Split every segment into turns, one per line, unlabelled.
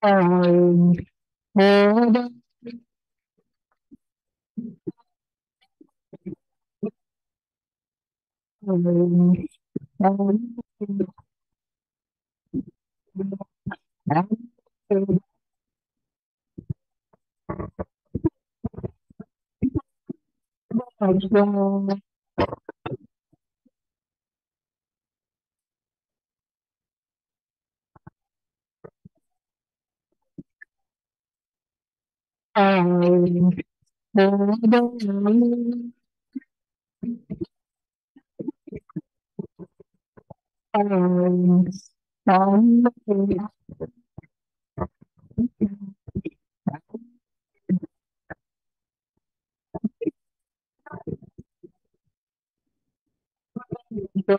Ờ, Ờ, ờ, Đã. Ừ. Đúng rồi. and the and some the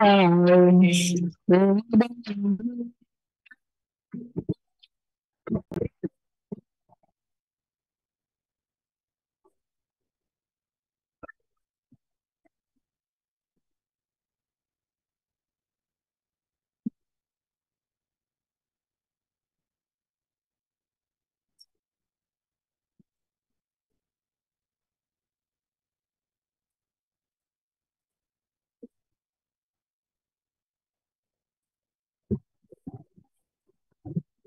Thank you.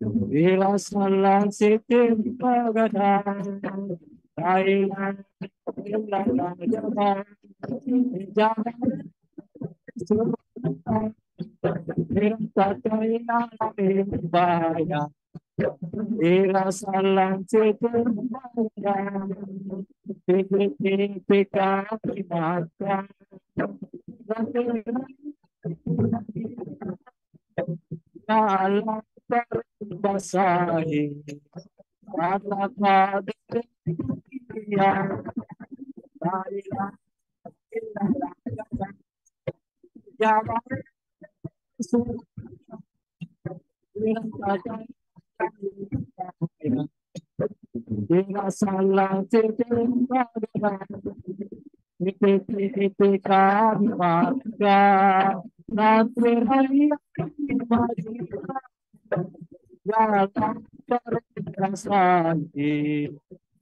Bila salah sitim pegadang Thailand Bila Jawa Jawa Bila China Bila Bila salah sitim pegadang Pikir pika primata Bila Salah Jangan terkasih Kata beri dunia Bila salah hari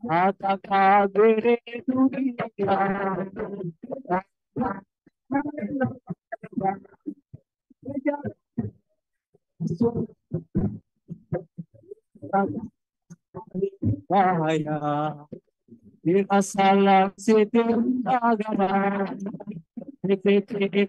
Nata diri Baik Ilala jama Dijabaye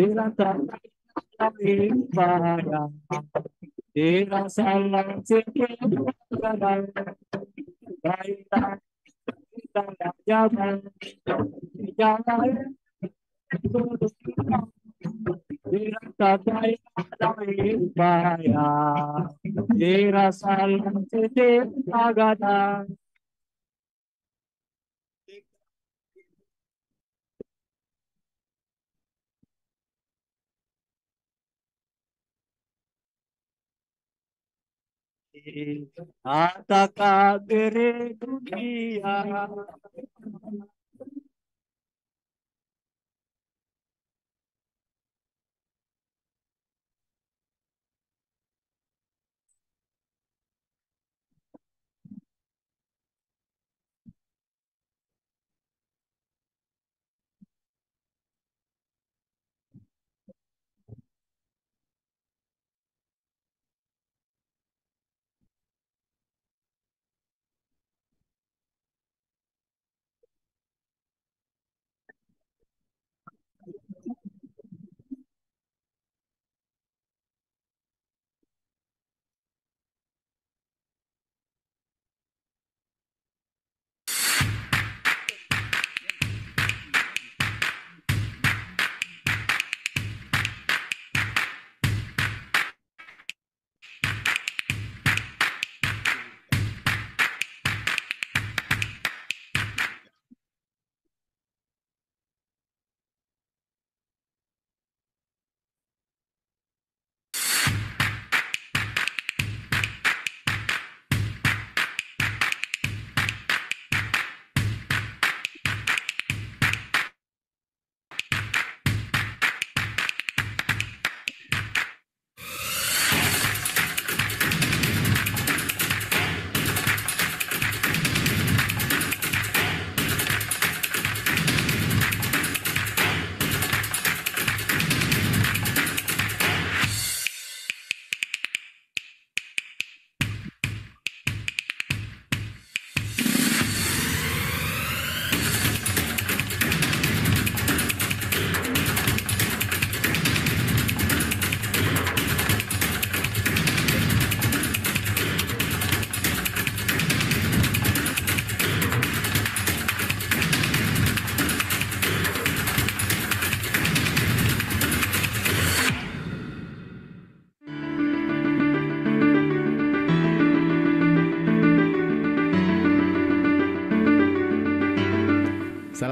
terjadi kami Daya Bila salam sitip bagadan Baiklah आता का बेरे दुनिया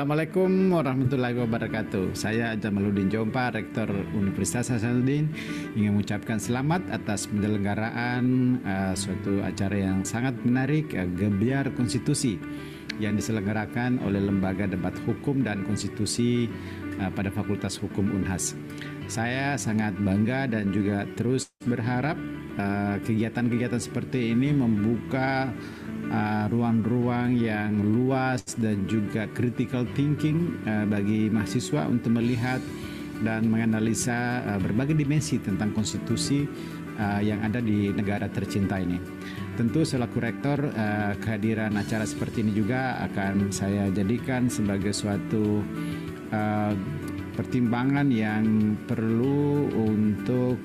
Assalamualaikum warahmatullahi wabarakatuh. Saya Jamaluddin Jompa, Rektor Universitas Hasanuddin, ingin mengucapkan selamat atas penyelenggaraan uh, suatu acara yang sangat menarik, uh, Gebiar Konstitusi yang diselenggarakan oleh Lembaga Debat Hukum dan Konstitusi uh, pada Fakultas Hukum Unhas. Saya sangat bangga dan juga terus berharap kegiatan-kegiatan uh, seperti ini membuka Uh, ruang-ruang uh, yang luas dan juga critical thinking uh, bagi mahasiswa untuk melihat dan menganalisa uh, berbagai dimensi tentang konstitusi uh, yang ada di negara tercinta ini. Tentu selaku rektor uh, kehadiran acara seperti ini juga akan saya jadikan sebagai suatu uh, pertimbangan yang perlu untuk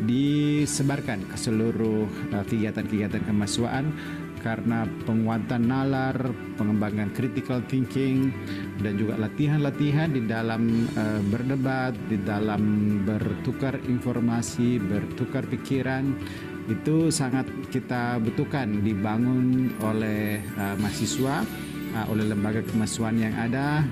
disebarkan ke seluruh kegiatan-kegiatan kemahasiswaan karena penguatan nalar, pengembangan critical thinking, dan juga latihan-latihan di dalam uh, berdebat, di dalam bertukar informasi, bertukar pikiran itu sangat kita butuhkan dibangun oleh uh, mahasiswa, uh, oleh lembaga kemahasiswaan yang ada,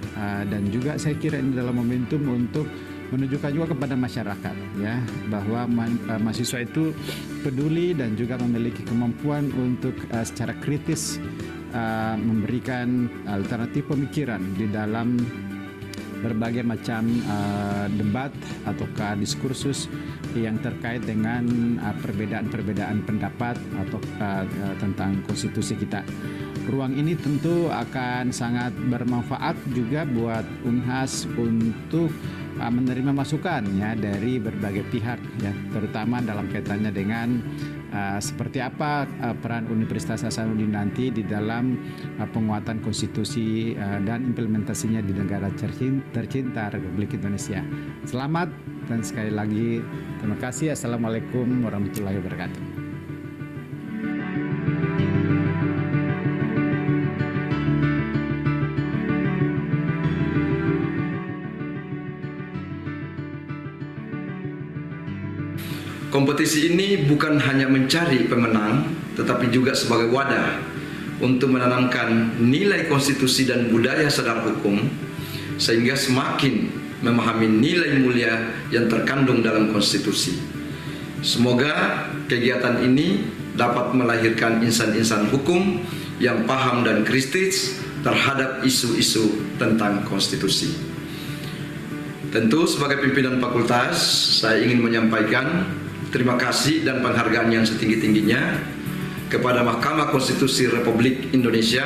dan juga saya kira ini adalah momentum untuk menunjukkan juga kepada masyarakat ya bahwa uh, mahasiswa itu peduli dan juga memiliki kemampuan untuk uh, secara kritis uh, memberikan alternatif pemikiran di dalam berbagai macam uh, debat ataukah diskursus yang terkait dengan perbedaan-perbedaan uh, pendapat atau uh, tentang konstitusi kita. Ruang ini tentu akan sangat bermanfaat juga buat Unhas untuk uh, menerima masukan ya dari berbagai pihak ya terutama dalam kaitannya dengan uh, seperti apa uh, peran Universitas Hasanuddin nanti di dalam uh, penguatan konstitusi uh, dan implementasinya di negara tercinta Republik Indonesia. Selamat dan sekali lagi terima kasih. Assalamualaikum warahmatullahi wabarakatuh.
Kompetisi ini bukan hanya mencari pemenang, tetapi juga sebagai wadah untuk menanamkan nilai konstitusi dan budaya sadar hukum, sehingga semakin memahami nilai mulia yang terkandung dalam konstitusi. Semoga kegiatan ini dapat melahirkan insan-insan hukum yang paham dan kritis terhadap isu-isu tentang konstitusi. Tentu sebagai pimpinan fakultas, saya ingin menyampaikan terima kasih dan penghargaan yang setinggi-tingginya kepada Mahkamah Konstitusi Republik Indonesia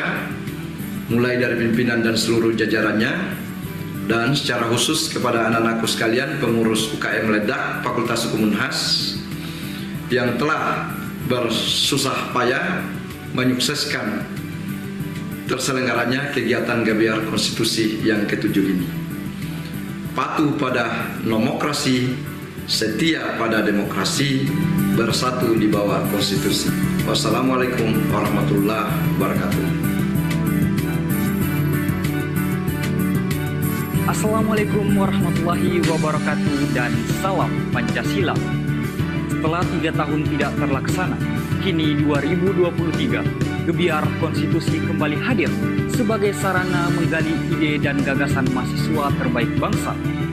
mulai dari pimpinan dan seluruh jajarannya dan secara khusus kepada anak-anakku sekalian pengurus UKM Ledak Fakultas Hukum Unhas yang telah bersusah payah menyukseskan terselenggaranya kegiatan Gabiar Konstitusi yang ketujuh ini. Patuh pada nomokrasi setia pada demokrasi, bersatu di bawah konstitusi. Wassalamualaikum warahmatullahi wabarakatuh.
Assalamualaikum warahmatullahi wabarakatuh dan salam Pancasila. Setelah tiga tahun tidak terlaksana, kini 2023, Gebiar Konstitusi kembali hadir sebagai sarana menggali ide dan gagasan mahasiswa terbaik bangsa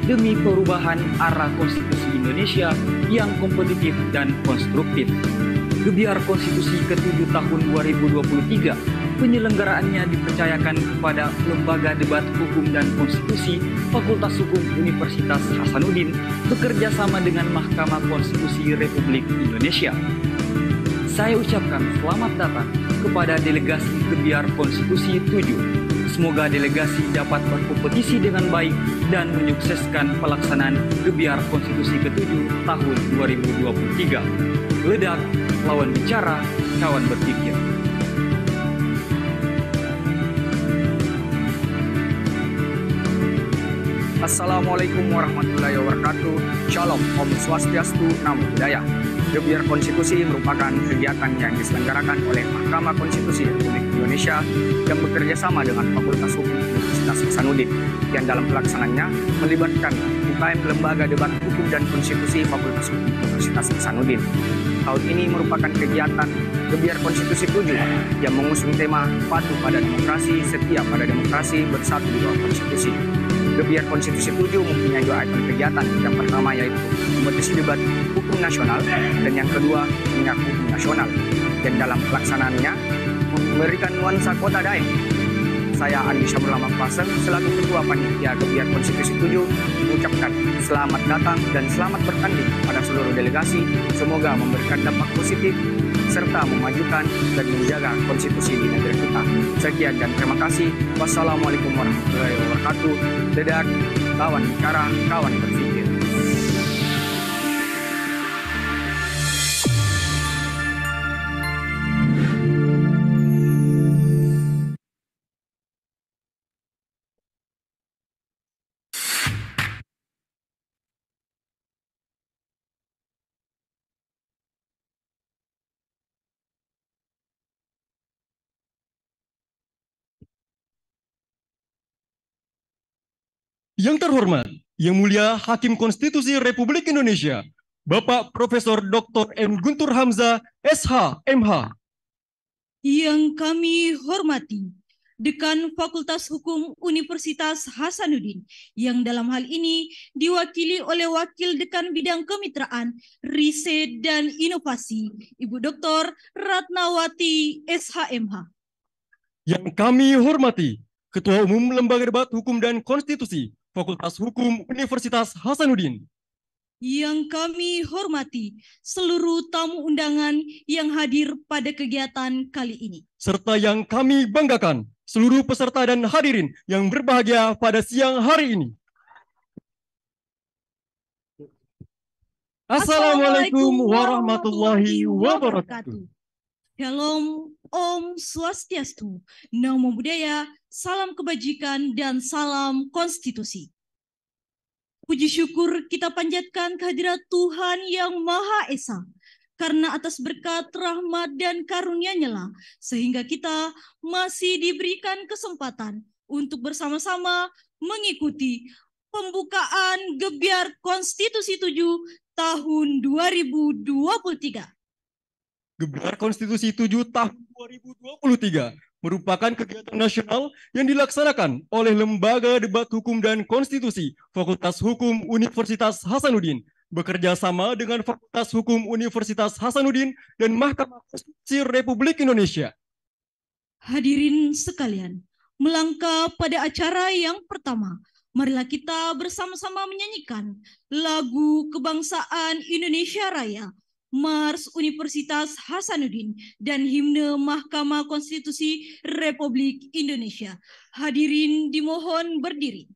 demi perubahan arah konstitusi Indonesia yang kompetitif dan konstruktif. Gebiar Konstitusi ke-7 tahun 2023 penyelenggaraannya dipercayakan kepada Lembaga Debat Hukum dan Konstitusi Fakultas Hukum Universitas Hasanuddin bekerja sama dengan Mahkamah Konstitusi Republik Indonesia. Saya ucapkan selamat datang kepada delegasi Gebiar Konstitusi 7 Semoga delegasi dapat berkompetisi dengan baik dan menyukseskan pelaksanaan Gebiar Konstitusi ke-7 tahun 2023. Ledak, lawan bicara, kawan berpikir.
Assalamualaikum warahmatullahi wabarakatuh. Shalom, Om Swastiastu, Namo Buddhaya. Gebiar Konstitusi merupakan kegiatan yang diselenggarakan oleh Mahkamah Konstitusi Republik Indonesia yang bekerja sama dengan Fakultas Hukum Universitas Hasanuddin yang dalam pelaksanaannya melibatkan UKM Lembaga Debat Hukum dan Konstitusi Fakultas Hukum Universitas Hasanuddin. Tahun ini merupakan kegiatan Gebiar Konstitusi 7 yang mengusung tema patuh pada demokrasi, setia pada demokrasi, bersatu di bawah konstitusi. Gebiar Konstitusi 7 mempunyai dua item kegiatan. Yang pertama yaitu kompetisi debat hukum nasional dan yang kedua minyak hukum nasional. Dan dalam pelaksanaannya memberikan nuansa kota Daeng. Saya Andi Syamulama Paseng selaku Ketua Panitia Gebiar Konstitusi 7 mengucapkan selamat datang dan selamat bertanding pada seluruh delegasi. Semoga memberikan dampak positif serta memajukan dan menjaga konstitusi di negara kita. Sekian dan terima kasih. Wassalamualaikum warahmatullahi wabarakatuh. Dedak, kawan bicara, kawan berpikir.
Yang terhormat, Yang Mulia Hakim Konstitusi Republik Indonesia, Bapak Profesor Dr. M. Guntur Hamzah, SH, MH.
Yang kami hormati, Dekan Fakultas Hukum Universitas Hasanuddin, yang dalam hal ini diwakili oleh Wakil Dekan Bidang Kemitraan, Riset dan Inovasi, Ibu Dr. Ratnawati SHMH.
Yang kami hormati, Ketua Umum Lembaga Debat Hukum dan Konstitusi, Fakultas Hukum Universitas Hasanuddin.
Yang kami hormati seluruh tamu undangan yang hadir pada kegiatan kali ini.
Serta yang kami banggakan, seluruh peserta dan hadirin yang berbahagia pada siang hari ini. Assalamualaikum warahmatullahi wabarakatuh.
Shalom, Om Swastiastu, Namo Buddhaya, salam kebajikan dan salam konstitusi. Puji syukur kita panjatkan kehadirat Tuhan yang Maha Esa, karena atas berkat rahmat dan karunia-Nya lah, sehingga kita masih diberikan kesempatan untuk bersama-sama mengikuti pembukaan Gebiar Konstitusi 7 tahun 2023.
Gebiar Konstitusi 7 tahun 2023 merupakan kegiatan nasional yang dilaksanakan oleh Lembaga Debat Hukum dan Konstitusi Fakultas Hukum Universitas Hasanuddin bekerja sama dengan Fakultas Hukum Universitas Hasanuddin dan Mahkamah Konstitusi Republik Indonesia.
Hadirin sekalian, melangkah pada acara yang pertama, marilah kita bersama-sama menyanyikan lagu kebangsaan Indonesia Raya Mars Universitas Hasanuddin dan himne Mahkamah Konstitusi Republik Indonesia. Hadirin dimohon berdiri.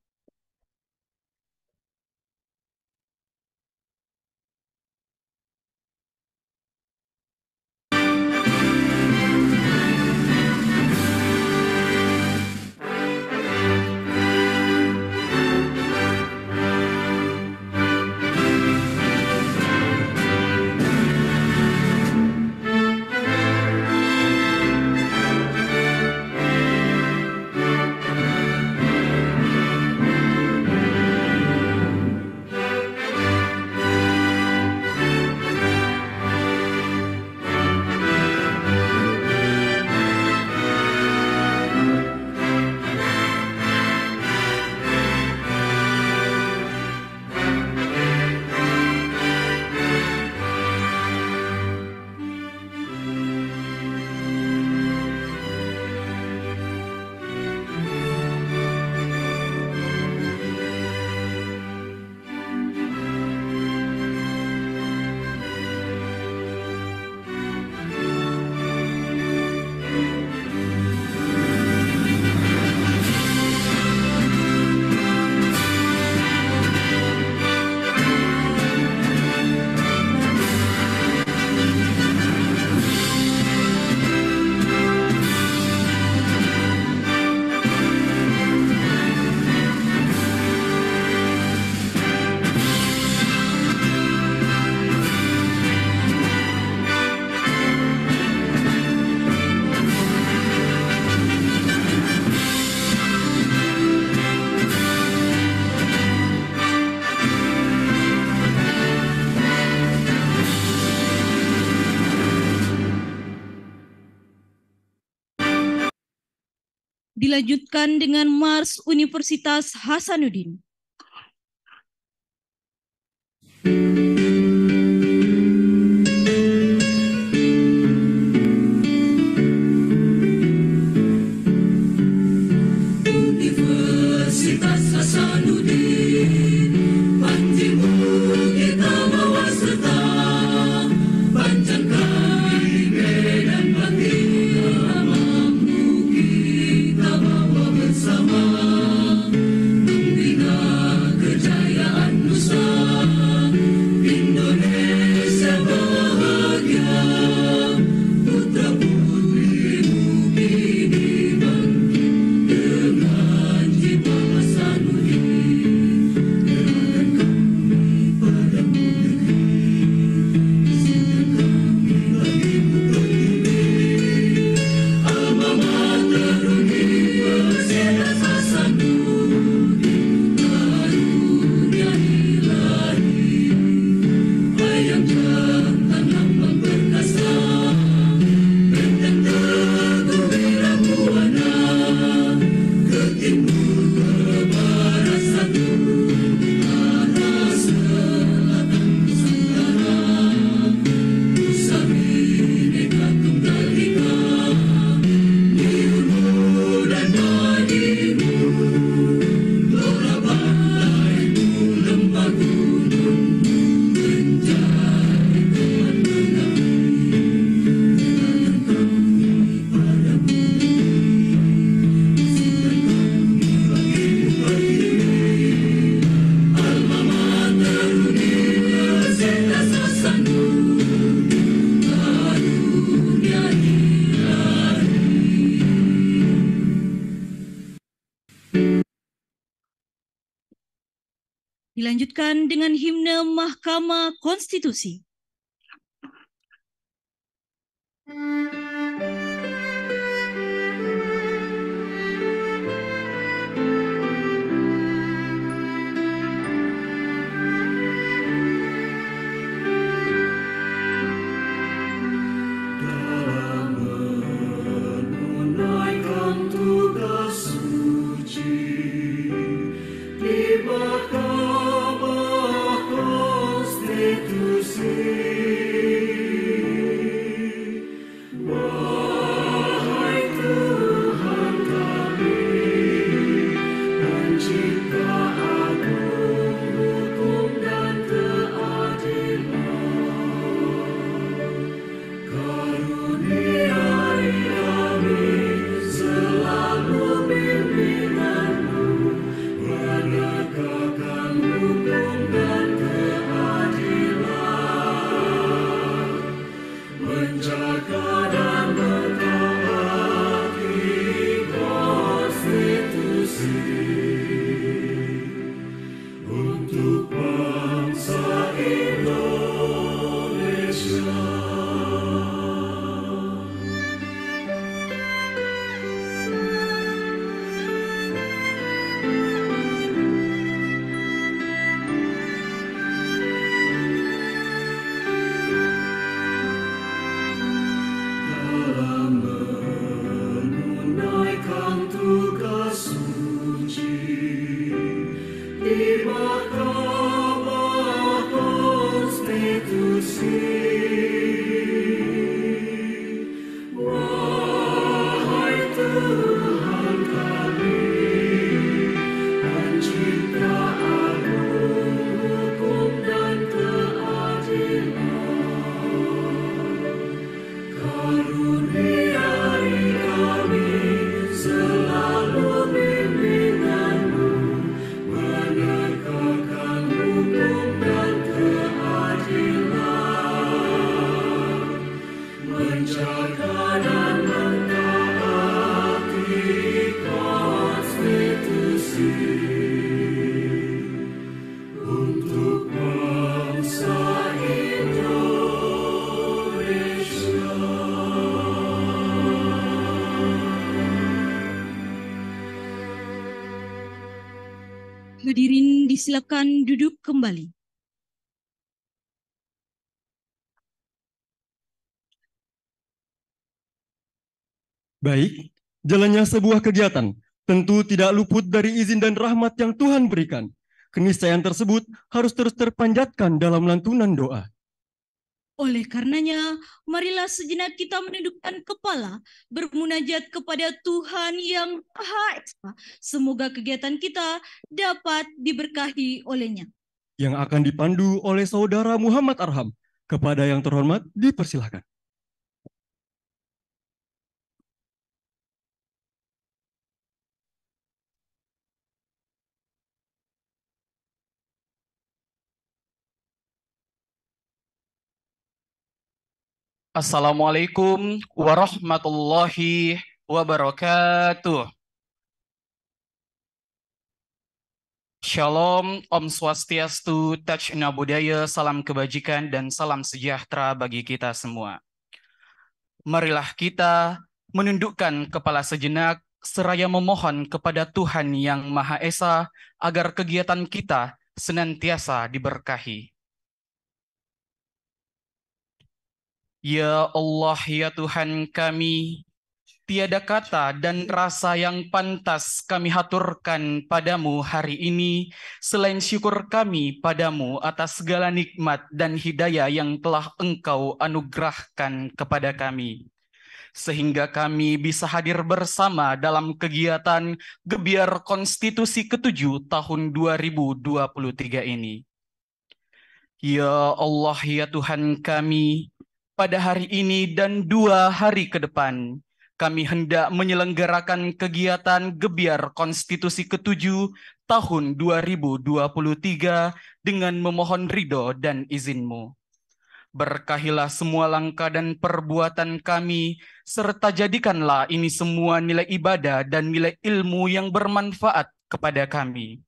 dilanjutkan dengan Mars Universitas Hasanuddin.
Thank you.
institusi silakan duduk kembali.
Baik, jalannya sebuah kegiatan tentu tidak luput dari izin dan rahmat yang Tuhan berikan. Keniscayaan tersebut harus terus terpanjatkan dalam lantunan doa.
Oleh karenanya, marilah sejenak kita menundukkan kepala, bermunajat kepada Tuhan yang Maha Esa. Semoga kegiatan kita dapat diberkahi olehnya.
Yang akan dipandu oleh saudara Muhammad Arham. Kepada yang terhormat, dipersilahkan.
Assalamualaikum warahmatullahi wabarakatuh. Shalom, Om Swastiastu, Tajna Budaya, salam kebajikan dan salam sejahtera bagi kita semua. Marilah kita menundukkan kepala sejenak seraya memohon kepada Tuhan Yang Maha Esa agar kegiatan kita senantiasa diberkahi. Ya Allah, ya Tuhan kami, tiada kata dan rasa yang pantas kami haturkan padamu hari ini selain syukur kami padamu atas segala nikmat dan hidayah yang telah engkau anugerahkan kepada kami. Sehingga kami bisa hadir bersama dalam kegiatan Gebiar Konstitusi ke-7 tahun 2023 ini. Ya Allah, ya Tuhan kami, pada hari ini dan dua hari ke depan, kami hendak menyelenggarakan kegiatan Gebiar Konstitusi ke-7 tahun 2023 dengan memohon ridho dan izinmu. Berkahilah semua langkah dan perbuatan kami, serta jadikanlah ini semua nilai ibadah dan nilai ilmu yang bermanfaat kepada kami.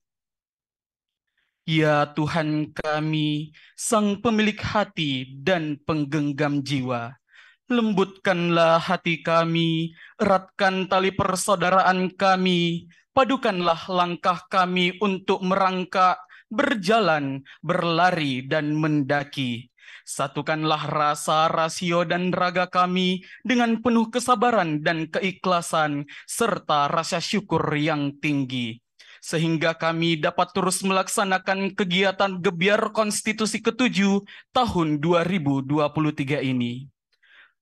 Ya Tuhan kami, Sang pemilik hati dan penggenggam jiwa, lembutkanlah hati kami, eratkan tali persaudaraan kami, padukanlah langkah kami untuk merangkak, berjalan, berlari, dan mendaki. Satukanlah rasa, rasio, dan raga kami dengan penuh kesabaran dan keikhlasan, serta rasa syukur yang tinggi sehingga kami dapat terus melaksanakan kegiatan Gebiar Konstitusi ke-7 tahun 2023 ini.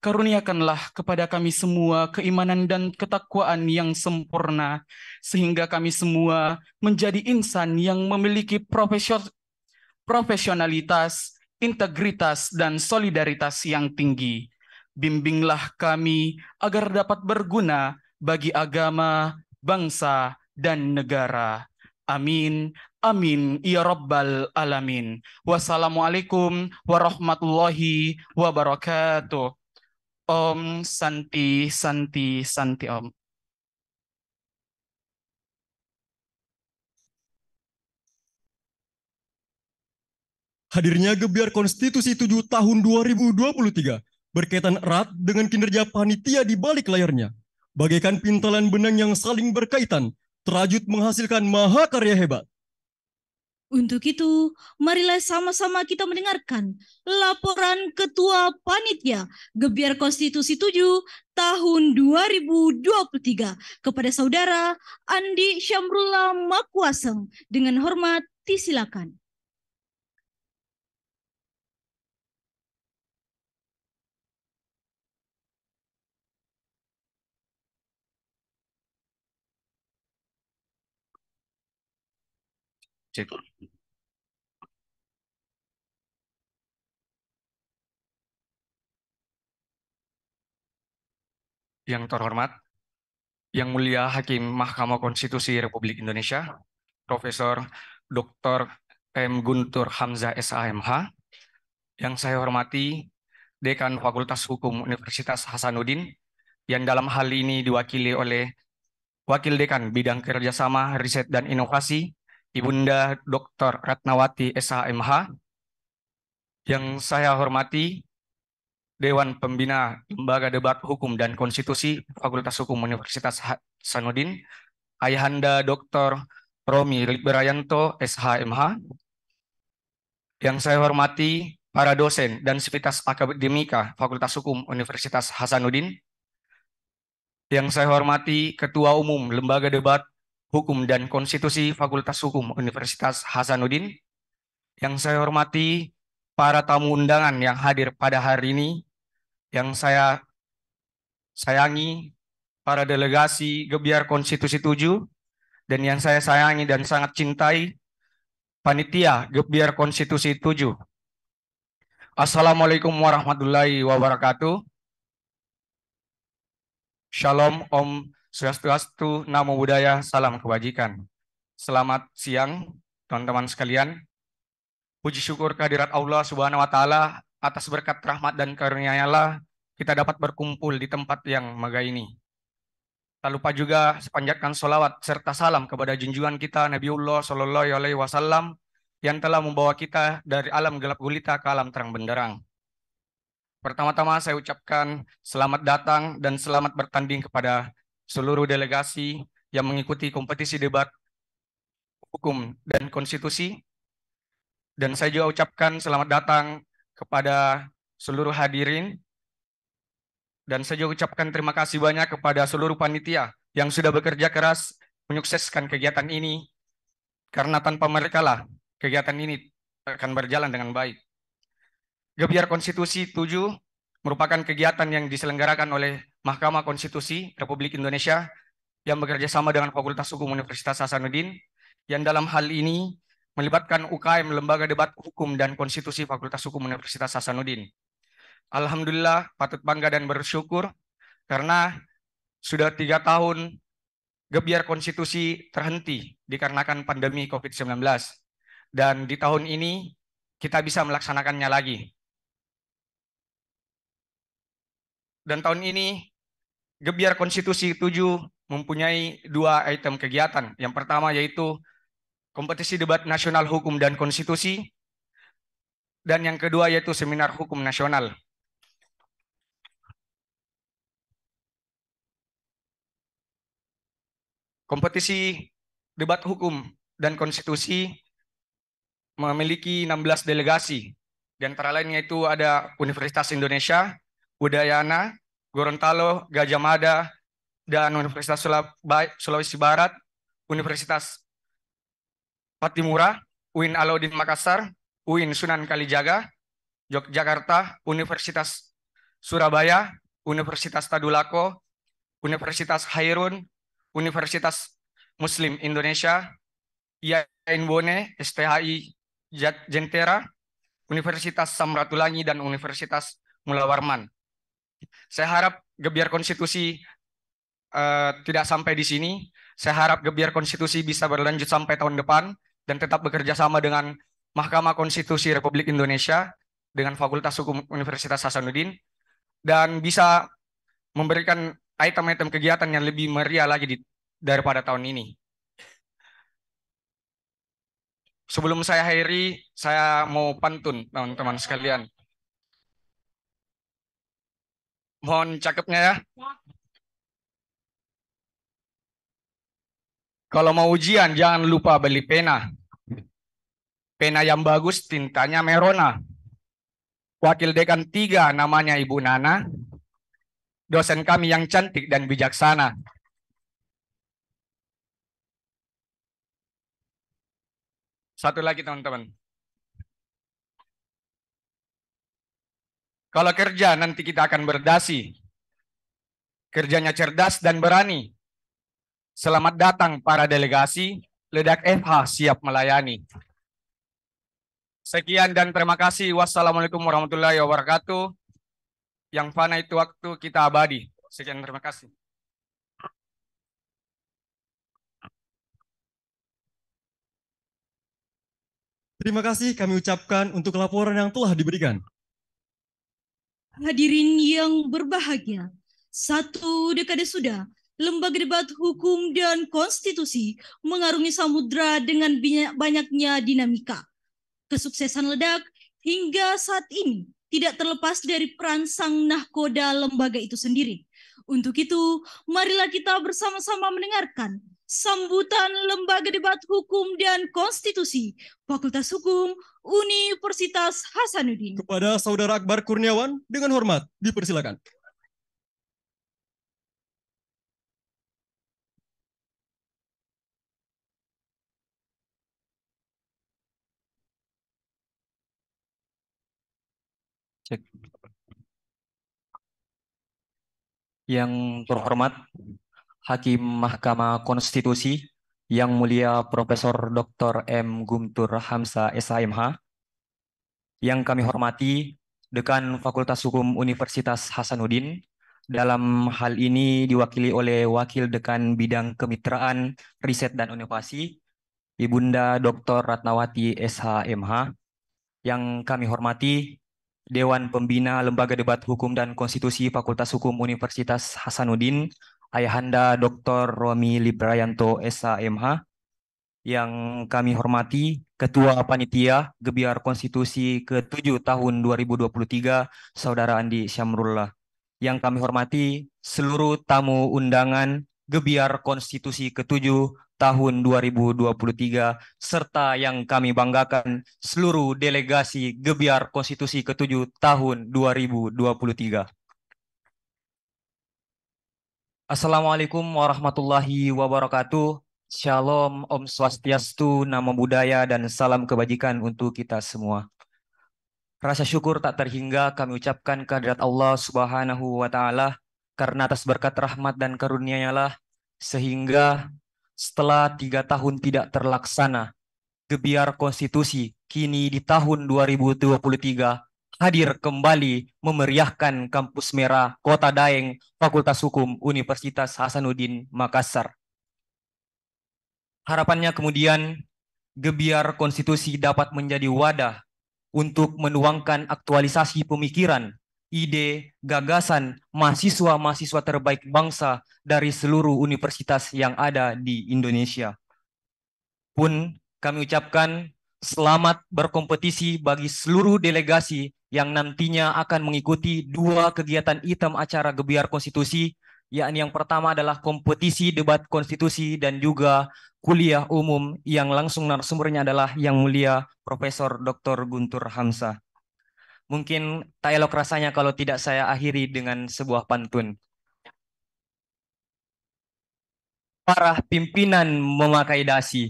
Karuniakanlah kepada kami semua keimanan dan ketakwaan yang sempurna, sehingga kami semua menjadi insan yang memiliki profesionalitas, integritas, dan solidaritas yang tinggi. Bimbinglah kami agar dapat berguna bagi agama, bangsa, dan negara. Amin. Amin. Ya Rabbal Alamin. Wassalamualaikum warahmatullahi wabarakatuh. Om Santi Santi Santi Om.
Hadirnya Gebiar Konstitusi 7 tahun 2023 berkaitan erat dengan kinerja panitia di balik layarnya. Bagaikan pintalan benang yang saling berkaitan, terajut menghasilkan mahakarya hebat.
Untuk itu, marilah sama-sama kita mendengarkan laporan Ketua Panitia Gebiar Konstitusi 7 tahun 2023 kepada Saudara Andi Syamrullah Makuaseng. Dengan hormat, disilakan.
Cek. Yang terhormat, Yang Mulia Hakim Mahkamah Konstitusi Republik Indonesia, Profesor Dr. M. Guntur Hamzah SAMH, yang saya hormati Dekan Fakultas Hukum Universitas Hasanuddin, yang dalam hal ini diwakili oleh Wakil Dekan Bidang Kerjasama, Riset, dan Inovasi, Ibunda Dr. Ratnawati SHMH, yang saya hormati Dewan Pembina Lembaga Debat Hukum dan Konstitusi Fakultas Hukum Universitas Hasanuddin, Ayahanda Dr. Romi Liberayanto SHMH, yang saya hormati para dosen dan sivitas akademika Fakultas Hukum Universitas Hasanuddin,
Yang saya hormati Ketua Umum Lembaga Debat Hukum dan Konstitusi Fakultas Hukum Universitas Hasanuddin. Yang saya hormati para tamu undangan yang hadir pada hari ini. Yang saya sayangi para delegasi Gebiar Konstitusi 7 dan yang saya sayangi dan sangat cintai panitia Gebiar Konstitusi 7. Assalamualaikum warahmatullahi wabarakatuh. Shalom Om Swastiastu, Namo Buddhaya, Salam Kebajikan. Selamat siang teman-teman sekalian. Puji syukur kehadirat Allah Subhanahu wa taala atas berkat rahmat dan karunia-Nya kita dapat berkumpul di tempat yang megah ini. Tak lupa juga sepanjatkan solawat serta salam kepada junjungan kita Nabiullah Shallallahu Alaihi Wasallam yang telah membawa kita dari alam gelap gulita ke alam terang benderang. Pertama-tama saya ucapkan selamat datang dan selamat bertanding kepada seluruh delegasi yang mengikuti kompetisi debat hukum dan konstitusi. Dan saya juga ucapkan selamat datang kepada seluruh hadirin. Dan saya juga ucapkan terima kasih banyak kepada seluruh panitia yang sudah bekerja keras menyukseskan kegiatan ini. Karena tanpa mereka lah kegiatan ini akan berjalan dengan baik. Gebiar Konstitusi 7 merupakan kegiatan yang diselenggarakan oleh Mahkamah Konstitusi Republik Indonesia yang bekerja sama dengan Fakultas Hukum Universitas Hasanuddin yang dalam hal ini melibatkan UKM Lembaga Debat Hukum dan Konstitusi Fakultas Hukum Universitas Hasanuddin. Alhamdulillah patut bangga dan bersyukur karena sudah tiga tahun gebiar konstitusi terhenti dikarenakan pandemi COVID-19. Dan di tahun ini kita bisa melaksanakannya lagi. Dan tahun ini Gebiar Konstitusi 7 mempunyai dua item kegiatan. Yang pertama yaitu kompetisi debat nasional hukum dan konstitusi. Dan yang kedua yaitu seminar hukum nasional. Kompetisi debat hukum dan konstitusi memiliki 16 delegasi. Di antara lainnya itu ada Universitas Indonesia, Udayana, Gorontalo, Gajah Mada, dan Universitas Sulawesi Barat, Universitas Patimura, UIN Alauddin Makassar, UIN Sunan Kalijaga, Yogyakarta, Universitas Surabaya, Universitas Tadulako, Universitas Hairun, Universitas Muslim Indonesia, IAIN Bone, STHI Jentera, Universitas Samratulangi, dan Universitas Mula Warman. Saya harap gebiar konstitusi uh, tidak sampai di sini. Saya harap gebiar konstitusi bisa berlanjut sampai tahun depan dan tetap bekerja sama dengan Mahkamah Konstitusi Republik Indonesia dengan Fakultas Hukum Universitas Hasanuddin dan bisa memberikan item-item kegiatan yang lebih meriah lagi di, daripada tahun ini. Sebelum saya akhiri, saya mau pantun teman-teman sekalian. Mohon cakepnya ya. Kalau mau ujian jangan lupa beli pena. Pena yang bagus tintanya Merona. Wakil dekan tiga namanya Ibu Nana. Dosen kami yang cantik dan bijaksana. Satu lagi teman-teman. Kalau kerja nanti kita akan berdasi. Kerjanya cerdas dan berani. Selamat datang para delegasi. Ledak FH siap melayani. Sekian dan terima kasih. Wassalamualaikum warahmatullahi wabarakatuh. Yang fana itu waktu kita abadi. Sekian terima kasih.
Terima kasih kami ucapkan untuk laporan yang telah diberikan.
Hadirin yang berbahagia, satu dekade sudah Lembaga Debat Hukum dan Konstitusi mengarungi samudra dengan banyaknya dinamika. Kesuksesan ledak hingga saat ini tidak terlepas dari peran sang nahkoda lembaga itu sendiri. Untuk itu, marilah kita bersama-sama mendengarkan sambutan Lembaga Debat Hukum dan Konstitusi Fakultas Hukum Universitas Hasanuddin.
Kepada Saudara Akbar Kurniawan, dengan hormat dipersilakan.
Cek. Yang terhormat Hakim Mahkamah Konstitusi Yang Mulia Profesor Dr. M. Guntur Hamsa SHMH Yang kami hormati Dekan Fakultas Hukum Universitas Hasanuddin dalam hal ini diwakili oleh Wakil Dekan Bidang Kemitraan, Riset dan Inovasi, Ibunda Dr. Ratnawati SHMH, yang kami hormati Dewan Pembina Lembaga Debat Hukum dan Konstitusi Fakultas Hukum Universitas Hasanuddin, Ayahanda Dr. Romi Librayanto SHMH, yang kami hormati Ketua Panitia Gebiar Konstitusi ke-7 tahun 2023, Saudara Andi Syamrullah. Yang kami hormati seluruh tamu undangan Gebiar Konstitusi ke-7 tahun 2023 serta yang kami banggakan seluruh delegasi Gebiar Konstitusi ke-7 tahun 2023. Assalamualaikum warahmatullahi wabarakatuh. Shalom, Om Swastiastu, Namo Buddhaya, dan salam kebajikan untuk kita semua. Rasa syukur tak terhingga kami ucapkan kehadirat Allah Subhanahu wa Ta'ala karena atas berkat rahmat dan karunia-Nya sehingga setelah tiga tahun tidak terlaksana gebiar konstitusi kini di tahun 2023 hadir kembali memeriahkan kampus merah Kota Daeng Fakultas Hukum Universitas Hasanuddin Makassar. Harapannya kemudian gebiar konstitusi dapat menjadi wadah untuk menuangkan aktualisasi pemikiran, ide, gagasan mahasiswa-mahasiswa terbaik bangsa dari seluruh universitas yang ada di Indonesia. Pun kami ucapkan selamat berkompetisi bagi seluruh delegasi yang nantinya akan mengikuti dua kegiatan item acara Gebiar Konstitusi, yakni yang pertama adalah kompetisi debat konstitusi dan juga kuliah umum yang langsung narasumbernya adalah Yang Mulia Profesor Dr. Guntur Hamsa. Mungkin tak elok rasanya kalau tidak saya akhiri dengan sebuah pantun. Para pimpinan memakai dasi.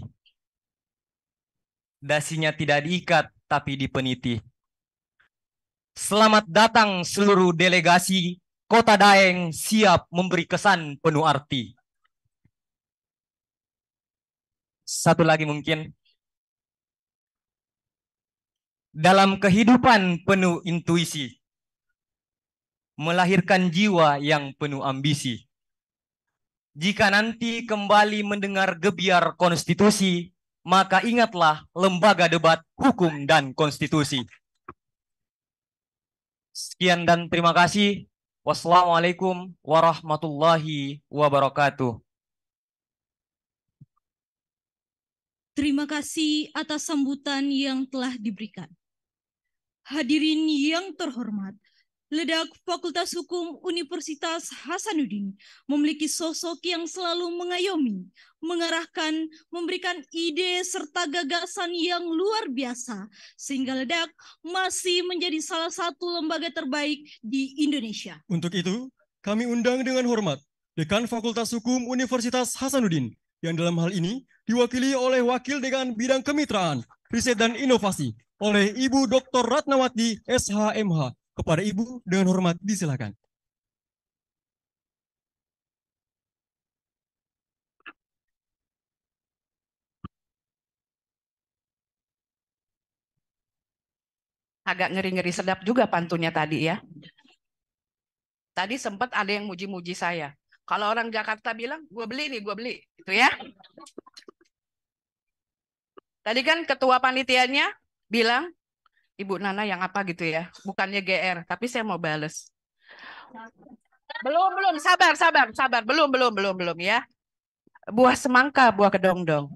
Dasinya tidak diikat tapi dipeniti. Selamat datang seluruh delegasi Kota Daeng siap memberi kesan penuh arti. Satu lagi mungkin. Dalam kehidupan penuh intuisi, melahirkan jiwa yang penuh ambisi. Jika nanti kembali mendengar gebiar konstitusi, maka ingatlah lembaga debat hukum dan konstitusi. Sekian dan terima kasih. Wassalamualaikum warahmatullahi wabarakatuh.
Terima kasih atas sambutan yang telah diberikan. Hadirin yang terhormat, Ledak Fakultas Hukum Universitas Hasanuddin memiliki sosok yang selalu mengayomi, mengarahkan, memberikan ide serta gagasan yang luar biasa, sehingga Ledak masih menjadi salah satu lembaga terbaik di Indonesia.
Untuk itu, kami undang dengan hormat Dekan Fakultas Hukum Universitas Hasanuddin yang dalam hal ini diwakili oleh Wakil Dekan Bidang Kemitraan, Riset dan Inovasi oleh Ibu Dr. Ratnawati SHMH. Kepada Ibu dengan hormat disilakan.
Agak ngeri-ngeri sedap juga pantunnya tadi ya. Tadi sempat ada yang muji-muji saya. Kalau orang Jakarta bilang, gue beli nih, gue beli. Itu ya. Tadi kan ketua panitianya bilang, Ibu Nana yang apa gitu ya. Bukannya GR, tapi saya mau bales. Belum, belum. Sabar, sabar, sabar. Belum, belum, belum, belum ya. Buah semangka, buah kedong-dong.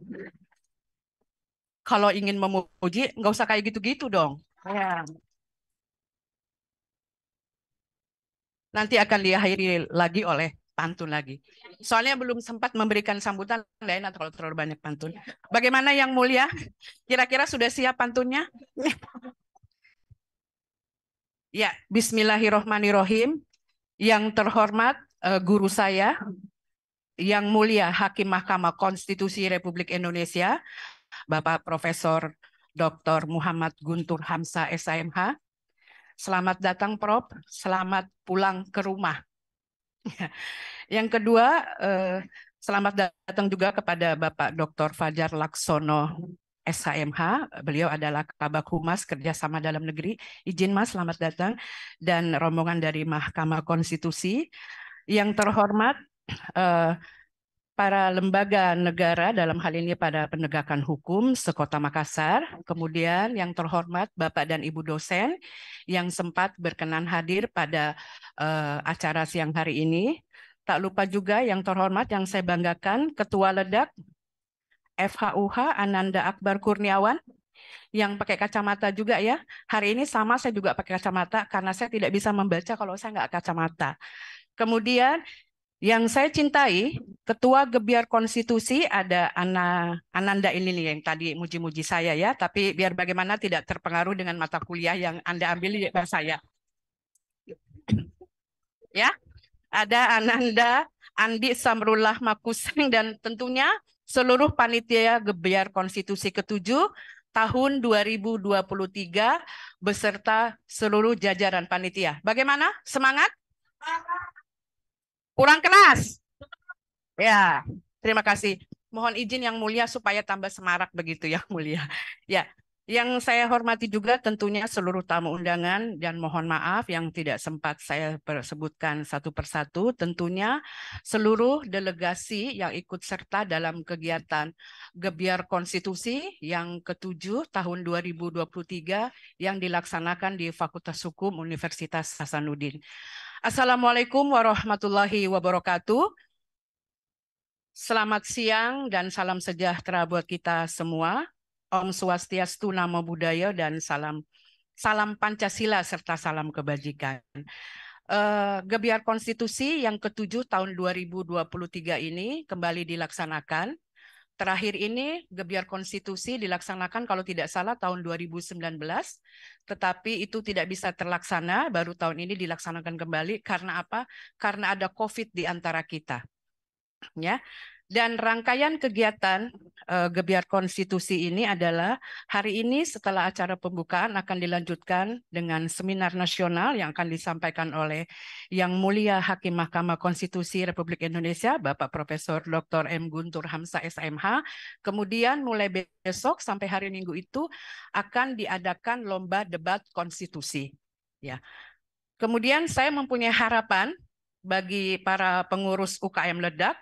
Kalau ingin memuji, nggak usah kayak gitu-gitu dong. Ya. Nanti akan diakhiri lagi oleh pantun lagi. Soalnya belum sempat memberikan sambutan lain atau kalau terlalu banyak pantun. Bagaimana yang mulia? Kira-kira sudah siap pantunnya? ya, bismillahirrohmanirrohim. Yang terhormat eh, guru saya, yang mulia Hakim Mahkamah Konstitusi Republik Indonesia, Bapak Profesor Dr. Muhammad Guntur Hamsa SIMH, Selamat datang Prof, selamat pulang ke rumah. Yang kedua, eh, selamat datang juga kepada Bapak Dr. Fajar Laksono SHMH, beliau adalah Kabak Humas Kerjasama Dalam Negeri. Izin Mas, selamat datang. Dan rombongan dari Mahkamah Konstitusi. Yang terhormat, eh, para lembaga negara dalam hal ini pada penegakan hukum sekota Makassar, kemudian yang terhormat Bapak dan Ibu dosen yang sempat berkenan hadir pada uh, acara siang hari ini. Tak lupa juga yang terhormat yang saya banggakan Ketua Ledak FHUH Ananda Akbar Kurniawan yang pakai kacamata juga ya. Hari ini sama saya juga pakai kacamata karena saya tidak bisa membaca kalau saya nggak kacamata. Kemudian yang saya cintai, Ketua Gebiar Konstitusi ada Ana, Ananda ini nih yang tadi muji-muji saya ya, tapi biar bagaimana tidak terpengaruh dengan mata kuliah yang Anda ambil di saya. Ya, ada Ananda, Andi Samrullah Makuseng dan tentunya seluruh panitia Gebiar Konstitusi ketujuh tahun 2023 beserta seluruh jajaran panitia. Bagaimana? Semangat? Kurang keras. Ya, terima kasih. Mohon izin yang mulia supaya tambah semarak begitu ya mulia. Ya, yang saya hormati juga tentunya seluruh tamu undangan dan mohon maaf yang tidak sempat saya sebutkan satu persatu. Tentunya seluruh delegasi yang ikut serta dalam kegiatan Gebiar Konstitusi yang ketujuh tahun 2023 yang dilaksanakan di Fakultas Hukum Universitas Hasanuddin. Assalamualaikum warahmatullahi wabarakatuh. Selamat siang dan salam sejahtera buat kita semua. Om Swastiastu, Namo Buddhaya dan salam salam Pancasila serta salam kebajikan. Uh, Gebiar Konstitusi yang ketujuh tahun 2023 ini kembali dilaksanakan Terakhir ini Gebiar Konstitusi dilaksanakan kalau tidak salah tahun 2019, tetapi itu tidak bisa terlaksana, baru tahun ini dilaksanakan kembali karena apa? Karena ada COVID di antara kita. Ya. Dan rangkaian kegiatan uh, Gebiar Konstitusi ini adalah hari ini setelah acara pembukaan akan dilanjutkan dengan seminar nasional yang akan disampaikan oleh Yang Mulia Hakim Mahkamah Konstitusi Republik Indonesia Bapak Profesor Dr. M. Guntur Hamsa SMH. Kemudian mulai besok sampai hari Minggu itu akan diadakan lomba debat konstitusi. Ya. Kemudian saya mempunyai harapan bagi para pengurus UKM Ledak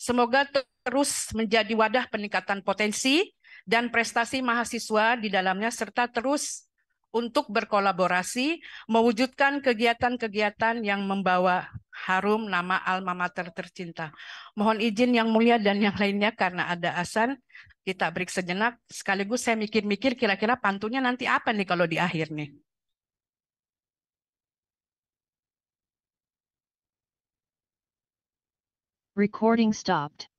Semoga terus menjadi wadah peningkatan potensi dan prestasi mahasiswa di dalamnya serta terus untuk berkolaborasi mewujudkan kegiatan-kegiatan yang membawa harum nama alma mater tercinta. Mohon izin yang mulia dan yang lainnya karena ada asan kita break sejenak sekaligus saya mikir-mikir kira-kira pantunnya nanti apa nih kalau di akhir nih.
Recording stopped.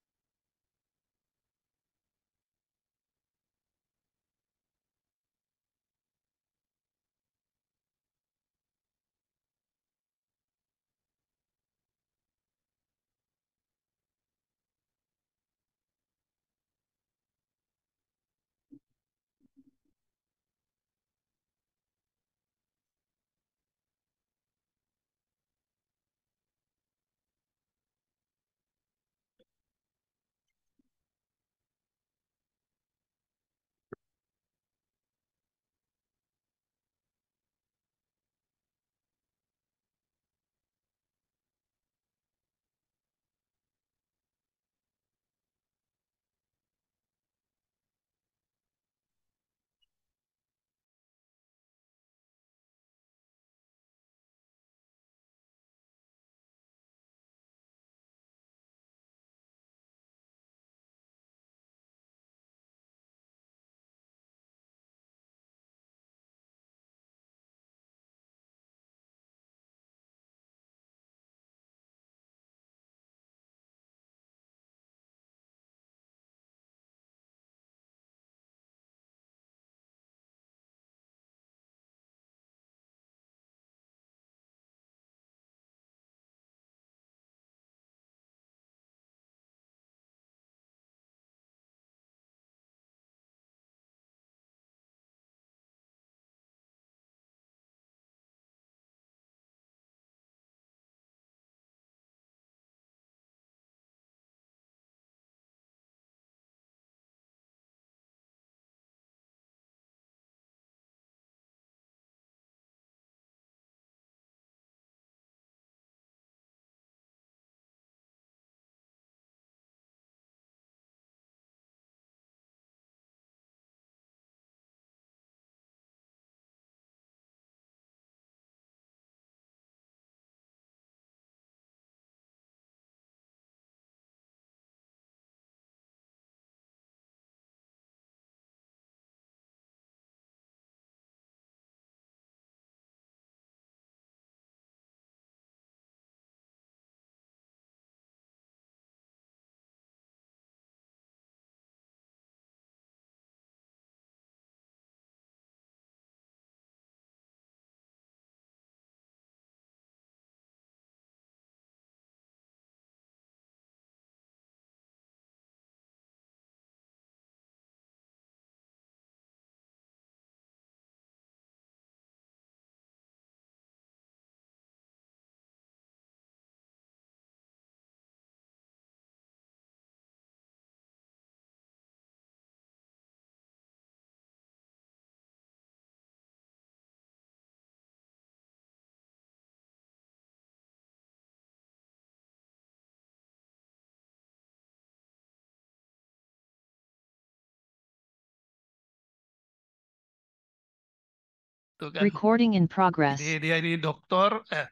Gitu kan.
Recording in progress.
Jadi dia ini dokter, eh,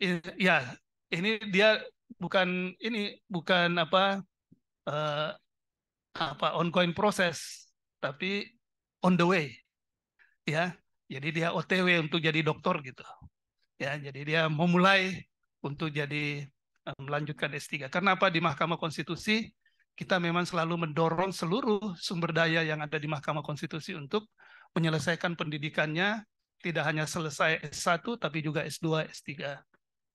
i- ya ini dia bukan ini bukan apa eh, apa ongoing proses, tapi on the way, ya. Jadi dia OTW untuk jadi dokter gitu, ya. Jadi dia memulai untuk jadi eh, melanjutkan S3. Karena apa di Mahkamah Konstitusi kita memang selalu mendorong seluruh sumber daya yang ada di Mahkamah Konstitusi untuk menyelesaikan pendidikannya tidak hanya selesai S1 tapi juga S2, S3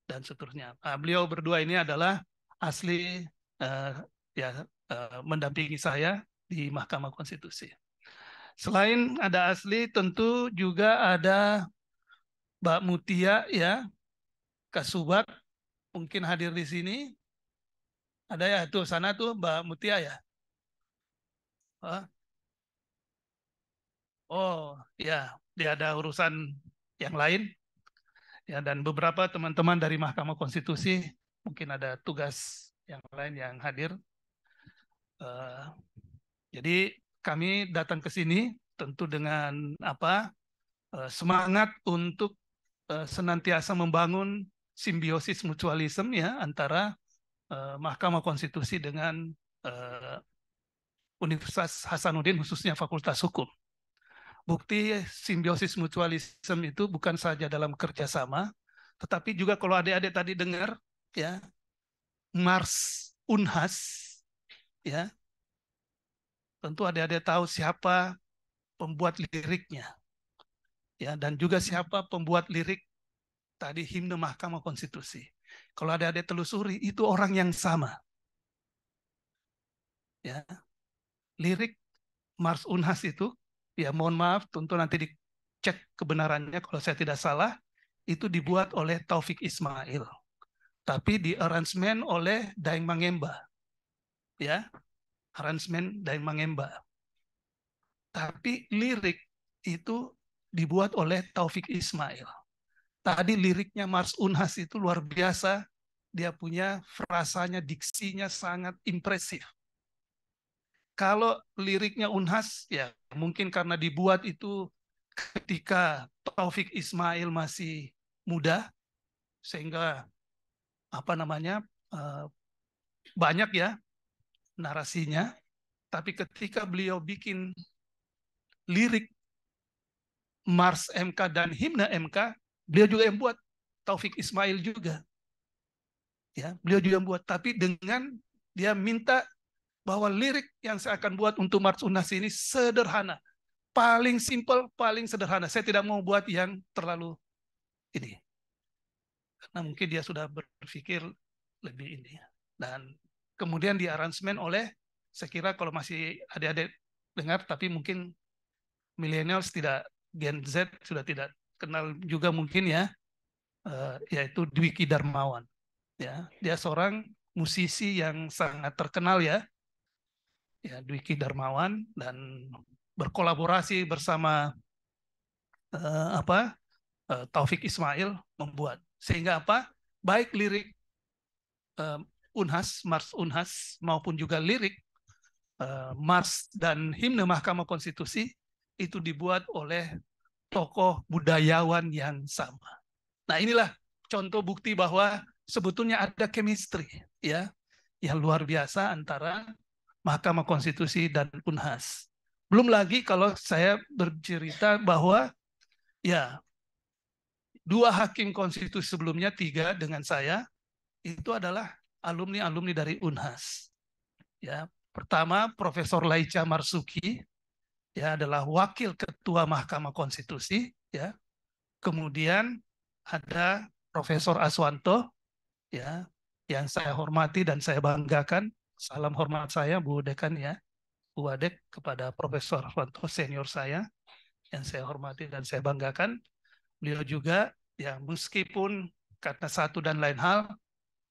dan seterusnya. Nah, beliau berdua ini adalah asli eh, ya eh, mendampingi saya di Mahkamah Konstitusi. Selain ada asli tentu juga ada Mbak Mutia ya Kasubag mungkin hadir di sini. Ada ya tuh sana tuh Mbak Mutia ya. Oh ya, dia ada urusan yang lain. Ya dan beberapa teman-teman dari Mahkamah Konstitusi mungkin ada tugas yang lain yang hadir. Eh, jadi kami datang ke sini tentu dengan apa eh, semangat untuk eh, senantiasa membangun simbiosis mutualisme ya antara eh, Mahkamah Konstitusi dengan eh, Universitas Hasanuddin khususnya Fakultas Hukum. Bukti simbiosis mutualisme itu bukan saja dalam kerjasama, tetapi juga kalau adik-adik tadi dengar ya Mars Unhas ya tentu adik-adik tahu siapa pembuat liriknya ya dan juga siapa pembuat lirik tadi himne Mahkamah Konstitusi. Kalau adik-adik telusuri itu orang yang sama. Ya. Lirik Mars Unhas itu ya mohon maaf tentu nanti dicek kebenarannya. Kalau saya tidak salah itu dibuat oleh Taufik Ismail. Tapi di arrangement oleh Daeng Mangemba. Ya arrangement Daeng Mangemba. Tapi lirik itu dibuat oleh Taufik Ismail. Tadi liriknya Mars Unhas itu luar biasa. Dia punya frasanya diksinya sangat impresif kalau liriknya Unhas ya mungkin karena dibuat itu ketika Taufik Ismail masih muda sehingga apa namanya eh, banyak ya narasinya. Tapi ketika beliau bikin lirik Mars MK dan himne MK beliau juga yang buat Taufik Ismail juga. Ya beliau juga yang buat. Tapi dengan dia minta bahwa lirik yang saya akan buat untuk Mars Unas ini sederhana. Paling simple, paling sederhana. Saya tidak mau buat yang terlalu ini. Karena mungkin dia sudah berpikir lebih ini. Dan kemudian di aransemen oleh, saya kira kalau masih adik-adik dengar, tapi mungkin millennials tidak, Gen Z sudah tidak kenal juga mungkin ya, eh, yaitu Dwiki Darmawan. Ya, dia seorang musisi yang sangat terkenal ya, ya Dwiki Darmawan dan berkolaborasi bersama eh, apa eh, Taufik Ismail membuat sehingga apa baik lirik eh, Unhas Mars Unhas maupun juga lirik eh, Mars dan himne Mahkamah Konstitusi itu dibuat oleh tokoh budayawan yang sama. Nah inilah contoh bukti bahwa sebetulnya ada chemistry ya yang luar biasa antara Mahkamah Konstitusi dan Unhas. Belum lagi kalau saya bercerita bahwa ya dua hakim konstitusi sebelumnya tiga dengan saya itu adalah alumni-alumni dari Unhas. Ya, pertama Profesor Laica Marsuki ya adalah wakil ketua Mahkamah Konstitusi ya. Kemudian ada Profesor Aswanto ya yang saya hormati dan saya banggakan Salam hormat saya Bu Dekan ya, Bu Wadek kepada Profesor Arwanto senior saya yang saya hormati dan saya banggakan. Beliau juga ya meskipun karena satu dan lain hal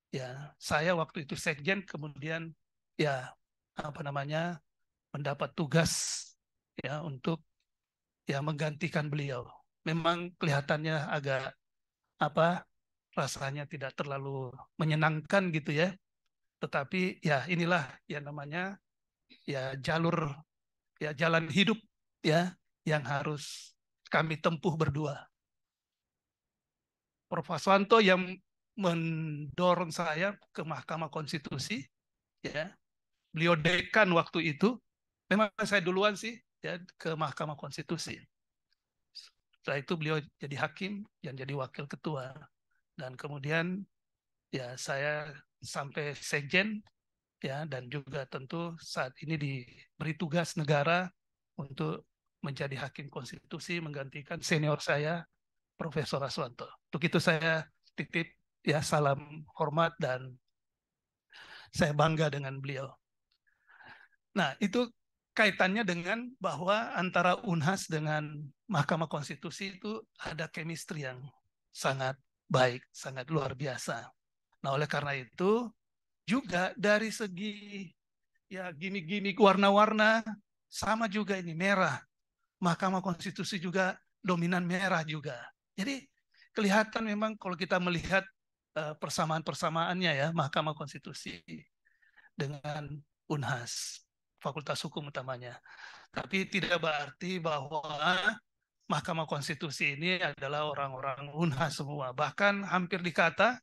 ya saya waktu itu sekjen kemudian ya apa namanya mendapat tugas ya untuk ya menggantikan beliau. Memang kelihatannya agak apa rasanya tidak terlalu menyenangkan gitu ya tetapi ya inilah yang namanya ya jalur ya jalan hidup ya yang harus kami tempuh berdua. Prof. Aswanto yang mendorong saya ke Mahkamah Konstitusi, ya, beliau dekan waktu itu. Memang saya duluan sih ya ke Mahkamah Konstitusi. Setelah itu beliau jadi hakim dan jadi wakil ketua. Dan kemudian ya saya sampai sekjen ya dan juga tentu saat ini diberi tugas negara untuk menjadi hakim konstitusi menggantikan senior saya Profesor Aswanto. Untuk itu saya titip ya salam hormat dan saya bangga dengan beliau. Nah, itu kaitannya dengan bahwa antara Unhas dengan Mahkamah Konstitusi itu ada chemistry yang sangat baik, sangat luar biasa. Nah, oleh karena itu juga dari segi ya gimmick-gimmick warna-warna sama juga ini merah. Mahkamah Konstitusi juga dominan merah juga. Jadi kelihatan memang kalau kita melihat uh, persamaan-persamaannya ya Mahkamah Konstitusi dengan Unhas. Fakultas Hukum utamanya. Tapi tidak berarti bahwa Mahkamah Konstitusi ini adalah orang-orang Unhas semua. Bahkan hampir dikata,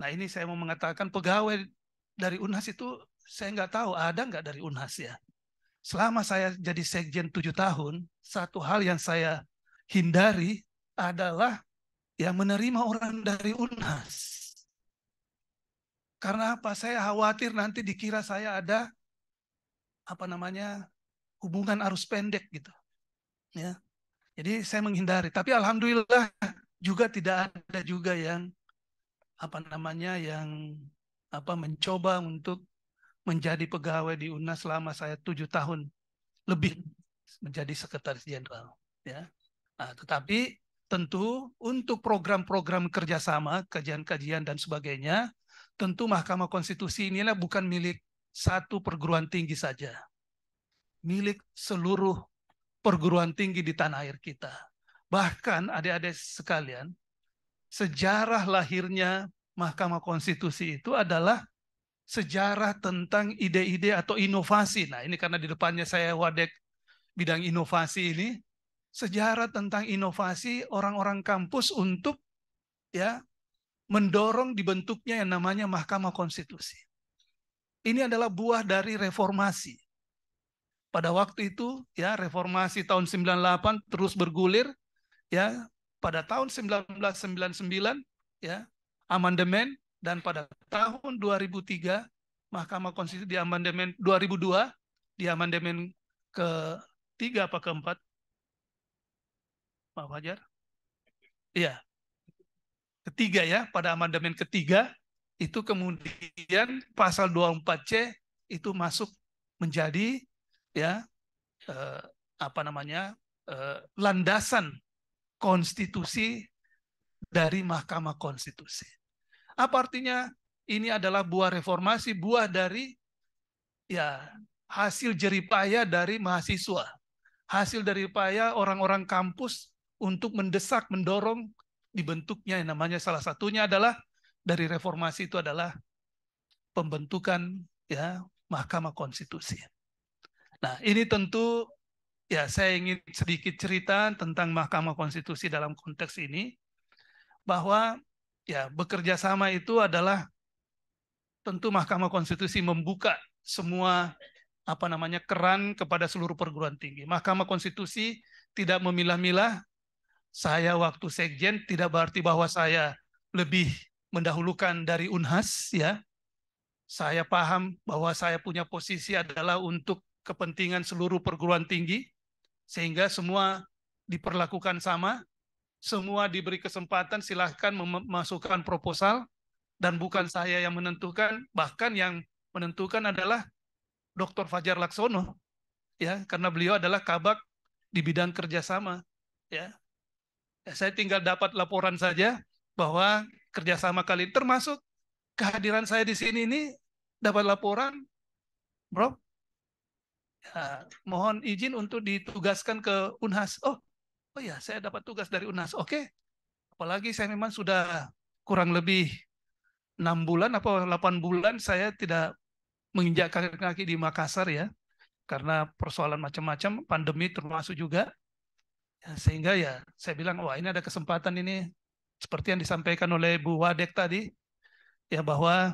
nah ini saya mau mengatakan pegawai dari Unhas itu saya nggak tahu ada nggak dari Unhas ya. Selama saya jadi sekjen tujuh tahun, satu hal yang saya hindari adalah yang menerima orang dari Unhas. Karena apa? Saya khawatir nanti dikira saya ada apa namanya hubungan arus pendek gitu ya jadi saya menghindari tapi alhamdulillah juga tidak ada juga yang apa namanya yang apa mencoba untuk menjadi pegawai di UNAS selama saya tujuh tahun. Lebih menjadi sekretaris jenderal ya. Nah, tetapi tentu untuk program-program kerjasama kajian-kajian dan sebagainya tentu Mahkamah Konstitusi inilah bukan milik satu perguruan tinggi saja, milik seluruh perguruan tinggi di tanah air kita. Bahkan adik-adik sekalian, sejarah lahirnya Mahkamah Konstitusi itu adalah sejarah tentang ide-ide atau inovasi. Nah, ini karena di depannya saya wadek bidang inovasi ini, sejarah tentang inovasi orang-orang kampus untuk ya mendorong dibentuknya yang namanya Mahkamah Konstitusi. Ini adalah buah dari reformasi. Pada waktu itu ya reformasi tahun 98 terus bergulir ya pada tahun 1999 ya amandemen dan pada tahun 2003 Mahkamah Konstitusi di amandemen 2002 di amandemen ketiga apa keempat Pak Fajar? Iya. Ketiga ya, pada amandemen ketiga itu kemudian pasal 24C itu masuk menjadi ya eh, apa namanya eh, landasan konstitusi dari Mahkamah Konstitusi. Apa artinya? Ini adalah buah reformasi, buah dari ya hasil jeripaya dari mahasiswa, hasil dari upaya orang-orang kampus untuk mendesak, mendorong dibentuknya yang namanya salah satunya adalah dari reformasi itu adalah pembentukan ya Mahkamah Konstitusi. Nah, ini tentu ya saya ingin sedikit cerita tentang Mahkamah Konstitusi dalam konteks ini bahwa ya bekerja sama itu adalah tentu Mahkamah Konstitusi membuka semua apa namanya keran kepada seluruh perguruan tinggi. Mahkamah Konstitusi tidak memilah-milah. Saya waktu sekjen tidak berarti bahwa saya lebih mendahulukan dari Unhas ya. Saya paham bahwa saya punya posisi adalah untuk kepentingan seluruh perguruan tinggi sehingga semua diperlakukan sama, semua diberi kesempatan silahkan memasukkan proposal dan bukan saya yang menentukan, bahkan yang menentukan adalah Dr. Fajar Laksono ya karena beliau adalah kabak di bidang kerjasama ya. ya saya tinggal dapat laporan saja bahwa kerjasama kali ini, termasuk kehadiran saya di sini ini dapat laporan, bro. Ya, mohon izin untuk ditugaskan ke Unhas. Oh, oh ya, saya dapat tugas dari Unhas. Oke, apalagi saya memang sudah kurang lebih enam bulan atau delapan bulan saya tidak menginjak kaki di Makassar ya, karena persoalan macam-macam, pandemi termasuk juga. Ya, sehingga ya saya bilang wah ini ada kesempatan ini seperti yang disampaikan oleh Bu Wadek tadi ya bahwa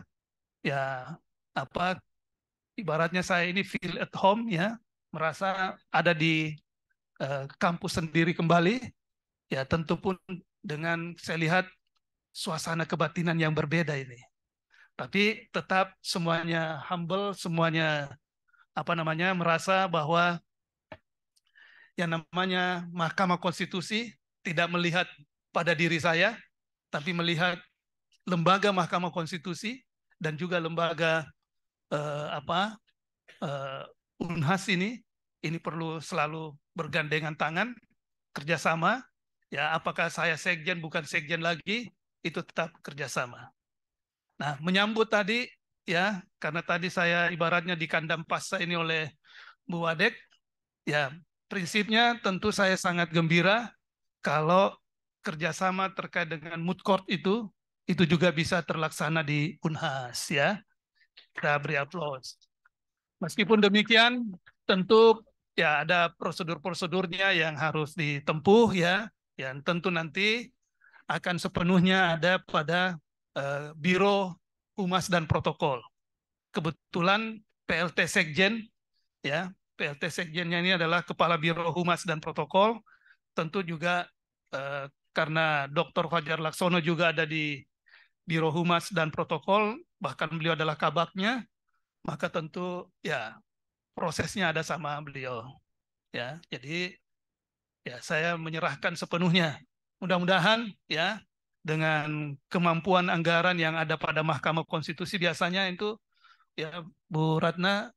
ya apa ibaratnya saya ini feel at home ya merasa ada di eh, kampus sendiri kembali. Ya tentu pun dengan saya lihat suasana kebatinan yang berbeda ini. Tapi tetap semuanya humble semuanya apa namanya merasa bahwa yang namanya Mahkamah Konstitusi tidak melihat pada diri saya, tapi melihat lembaga Mahkamah Konstitusi dan juga lembaga eh, apa eh, Unhas ini ini perlu selalu bergandengan tangan kerjasama ya apakah saya sekjen bukan sekjen lagi itu tetap kerjasama. Nah menyambut tadi ya karena tadi saya ibaratnya di kandang pasta ini oleh Bu Wadek ya prinsipnya tentu saya sangat gembira kalau kerjasama terkait dengan mood court itu itu juga bisa terlaksana di Unhas ya. Kita beri aplaus. Meskipun demikian tentu ya ada prosedur-prosedurnya yang harus ditempuh ya yang tentu nanti akan sepenuhnya ada pada uh, Biro Humas dan Protokol. Kebetulan PLT Sekjen ya PLT Sekjennya ini adalah Kepala Biro Humas dan Protokol. Tentu juga eh, karena Dr. Fajar Laksono juga ada di Biro Humas dan Protokol, bahkan beliau adalah kabaknya, maka tentu ya prosesnya ada sama beliau. Ya, jadi ya saya menyerahkan sepenuhnya. Mudah-mudahan ya dengan kemampuan anggaran yang ada pada Mahkamah Konstitusi biasanya itu ya Bu Ratna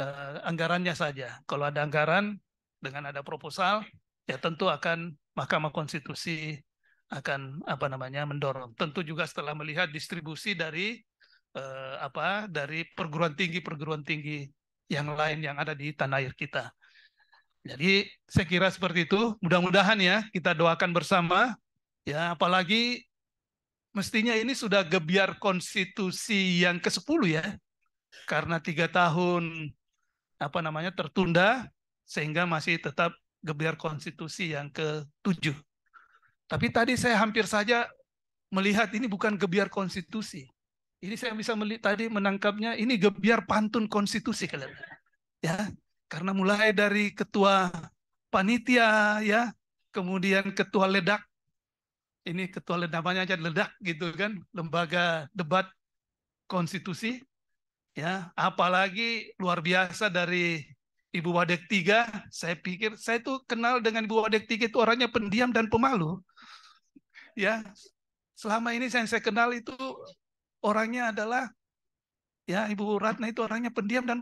uh, anggarannya saja. Kalau ada anggaran dengan ada proposal, ya tentu akan Mahkamah Konstitusi akan apa namanya mendorong. Tentu juga setelah melihat distribusi dari uh, apa dari perguruan tinggi perguruan tinggi yang lain yang ada di tanah air kita. Jadi saya kira seperti itu. Mudah-mudahan ya kita doakan bersama. Ya apalagi mestinya ini sudah gebiar konstitusi yang ke-10 ya. Karena tiga tahun apa namanya tertunda sehingga masih tetap gebiar konstitusi yang ke-7. Tapi tadi saya hampir saja melihat ini bukan gebiar konstitusi. Ini saya bisa melihat tadi menangkapnya ini gebiar pantun konstitusi kalian. Ya, karena mulai dari ketua panitia ya, kemudian ketua ledak. Ini ketua ledak namanya aja ledak gitu kan, lembaga debat konstitusi ya apalagi luar biasa dari Ibu Wadek Tiga saya pikir saya tuh kenal dengan Ibu Wadek Tiga itu orangnya pendiam dan pemalu ya selama ini yang saya kenal itu orangnya adalah ya Ibu Ratna itu orangnya pendiam dan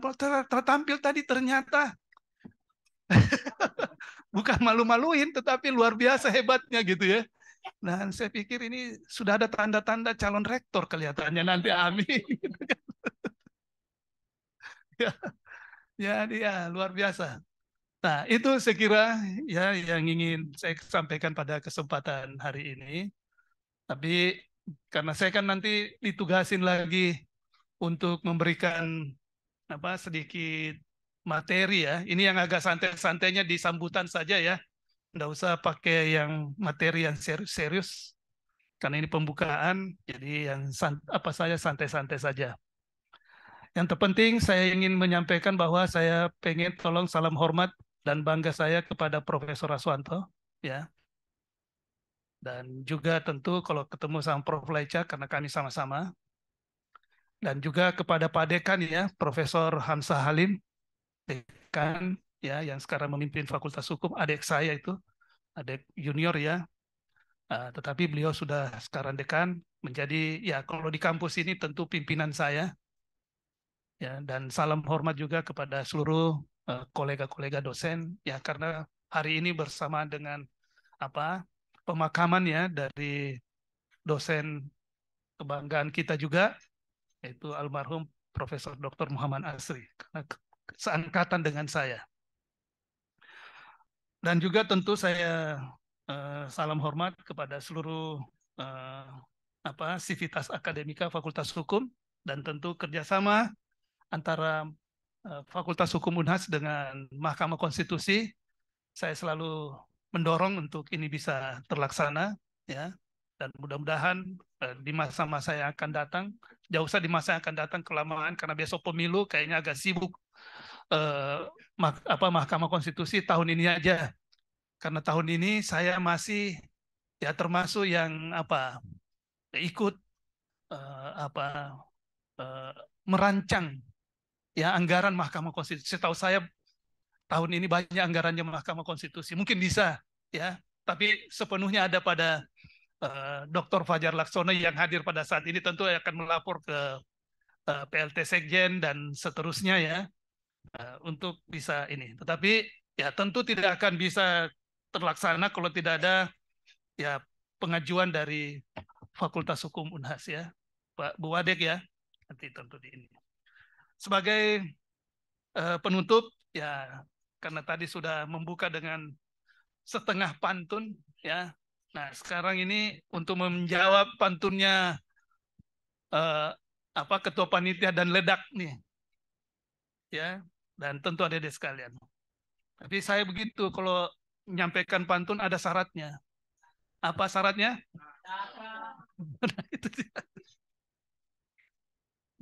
tertampil tadi ternyata bukan malu-maluin tetapi luar biasa hebatnya gitu ya Nah, saya pikir ini sudah ada tanda-tanda calon rektor kelihatannya nanti amin. ya, ya dia luar biasa. Nah, itu saya kira ya yang ingin saya sampaikan pada kesempatan hari ini. Tapi karena saya kan nanti ditugasin lagi untuk memberikan apa sedikit materi ya. Ini yang agak santai-santainya di sambutan saja ya. Nggak usah pakai yang materi yang serius-serius. Karena ini pembukaan, jadi yang apa saja santai-santai saja. Yang terpenting saya ingin menyampaikan bahwa saya pengen tolong salam hormat dan bangga saya kepada Profesor Aswanto ya. Dan juga tentu kalau ketemu sama Prof. Laica karena kami sama-sama. Dan juga kepada Pak Dekan ya, Profesor Hamzah Halim, Dekan ya yang sekarang memimpin Fakultas Hukum, adik saya itu, adik junior ya. Uh, tetapi beliau sudah sekarang dekan menjadi ya kalau di kampus ini tentu pimpinan saya ya dan salam hormat juga kepada seluruh kolega-kolega uh, dosen ya karena hari ini bersama dengan apa pemakaman ya dari dosen kebanggaan kita juga yaitu almarhum Profesor Dr. Muhammad Asri karena seangkatan dengan saya. Dan juga tentu saya uh, salam hormat kepada seluruh uh, apa sivitas akademika Fakultas Hukum dan tentu kerjasama antara Fakultas Hukum Unhas dengan Mahkamah Konstitusi, saya selalu mendorong untuk ini bisa terlaksana ya. Dan mudah-mudahan eh, di masa-masa yang akan datang jauh usah di masa yang akan datang kelamaan karena besok pemilu kayaknya agak sibuk eh, apa Mahkamah Konstitusi tahun ini aja. Karena tahun ini saya masih ya termasuk yang apa ikut eh, apa eh, merancang ya anggaran Mahkamah Konstitusi. Setahu saya tahun ini banyak anggarannya Mahkamah Konstitusi. Mungkin bisa ya, tapi sepenuhnya ada pada eh, Dr. Fajar Laksono yang hadir pada saat ini tentu akan melapor ke eh, PLT Sekjen dan seterusnya ya eh, untuk bisa ini. Tetapi ya tentu tidak akan bisa terlaksana kalau tidak ada ya pengajuan dari Fakultas Hukum Unhas ya, Pak Bu Wadek ya, nanti tentu di ini. Sebagai eh, penutup ya karena tadi sudah membuka dengan setengah pantun ya. Nah sekarang ini untuk menjawab pantunnya eh, apa ketua panitia dan ledak nih ya dan tentu ada di sekalian. Tapi saya begitu kalau menyampaikan pantun ada syaratnya. Apa syaratnya? Nah, itu dia.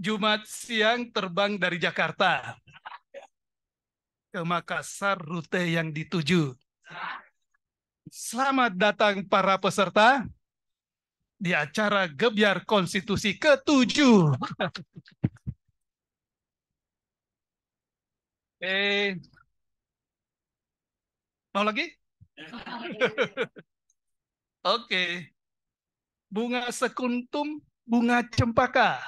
Jumat siang terbang dari Jakarta ke Makassar rute yang dituju. Selamat datang para peserta di acara Gebiar Konstitusi ke-7. Eh, mau lagi? Oke. Bunga sekuntum, bunga cempaka.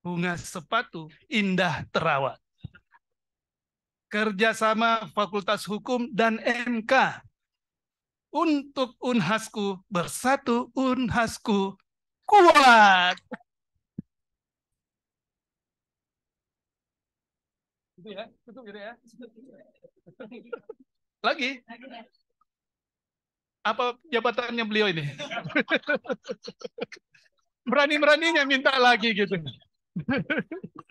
Bunga sepatu, indah terawat. Kerjasama Fakultas Hukum dan MK. Untuk Unhasku bersatu Unhasku kuat. Itu ya, gitu ya. Lagi. Apa jabatannya beliau ini? Berani-beraninya minta lagi gitu.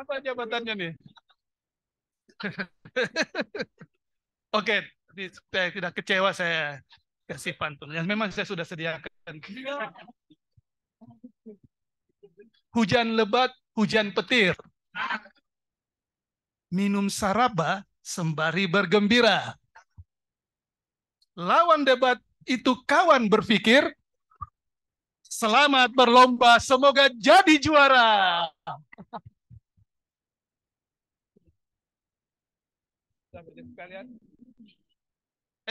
Apa jabatannya nih? Oke, supaya tidak kecewa saya kasih pantun. Yang memang saya sudah sediakan. Hujan lebat, hujan petir. Minum saraba sembari bergembira. Lawan debat itu kawan berpikir. Selamat berlomba, semoga jadi juara.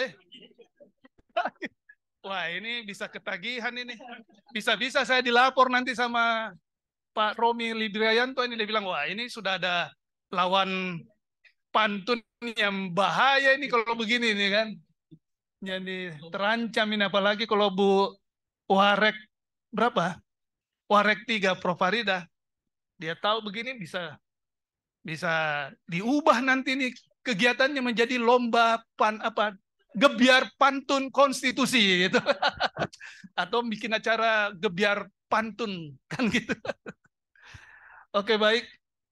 Eh, wah ini bisa ketagihan ini. Bisa-bisa saya dilapor nanti sama Pak Romi Libriayanto ini dia bilang wah ini sudah ada lawan pantun yang bahaya ini kalau begini nih kan. Jadi terancam ini apalagi kalau Bu Warek berapa? Warek 3 Prof Farida. Dia tahu begini bisa bisa diubah nanti nih kegiatannya menjadi lomba pan apa gebiar pantun konstitusi gitu. Atau bikin acara gebiar pantun kan gitu. Oke baik.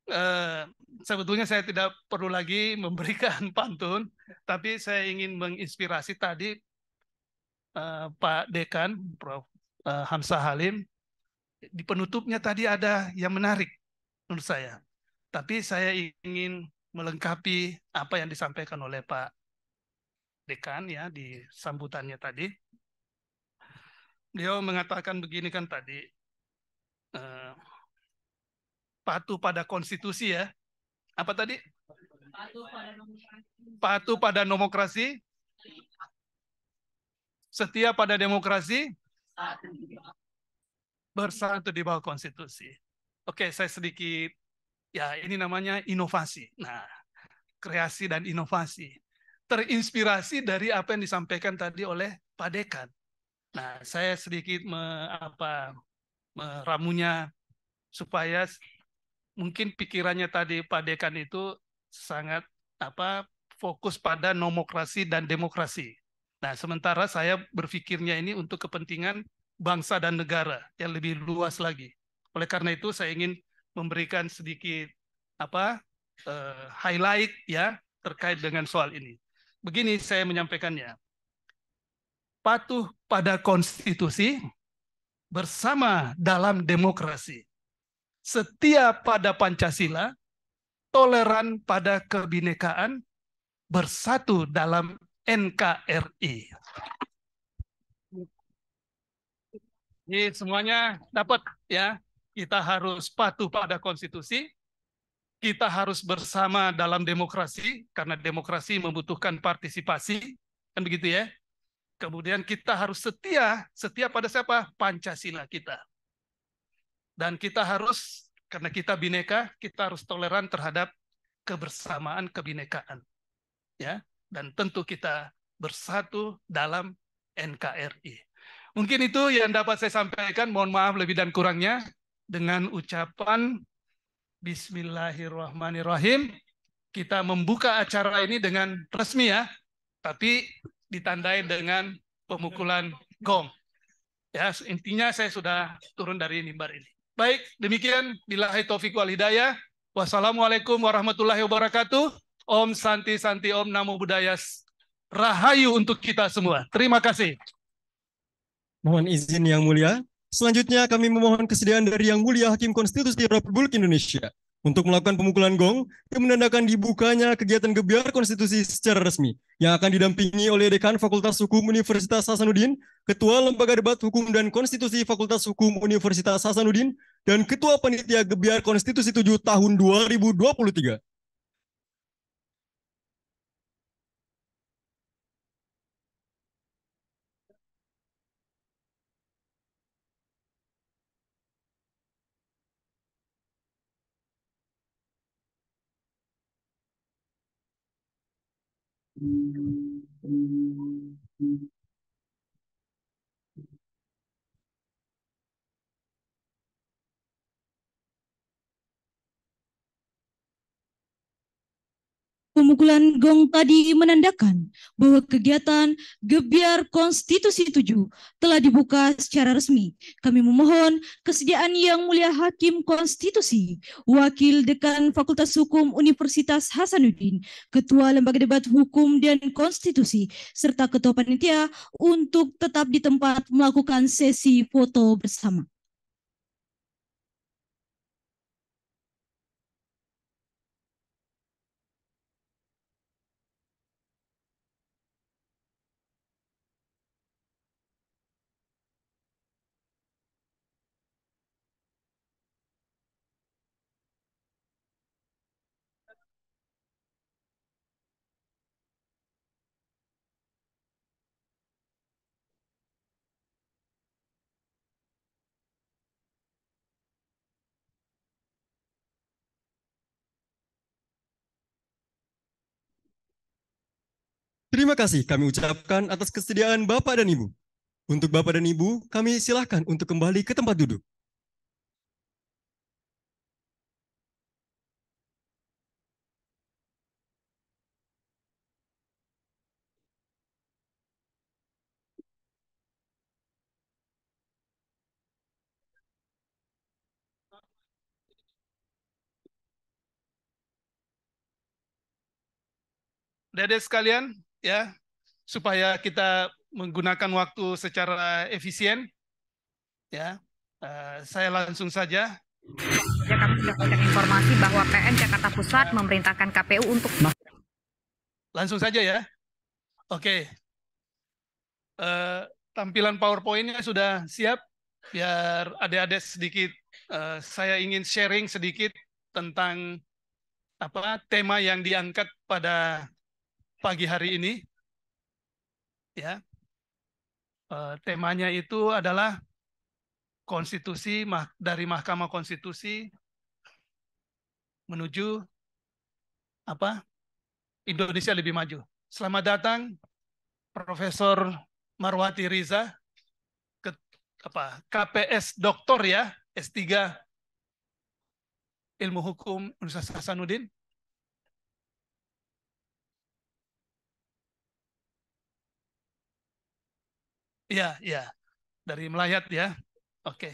Eh, sebetulnya saya tidak perlu lagi memberikan pantun, tapi saya ingin menginspirasi tadi eh, Pak Dekan, Prof. eh, Hamzah Halim. Di penutupnya tadi ada yang menarik menurut saya. Tapi saya ingin melengkapi apa yang disampaikan oleh Pak Dekan ya di sambutannya tadi. Beliau mengatakan begini kan tadi, eh, patuh pada konstitusi ya. Apa tadi? Patuh pada demokrasi. Setia pada demokrasi. Bersatu di bawah konstitusi. Oke, saya sedikit ya ini namanya inovasi. Nah, kreasi dan inovasi terinspirasi dari apa yang disampaikan tadi oleh Pak Dekan. Nah, saya sedikit me, apa, meramunya supaya mungkin pikirannya tadi Pak Dekan itu sangat apa fokus pada nomokrasi dan demokrasi. Nah, sementara saya berpikirnya ini untuk kepentingan bangsa dan negara yang lebih luas lagi. Oleh karena itu saya ingin memberikan sedikit apa uh, highlight ya terkait dengan soal ini. begini saya menyampaikannya. Patuh pada konstitusi bersama dalam demokrasi. Setia pada Pancasila, toleran pada kebinekaan, bersatu dalam NKRI. Ini semuanya dapat ya. Kita harus patuh pada konstitusi. Kita harus bersama dalam demokrasi karena demokrasi membutuhkan partisipasi kan begitu ya. Kemudian kita harus setia, setia pada siapa? Pancasila kita. Dan kita harus karena kita bineka, kita harus toleran terhadap kebersamaan kebinekaan. Ya, dan tentu kita bersatu dalam NKRI. Mungkin itu yang dapat saya sampaikan. Mohon maaf lebih dan kurangnya dengan ucapan Bismillahirrahmanirrahim. Kita membuka acara ini dengan resmi ya, tapi ditandai dengan pemukulan gong. Ya, intinya saya sudah turun dari mimbar ini. Baik, demikian billahi taufiq wal hidayah. Wassalamualaikum warahmatullahi wabarakatuh. Om Santi Santi Om Namo Buddhaya. Rahayu untuk kita semua. Terima kasih.
Mohon izin yang mulia. Selanjutnya kami memohon kesediaan dari Yang Mulia Hakim Konstitusi Republik Indonesia untuk melakukan pemukulan gong yang menandakan dibukanya kegiatan gebiar konstitusi secara resmi yang akan didampingi oleh Dekan Fakultas Hukum Universitas Hasanuddin, Ketua Lembaga Debat Hukum dan Konstitusi Fakultas Hukum Universitas Hasanuddin, dan Ketua Panitia Gebiar Konstitusi 7 tahun 2023. Thank you.
Pemukulan gong tadi menandakan bahwa kegiatan Gebiar Konstitusi 7 telah dibuka secara resmi. Kami memohon kesediaan Yang Mulia Hakim Konstitusi, Wakil Dekan Fakultas Hukum Universitas Hasanuddin, Ketua Lembaga Debat Hukum dan Konstitusi, serta Ketua Panitia untuk tetap di tempat melakukan sesi foto bersama.
Terima kasih kami ucapkan atas kesediaan Bapak dan Ibu. Untuk Bapak dan Ibu, kami silahkan untuk kembali ke tempat duduk.
Dede sekalian, ya, supaya kita menggunakan waktu secara efisien, ya, eh, saya langsung saja.
Ya, kami mendapatkan informasi bahwa PN Jakarta Pusat memerintahkan KPU untuk
Langsung saja ya. Oke. Eh, tampilan PowerPoint-nya sudah siap. Biar adik-adik sedikit, eh, saya ingin sharing sedikit tentang apa tema yang diangkat pada pagi hari ini. Ya. Eh, temanya itu adalah konstitusi dari Mahkamah Konstitusi menuju apa? Indonesia lebih maju. Selamat datang Profesor Marwati Riza ke, apa? KPS Doktor ya, S3 Ilmu Hukum Universitas Hasanuddin. Iya, iya. Dari Melayat ya. Oke.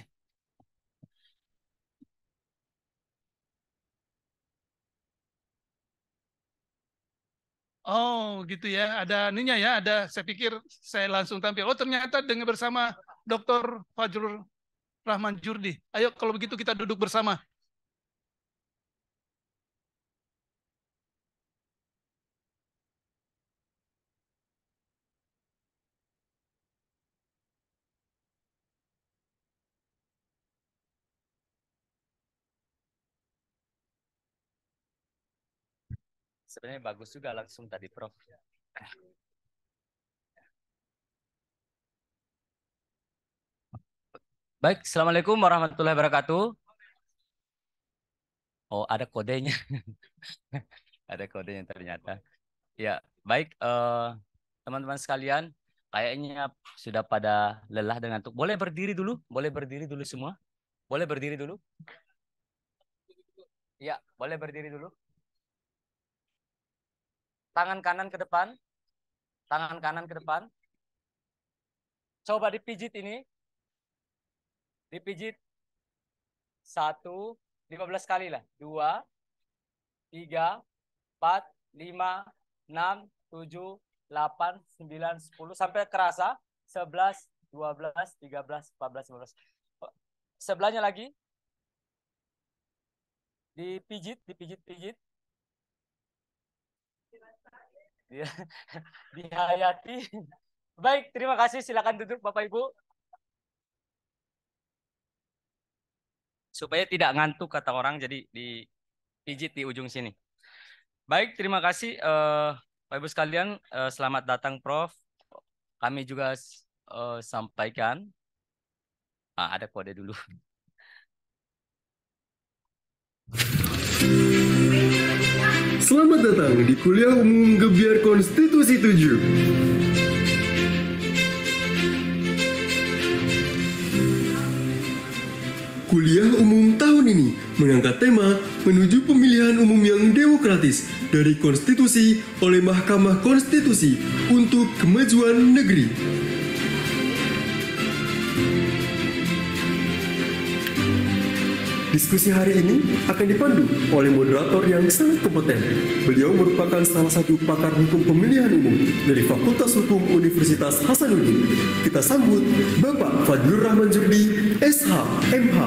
Oh, gitu ya. Ada ininya ya, ada saya pikir saya langsung tampil. Oh, ternyata dengan bersama Dr. Fajrul Rahman Jurdi. Ayo kalau begitu kita duduk bersama.
Sebenarnya bagus juga langsung tadi, Prof. Baik, Assalamualaikum warahmatullahi wabarakatuh. Oh, ada kodenya. ada kodenya ternyata. Ya, baik eh, teman-teman sekalian, kayaknya sudah pada lelah dengan tuh. Boleh berdiri dulu? Boleh berdiri dulu semua? Boleh berdiri dulu? Ya, boleh berdiri dulu. Tangan kanan ke depan. Tangan kanan ke depan. Coba dipijit ini. Dipijit. Satu. Lima belas kali lah. Dua. Tiga. Empat. Lima. Enam. Tujuh. Delapan. Sembilan. Sepuluh. Sampai kerasa. Sebelas. Dua belas. Tiga belas. Empat belas. Lima belas. Sebelahnya lagi. Dipijit. Dipijit-pijit. Dia dihayati. Baik, terima kasih. Silakan duduk Bapak Ibu. Supaya tidak ngantuk kata orang, jadi dipijit di ujung sini. Baik, terima kasih eh, Bapak Ibu sekalian. Eh, selamat datang Prof. Kami juga eh, sampaikan. Ah, ada kode dulu.
Selamat datang di Kuliah Umum Gebiar Konstitusi 7. Kuliah umum tahun ini mengangkat tema menuju pemilihan umum yang demokratis dari konstitusi oleh Mahkamah Konstitusi untuk kemajuan negeri. Diskusi hari ini akan dipandu oleh moderator yang sangat kompeten. Beliau merupakan salah satu pakar hukum pemilihan umum dari Fakultas Hukum Universitas Hasanuddin. Kita sambut Bapak Fadlur Rahman Jurdi, SH, MH.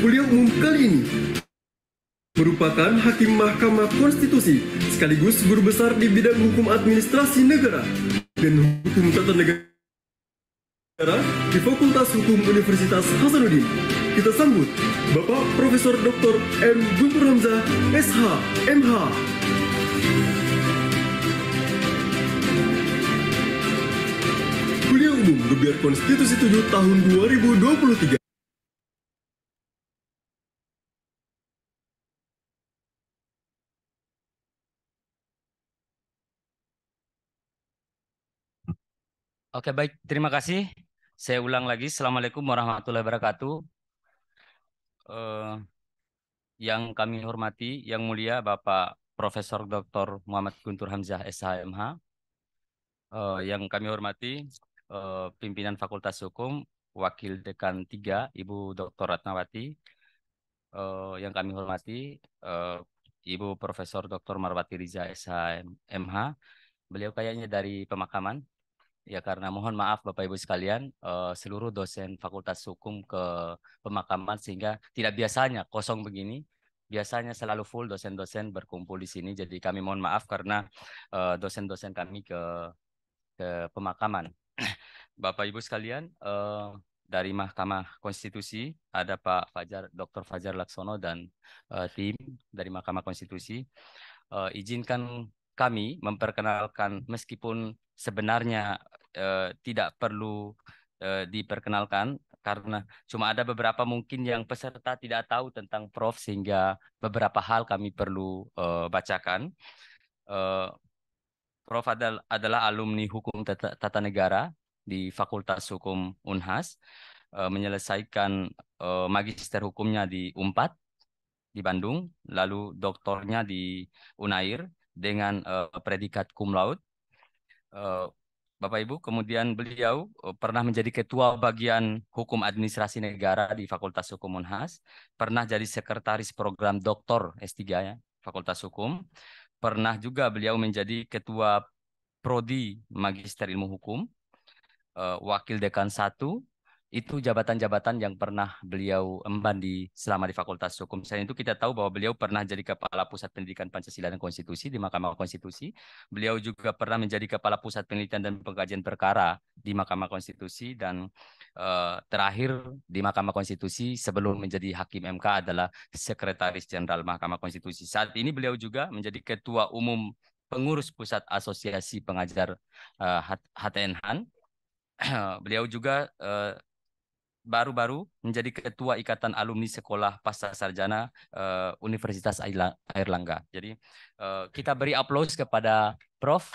Kuliah umum kali ini merupakan Hakim Mahkamah Konstitusi sekaligus guru besar di bidang hukum administrasi negara dan hukum tata negara di Fakultas Hukum Universitas Hasanuddin. Kita sambut Bapak Profesor Dr. M. Guntur Hamzah, SH, MH. Kuliah Umum Gebiar Konstitusi 7 tahun 2023.
Oke, baik. Terima kasih. Saya ulang lagi. Assalamualaikum warahmatullahi wabarakatuh. Eh, yang kami hormati, yang mulia Bapak Profesor Dr. Muhammad Guntur Hamzah SHMH. Eh, yang kami hormati eh, pimpinan Fakultas Hukum, Wakil Dekan 3, Ibu Dr. Ratnawati. Eh, yang kami hormati eh, Ibu Profesor Dr. Marwati Riza SHMH. Beliau kayaknya dari pemakaman. Ya karena mohon maaf Bapak Ibu sekalian, eh, seluruh dosen Fakultas Hukum ke pemakaman sehingga tidak biasanya kosong begini. Biasanya selalu full dosen-dosen berkumpul di sini. Jadi kami mohon maaf karena eh, dosen-dosen kami ke ke pemakaman. Bapak Ibu sekalian, eh, dari Mahkamah Konstitusi ada Pak Fajar, Dr. Fajar Laksono dan eh, tim dari Mahkamah Konstitusi. Eh, izinkan kami memperkenalkan meskipun sebenarnya eh, tidak perlu eh, diperkenalkan karena cuma ada beberapa mungkin yang peserta tidak tahu tentang Prof sehingga beberapa hal kami perlu uh, bacakan. Uh, Prof adalah, alumni Hukum Tata, Tata Negara di Fakultas Hukum Unhas, uh, menyelesaikan uh, magister hukumnya di Unpad di Bandung, lalu doktornya di Unair dengan uh, predikat cum laude. Uh, Bapak Ibu, kemudian beliau pernah menjadi ketua bagian hukum administrasi negara di Fakultas Hukum Unhas, pernah jadi sekretaris program doktor S3 ya, Fakultas Hukum, pernah juga beliau menjadi ketua prodi Magister Ilmu Hukum, wakil dekan satu itu jabatan-jabatan yang pernah beliau emban di selama di Fakultas Hukum. Selain itu kita tahu bahwa beliau pernah jadi Kepala Pusat Pendidikan Pancasila dan Konstitusi di Mahkamah Konstitusi. Beliau juga pernah menjadi Kepala Pusat Penelitian dan Pengkajian Perkara di Mahkamah Konstitusi dan uh, terakhir di Mahkamah Konstitusi sebelum menjadi Hakim MK adalah Sekretaris Jenderal Mahkamah Konstitusi. Saat ini beliau juga menjadi Ketua Umum Pengurus Pusat Asosiasi Pengajar HTN beliau juga uh, baru-baru menjadi ketua Ikatan Alumni Sekolah Pasca Sarjana uh, Universitas Airlangga. Jadi uh, kita beri aplaus kepada Prof.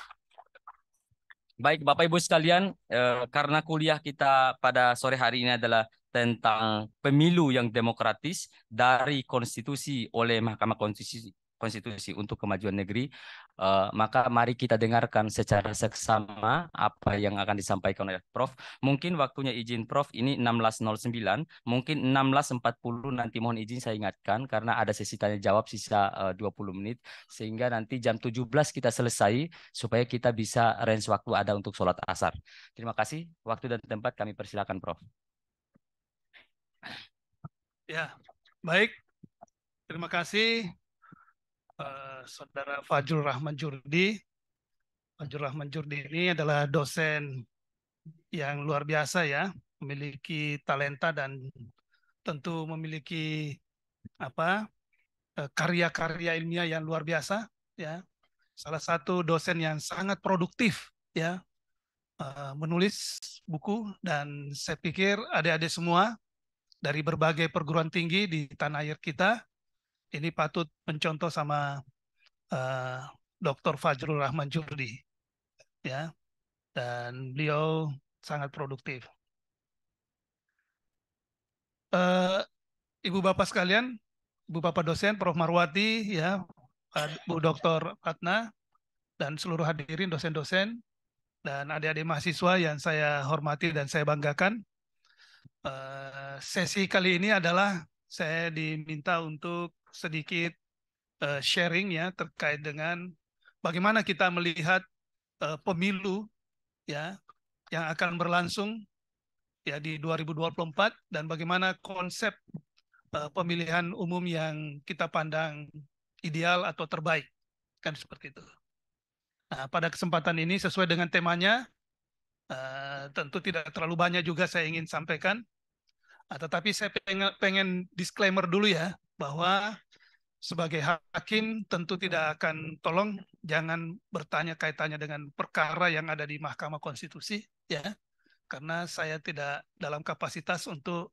Baik Bapak Ibu sekalian, uh, karena kuliah kita pada sore hari ini adalah tentang pemilu yang demokratis dari konstitusi oleh Mahkamah Konstitusi konstitusi untuk kemajuan negeri, uh, maka mari kita dengarkan secara seksama apa yang akan disampaikan oleh Prof. Mungkin waktunya izin Prof ini 16.09, mungkin 16.40 nanti mohon izin saya ingatkan karena ada sesi tanya jawab sisa uh, 20 menit sehingga nanti jam 17 kita selesai supaya kita bisa range waktu ada untuk sholat asar. Terima kasih. Waktu dan tempat kami persilakan Prof.
Ya, baik. Terima kasih uh, saudara Fajrul Rahman Jurdi. Fajrul Rahman Jurdi ini adalah dosen yang luar biasa ya, memiliki talenta dan tentu memiliki apa eh, karya-karya ilmiah yang luar biasa ya. Salah satu dosen yang sangat produktif ya, uh, menulis buku dan saya pikir adik-adik semua dari berbagai perguruan tinggi di tanah air kita ini patut mencontoh sama uh, Dr. Fajrul Rahman Jurdi ya dan beliau sangat produktif. Uh, Ibu Bapak sekalian, Ibu Bapak dosen, Prof Marwati, ya, Bu Dr. Ratna, dan seluruh hadirin dosen-dosen dan adik-adik mahasiswa yang saya hormati dan saya banggakan. Uh, sesi kali ini adalah saya diminta untuk sedikit uh, sharing ya terkait dengan bagaimana kita melihat uh, pemilu ya yang akan berlangsung ya di 2024 dan bagaimana konsep uh, pemilihan umum yang kita pandang ideal atau terbaik kan seperti itu. Nah, pada kesempatan ini sesuai dengan temanya uh, tentu tidak terlalu banyak juga saya ingin sampaikan. Uh, tetapi saya pengen, pengen disclaimer dulu ya bahwa sebagai hakim tentu tidak akan tolong. Jangan bertanya kaitannya dengan perkara yang ada di Mahkamah Konstitusi ya. Karena saya tidak dalam kapasitas untuk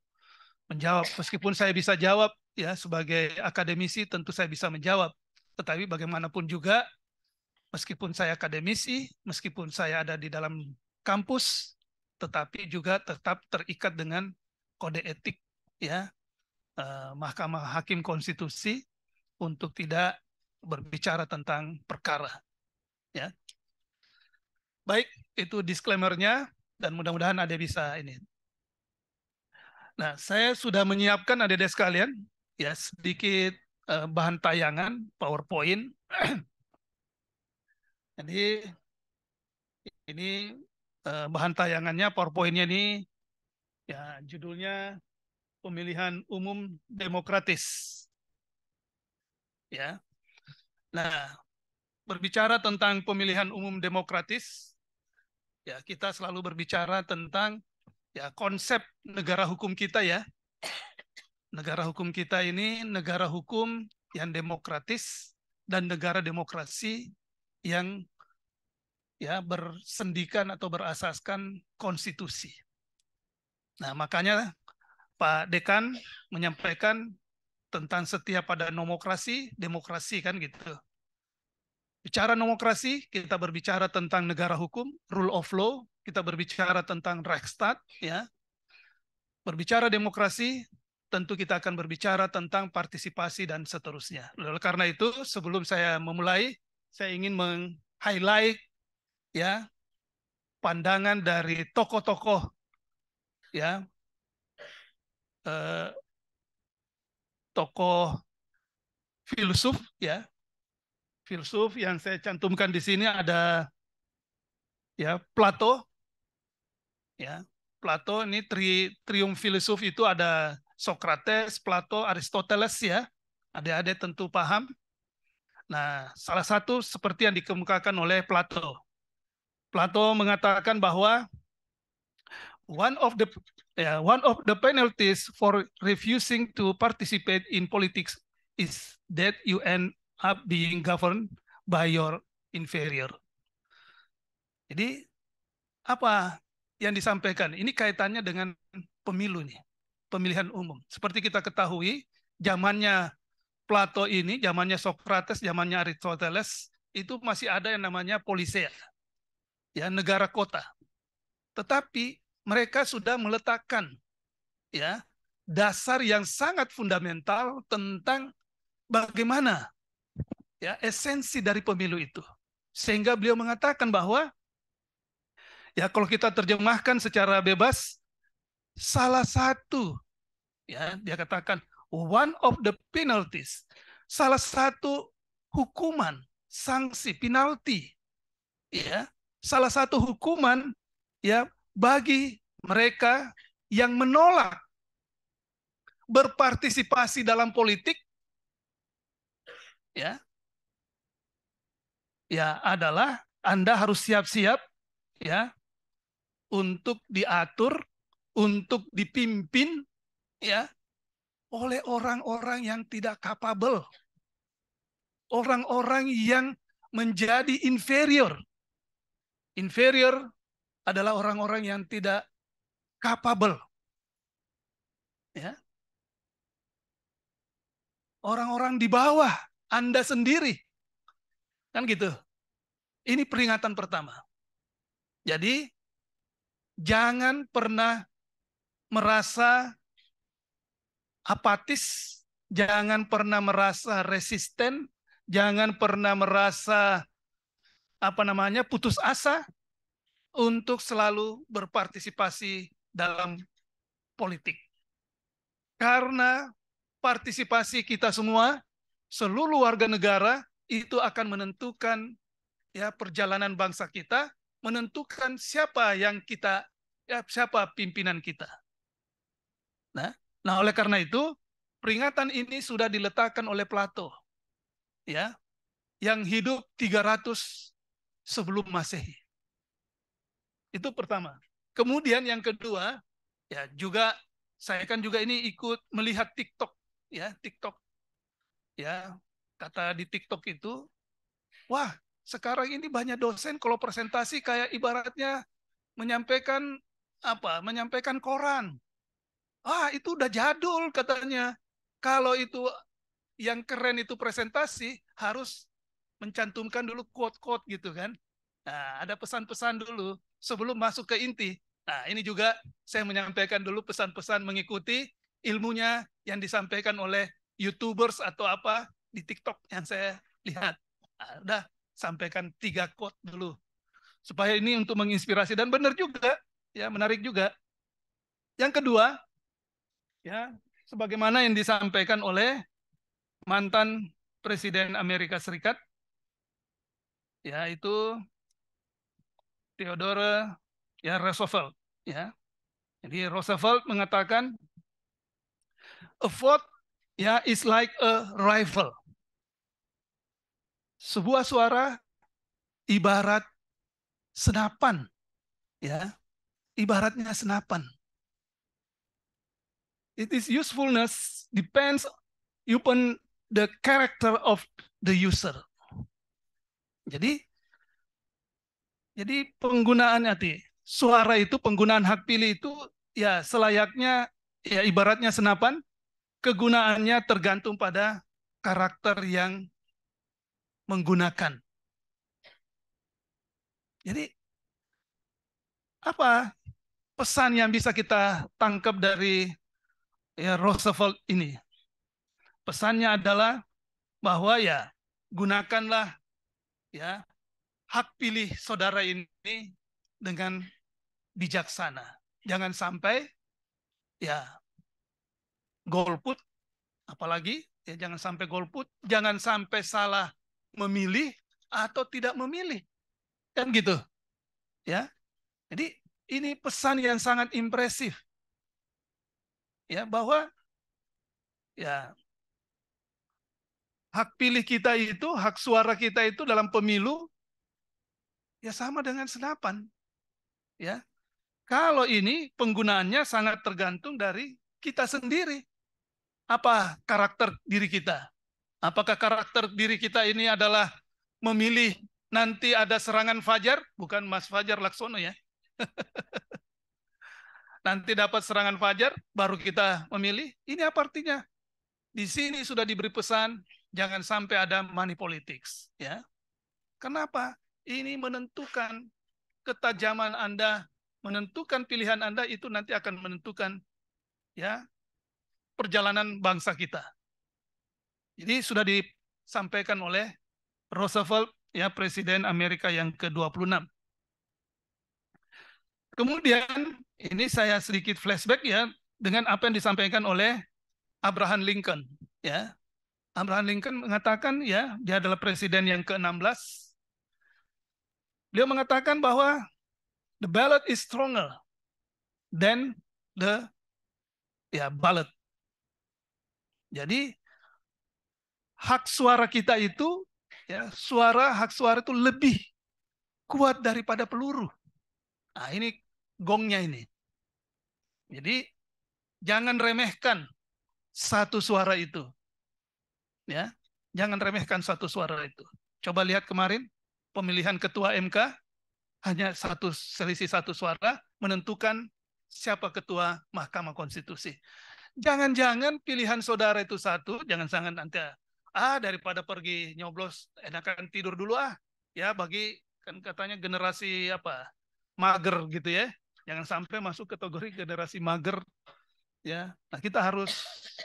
menjawab. Meskipun saya bisa jawab ya sebagai akademisi tentu saya bisa menjawab. Tetapi bagaimanapun juga meskipun saya akademisi meskipun saya ada di dalam kampus tetapi juga tetap terikat dengan kode etik ya. Eh, Mahkamah Hakim Konstitusi untuk tidak berbicara tentang perkara. Ya. Baik, itu disclaimer-nya dan mudah-mudahan ada bisa ini. Nah, saya sudah menyiapkan adik-adik sekalian ya sedikit uh, bahan tayangan PowerPoint. Jadi ini uh, bahan tayangannya PowerPoint-nya ini ya judulnya pemilihan umum demokratis ya. Nah, berbicara tentang pemilihan umum demokratis, ya kita selalu berbicara tentang ya konsep negara hukum kita ya. Negara hukum kita ini negara hukum yang demokratis dan negara demokrasi yang ya bersendikan atau berasaskan konstitusi. Nah, makanya Pak Dekan menyampaikan tentang setia pada demokrasi, demokrasi kan gitu. Bicara demokrasi, kita berbicara tentang negara hukum, rule of law, kita berbicara tentang Rechtsstaat, ya. Berbicara demokrasi, tentu kita akan berbicara tentang partisipasi dan seterusnya. Oleh karena itu, sebelum saya memulai, saya ingin meng-highlight ya pandangan dari tokoh-tokoh ya eh, tokoh filsuf ya filsuf yang saya cantumkan di sini ada ya Plato ya Plato ini tri, trium filsuf itu ada Socrates, Plato, Aristoteles ya. Adik-adik tentu paham. Nah, salah satu seperti yang dikemukakan oleh Plato. Plato mengatakan bahwa one of the yeah, one of the penalties for refusing to participate in politics is that you end up being governed by your inferior. Jadi apa yang disampaikan ini kaitannya dengan pemilu nih, pemilihan umum. Seperti kita ketahui, zamannya Plato ini, zamannya Socrates, zamannya Aristoteles itu masih ada yang namanya polisea, ya negara kota. Tetapi mereka sudah meletakkan ya dasar yang sangat fundamental tentang bagaimana ya esensi dari pemilu itu. Sehingga beliau mengatakan bahwa ya kalau kita terjemahkan secara bebas salah satu ya dia katakan one of the penalties salah satu hukuman sanksi penalti ya salah satu hukuman ya bagi mereka yang menolak berpartisipasi dalam politik ya ya adalah Anda harus siap-siap ya untuk diatur, untuk dipimpin ya oleh orang-orang yang tidak kapabel. Orang-orang yang menjadi inferior. Inferior adalah orang-orang yang tidak kapabel. Ya. Orang-orang di bawah Anda sendiri. Kan gitu. Ini peringatan pertama. Jadi jangan pernah merasa apatis, jangan pernah merasa resisten, jangan pernah merasa apa namanya putus asa untuk selalu berpartisipasi dalam politik. Karena partisipasi kita semua, seluruh warga negara itu akan menentukan ya perjalanan bangsa kita, menentukan siapa yang kita ya siapa pimpinan kita. Nah, nah oleh karena itu peringatan ini sudah diletakkan oleh Plato. Ya. Yang hidup 300 sebelum Masehi. Itu pertama. Kemudian yang kedua, ya juga saya kan juga ini ikut melihat TikTok, ya, TikTok. Ya, kata di TikTok itu, wah, sekarang ini banyak dosen kalau presentasi kayak ibaratnya menyampaikan apa? Menyampaikan koran. Ah, itu udah jadul katanya. Kalau itu yang keren itu presentasi harus mencantumkan dulu quote-quote gitu kan. Nah, ada pesan-pesan dulu sebelum masuk ke inti. Nah, ini juga saya menyampaikan dulu pesan-pesan mengikuti ilmunya yang disampaikan oleh YouTubers atau apa di TikTok yang saya lihat. Nah, sampaikan tiga quote dulu. Supaya ini untuk menginspirasi dan benar juga, ya menarik juga. Yang kedua, ya sebagaimana yang disampaikan oleh mantan Presiden Amerika Serikat, yaitu Theodore ya Roosevelt, ya. Jadi Roosevelt mengatakan a vote ya is like a rifle. Sebuah suara ibarat senapan, ya. Ibaratnya senapan. It is usefulness depends upon the character of the user. Jadi jadi penggunaan hati suara itu penggunaan hak pilih itu ya selayaknya ya ibaratnya senapan, kegunaannya tergantung pada karakter yang menggunakan. Jadi apa pesan yang bisa kita tangkap dari ya Roosevelt ini? Pesannya adalah bahwa ya gunakanlah ya hak pilih saudara ini dengan bijaksana. Jangan sampai ya golput apalagi ya jangan sampai golput, jangan sampai salah memilih atau tidak memilih. Kan gitu. Ya. Jadi ini pesan yang sangat impresif. Ya, bahwa ya hak pilih kita itu, hak suara kita itu dalam pemilu ya sama dengan senapan. Ya. Kalau ini penggunaannya sangat tergantung dari kita sendiri. Apa karakter diri kita? Apakah karakter diri kita ini adalah memilih nanti ada serangan fajar, bukan Mas Fajar Laksono ya. nanti dapat serangan fajar, baru kita memilih. Ini apa artinya? Di sini sudah diberi pesan, jangan sampai ada money politics. Ya. Kenapa? Ini menentukan ketajaman Anda, menentukan pilihan Anda itu nanti akan menentukan ya perjalanan bangsa kita. Jadi sudah disampaikan oleh Roosevelt ya presiden Amerika yang ke-26. Kemudian ini saya sedikit flashback ya dengan apa yang disampaikan oleh Abraham Lincoln ya. Abraham Lincoln mengatakan ya dia adalah presiden yang ke-16. Beliau mengatakan bahwa the ballot is stronger than the ya ballot. Jadi hak suara kita itu ya suara hak suara itu lebih kuat daripada peluru. Nah, ini gongnya ini. Jadi jangan remehkan satu suara itu. Ya, jangan remehkan satu suara itu. Coba lihat kemarin pemilihan ketua MK hanya satu selisih satu suara menentukan siapa ketua Mahkamah Konstitusi. Jangan-jangan pilihan saudara itu satu, jangan-jangan nanti ah daripada pergi nyoblos enakan tidur dulu ah. Ya bagi kan katanya generasi apa? mager gitu ya. Jangan sampai masuk kategori generasi mager ya. Nah, kita harus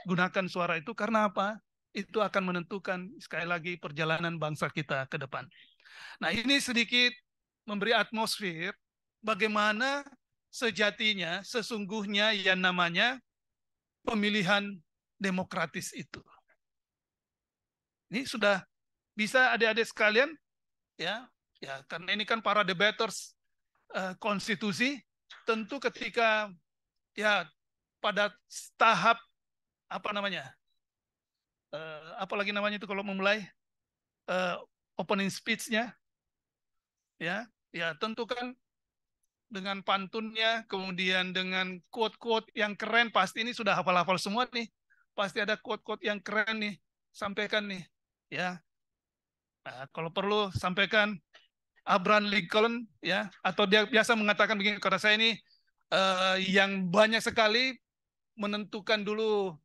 gunakan suara itu karena apa? Itu akan menentukan sekali lagi perjalanan bangsa kita ke depan. Nah, ini sedikit memberi atmosfer bagaimana sejatinya sesungguhnya yang namanya pemilihan demokratis itu. Ini sudah bisa adik-adik sekalian ya, ya karena ini kan para debaters uh, konstitusi tentu ketika ya pada tahap apa namanya uh, apalagi namanya itu kalau memulai uh, opening speech-nya ya. Ya tentu kan dengan pantunnya kemudian dengan quote-quote yang keren. Pasti ini sudah hafal-hafal semua nih. Pasti ada quote-quote yang keren nih. Sampaikan nih ya. Nah, kalau perlu sampaikan Abraham Lincoln ya atau dia biasa mengatakan begini karena saya ini uh, yang banyak sekali menentukan dulu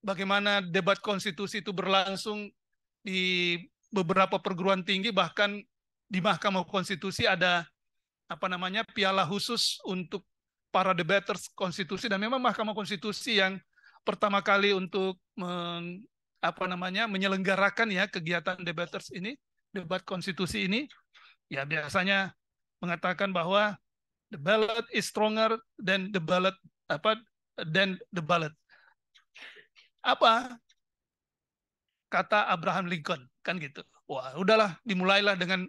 bagaimana debat konstitusi itu berlangsung di beberapa perguruan tinggi bahkan di Mahkamah Konstitusi ada apa namanya piala khusus untuk para debaters konstitusi dan memang Mahkamah Konstitusi yang pertama kali untuk meng, apa namanya menyelenggarakan ya kegiatan debaters ini debat konstitusi ini ya biasanya mengatakan bahwa the ballot is stronger than the ballot apa than the ballot. Apa kata Abraham Lincoln kan gitu. Wah, udahlah dimulailah dengan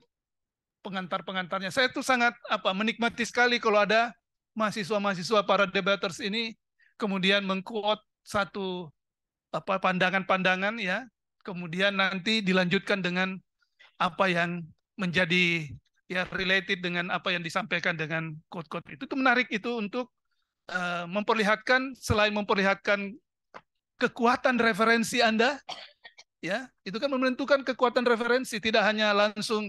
pengantar-pengantarnya. Saya tuh sangat apa menikmati sekali kalau ada mahasiswa-mahasiswa para debaters ini kemudian mengquote satu apa pandangan-pandangan ya, kemudian nanti dilanjutkan dengan apa yang menjadi ya related dengan apa yang disampaikan dengan quote-quote itu itu menarik itu untuk uh, memperlihatkan selain memperlihatkan kekuatan referensi Anda ya itu kan menentukan kekuatan referensi tidak hanya langsung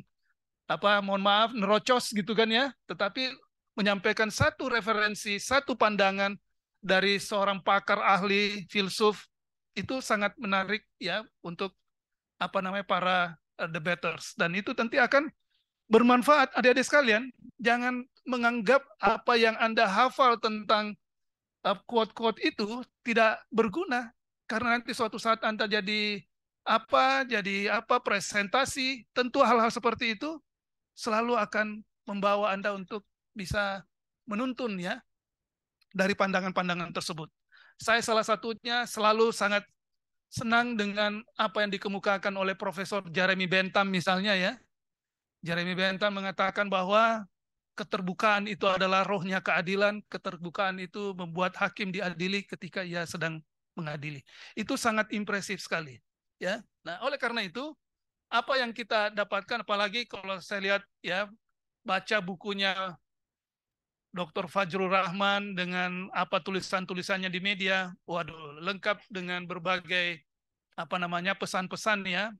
apa mohon maaf nerocos gitu kan ya tetapi menyampaikan satu referensi satu pandangan dari seorang pakar ahli filsuf itu sangat menarik ya untuk apa namanya para uh, debaters. Dan itu nanti akan bermanfaat adik-adik sekalian jangan menganggap apa yang Anda hafal tentang uh, quote-quote itu tidak berguna karena nanti suatu saat Anda jadi apa jadi apa presentasi tentu hal-hal seperti itu selalu akan membawa Anda untuk bisa menuntun ya dari pandangan-pandangan tersebut. Saya salah satunya selalu sangat senang dengan apa yang dikemukakan oleh Profesor Jeremy Bentham misalnya ya. Jeremy Bentham mengatakan bahwa keterbukaan itu adalah rohnya keadilan, keterbukaan itu membuat hakim diadili ketika ia sedang mengadili. Itu sangat impresif sekali, ya. Nah, oleh karena itu, apa yang kita dapatkan apalagi kalau saya lihat ya baca bukunya Dr. Fajrul Rahman dengan apa tulisan-tulisannya di media, waduh, lengkap dengan berbagai apa namanya pesan-pesan ya,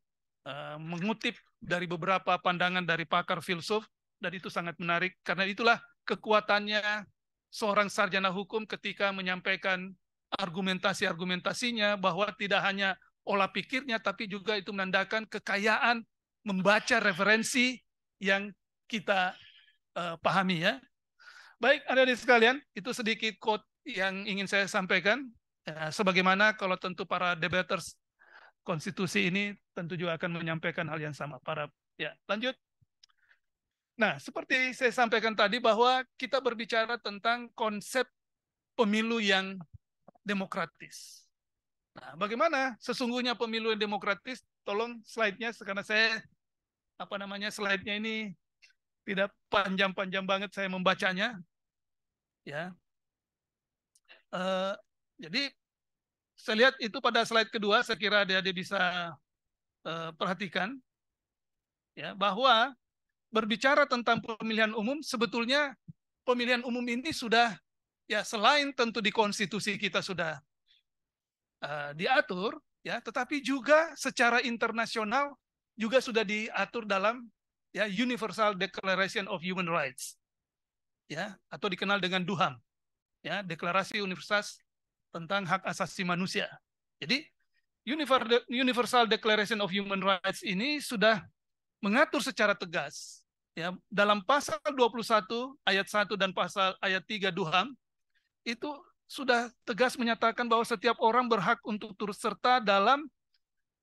uh, mengutip dari beberapa pandangan dari pakar filsuf dan itu sangat menarik karena itulah kekuatannya seorang sarjana hukum ketika menyampaikan argumentasi-argumentasinya bahwa tidak hanya olah pikirnya tapi juga itu menandakan kekayaan membaca referensi yang kita uh, pahami ya. Baik, adik-adik sekalian, itu sedikit quote yang ingin saya sampaikan. Ya, sebagaimana kalau tentu para debaters konstitusi ini tentu juga akan menyampaikan hal yang sama. Para ya lanjut. Nah, seperti saya sampaikan tadi bahwa kita berbicara tentang konsep pemilu yang demokratis. Nah, bagaimana sesungguhnya pemilu yang demokratis? Tolong slide-nya karena saya apa namanya slide-nya ini tidak panjang-panjang banget saya membacanya. Ya. Uh, jadi saya lihat itu pada slide kedua saya kira adik-adik bisa uh, perhatikan ya bahwa berbicara tentang pemilihan umum, sebetulnya pemilihan umum ini sudah ya selain tentu di konstitusi kita sudah uh, diatur, ya, tetapi juga secara internasional juga sudah diatur dalam ya Universal Declaration of Human Rights, ya, atau dikenal dengan DUHAM, ya, Deklarasi Universal tentang hak asasi manusia. Jadi Universal Declaration of Human Rights ini sudah mengatur secara tegas ya dalam pasal 21 ayat 1 dan pasal ayat 3 Duham itu sudah tegas menyatakan bahwa setiap orang berhak untuk turut serta dalam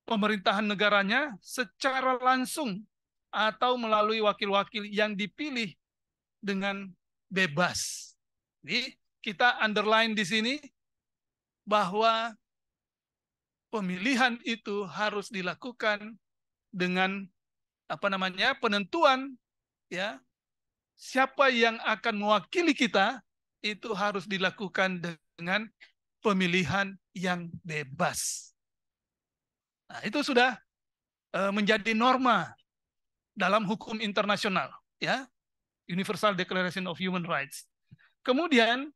pemerintahan negaranya secara langsung atau melalui wakil-wakil yang dipilih dengan bebas. Jadi kita underline di sini bahwa pemilihan itu harus dilakukan dengan apa namanya penentuan ya siapa yang akan mewakili kita itu harus dilakukan dengan pemilihan yang bebas. Nah, itu sudah uh, menjadi norma dalam hukum internasional, ya. Universal Declaration of Human Rights. Kemudian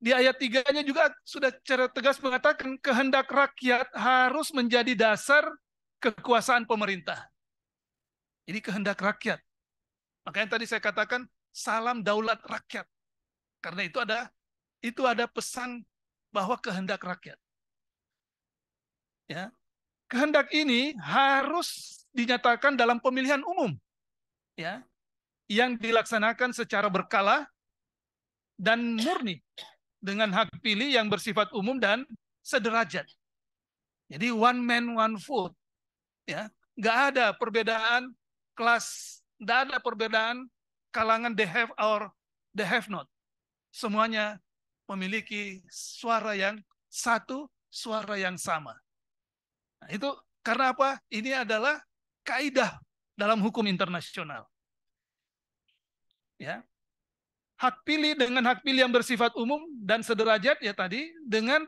di ayat tiganya juga sudah secara tegas mengatakan kehendak rakyat harus menjadi dasar kekuasaan pemerintah. Ini kehendak rakyat. Makanya tadi saya katakan salam daulat rakyat. Karena itu ada itu ada pesan bahwa kehendak rakyat. Ya. Kehendak ini harus dinyatakan dalam pemilihan umum. Ya. Yang dilaksanakan secara berkala dan murni dengan hak pilih yang bersifat umum dan sederajat. Jadi one man one vote. Ya, nggak ada perbedaan kelas tidak ada perbedaan kalangan the have or the have not. Semuanya memiliki suara yang satu, suara yang sama. Nah, itu karena apa? Ini adalah kaidah dalam hukum internasional. Ya. Hak pilih dengan hak pilih yang bersifat umum dan sederajat ya tadi dengan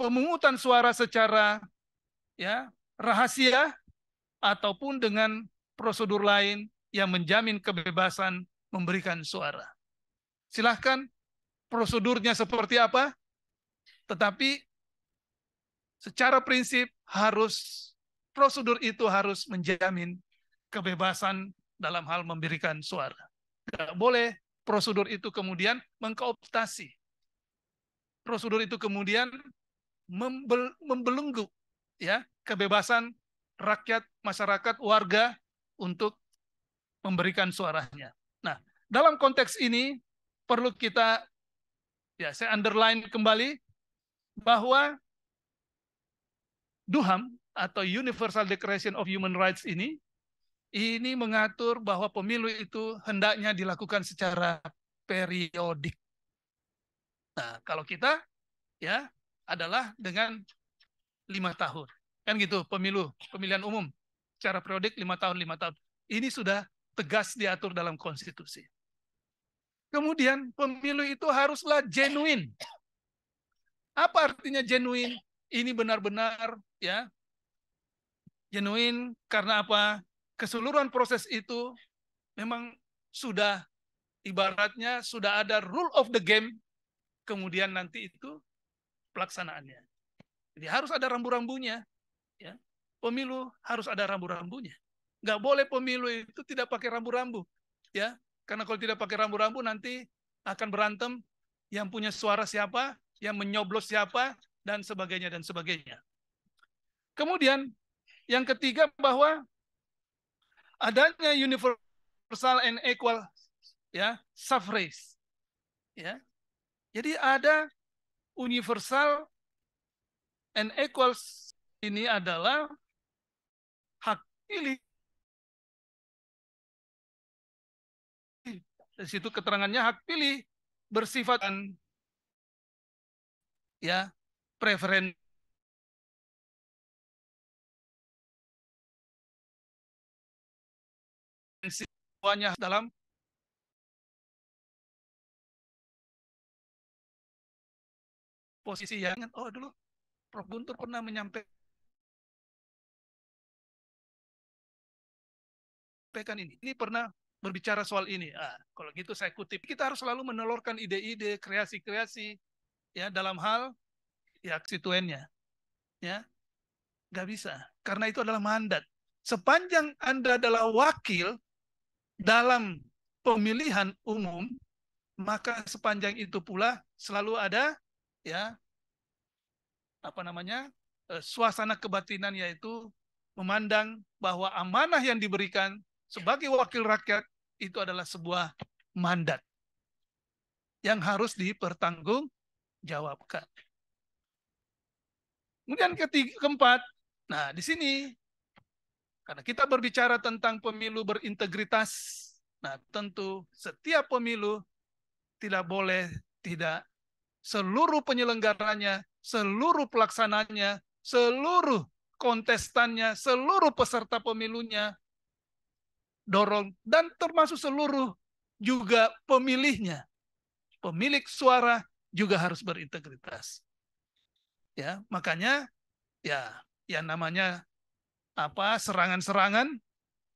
pemungutan suara secara ya rahasia ataupun dengan prosedur lain yang menjamin kebebasan memberikan suara. Silahkan prosedurnya seperti apa, tetapi secara prinsip harus prosedur itu harus menjamin kebebasan dalam hal memberikan suara. Tidak boleh prosedur itu kemudian mengkooptasi. prosedur itu kemudian membel- membelenggu ya kebebasan rakyat, masyarakat, warga untuk memberikan suaranya. Nah, dalam konteks ini perlu kita ya saya underline kembali bahwa DUHAM atau Universal Declaration of Human Rights ini ini mengatur bahwa pemilu itu hendaknya dilakukan secara periodik. Nah, kalau kita ya adalah dengan lima tahun, kan gitu pemilu pemilihan umum secara periodik lima tahun lima tahun. Ini sudah tegas diatur dalam konstitusi. Kemudian pemilu itu haruslah genuine. Apa artinya genuine? Ini benar-benar ya genuine karena apa? Keseluruhan proses itu memang sudah ibaratnya sudah ada rule of the game, kemudian nanti itu pelaksanaannya. Jadi harus ada rambu-rambunya. Ya. Pemilu harus ada rambu-rambunya. Nggak boleh pemilu itu tidak pakai rambu-rambu. Ya, karena kalau tidak pakai rambu-rambu nanti akan berantem yang punya suara siapa, yang menyoblos siapa, dan sebagainya dan sebagainya. Kemudian yang ketiga bahwa adanya universal and equal ya suffrage ya jadi ada universal and equal ini adalah hak pilih di situ keterangannya hak pilih bersifat ya preferensi semuanya dalam posisi yang oh dulu Prof Guntur pernah menyampaikan ini. Ini pernah berbicara soal ini. Ah, kalau gitu saya kutip. Kita harus selalu menelurkan ide-ide, kreasi-kreasi ya dalam hal ya konstituennya. Ya. Nggak bisa. Karena itu adalah mandat. Sepanjang Anda adalah wakil dalam pemilihan umum, maka sepanjang itu pula selalu ada ya apa namanya eh, suasana kebatinan yaitu memandang bahwa amanah yang diberikan sebagai wakil rakyat itu adalah sebuah mandat yang harus dipertanggungjawabkan. Kemudian ketiga, keempat, nah di sini karena kita berbicara tentang pemilu berintegritas, nah tentu setiap pemilu tidak boleh tidak seluruh penyelenggaranya, seluruh pelaksananya, seluruh kontestannya, seluruh peserta pemilunya dorong dan termasuk seluruh juga pemilihnya. Pemilik suara juga harus berintegritas. Ya, makanya ya yang namanya apa serangan-serangan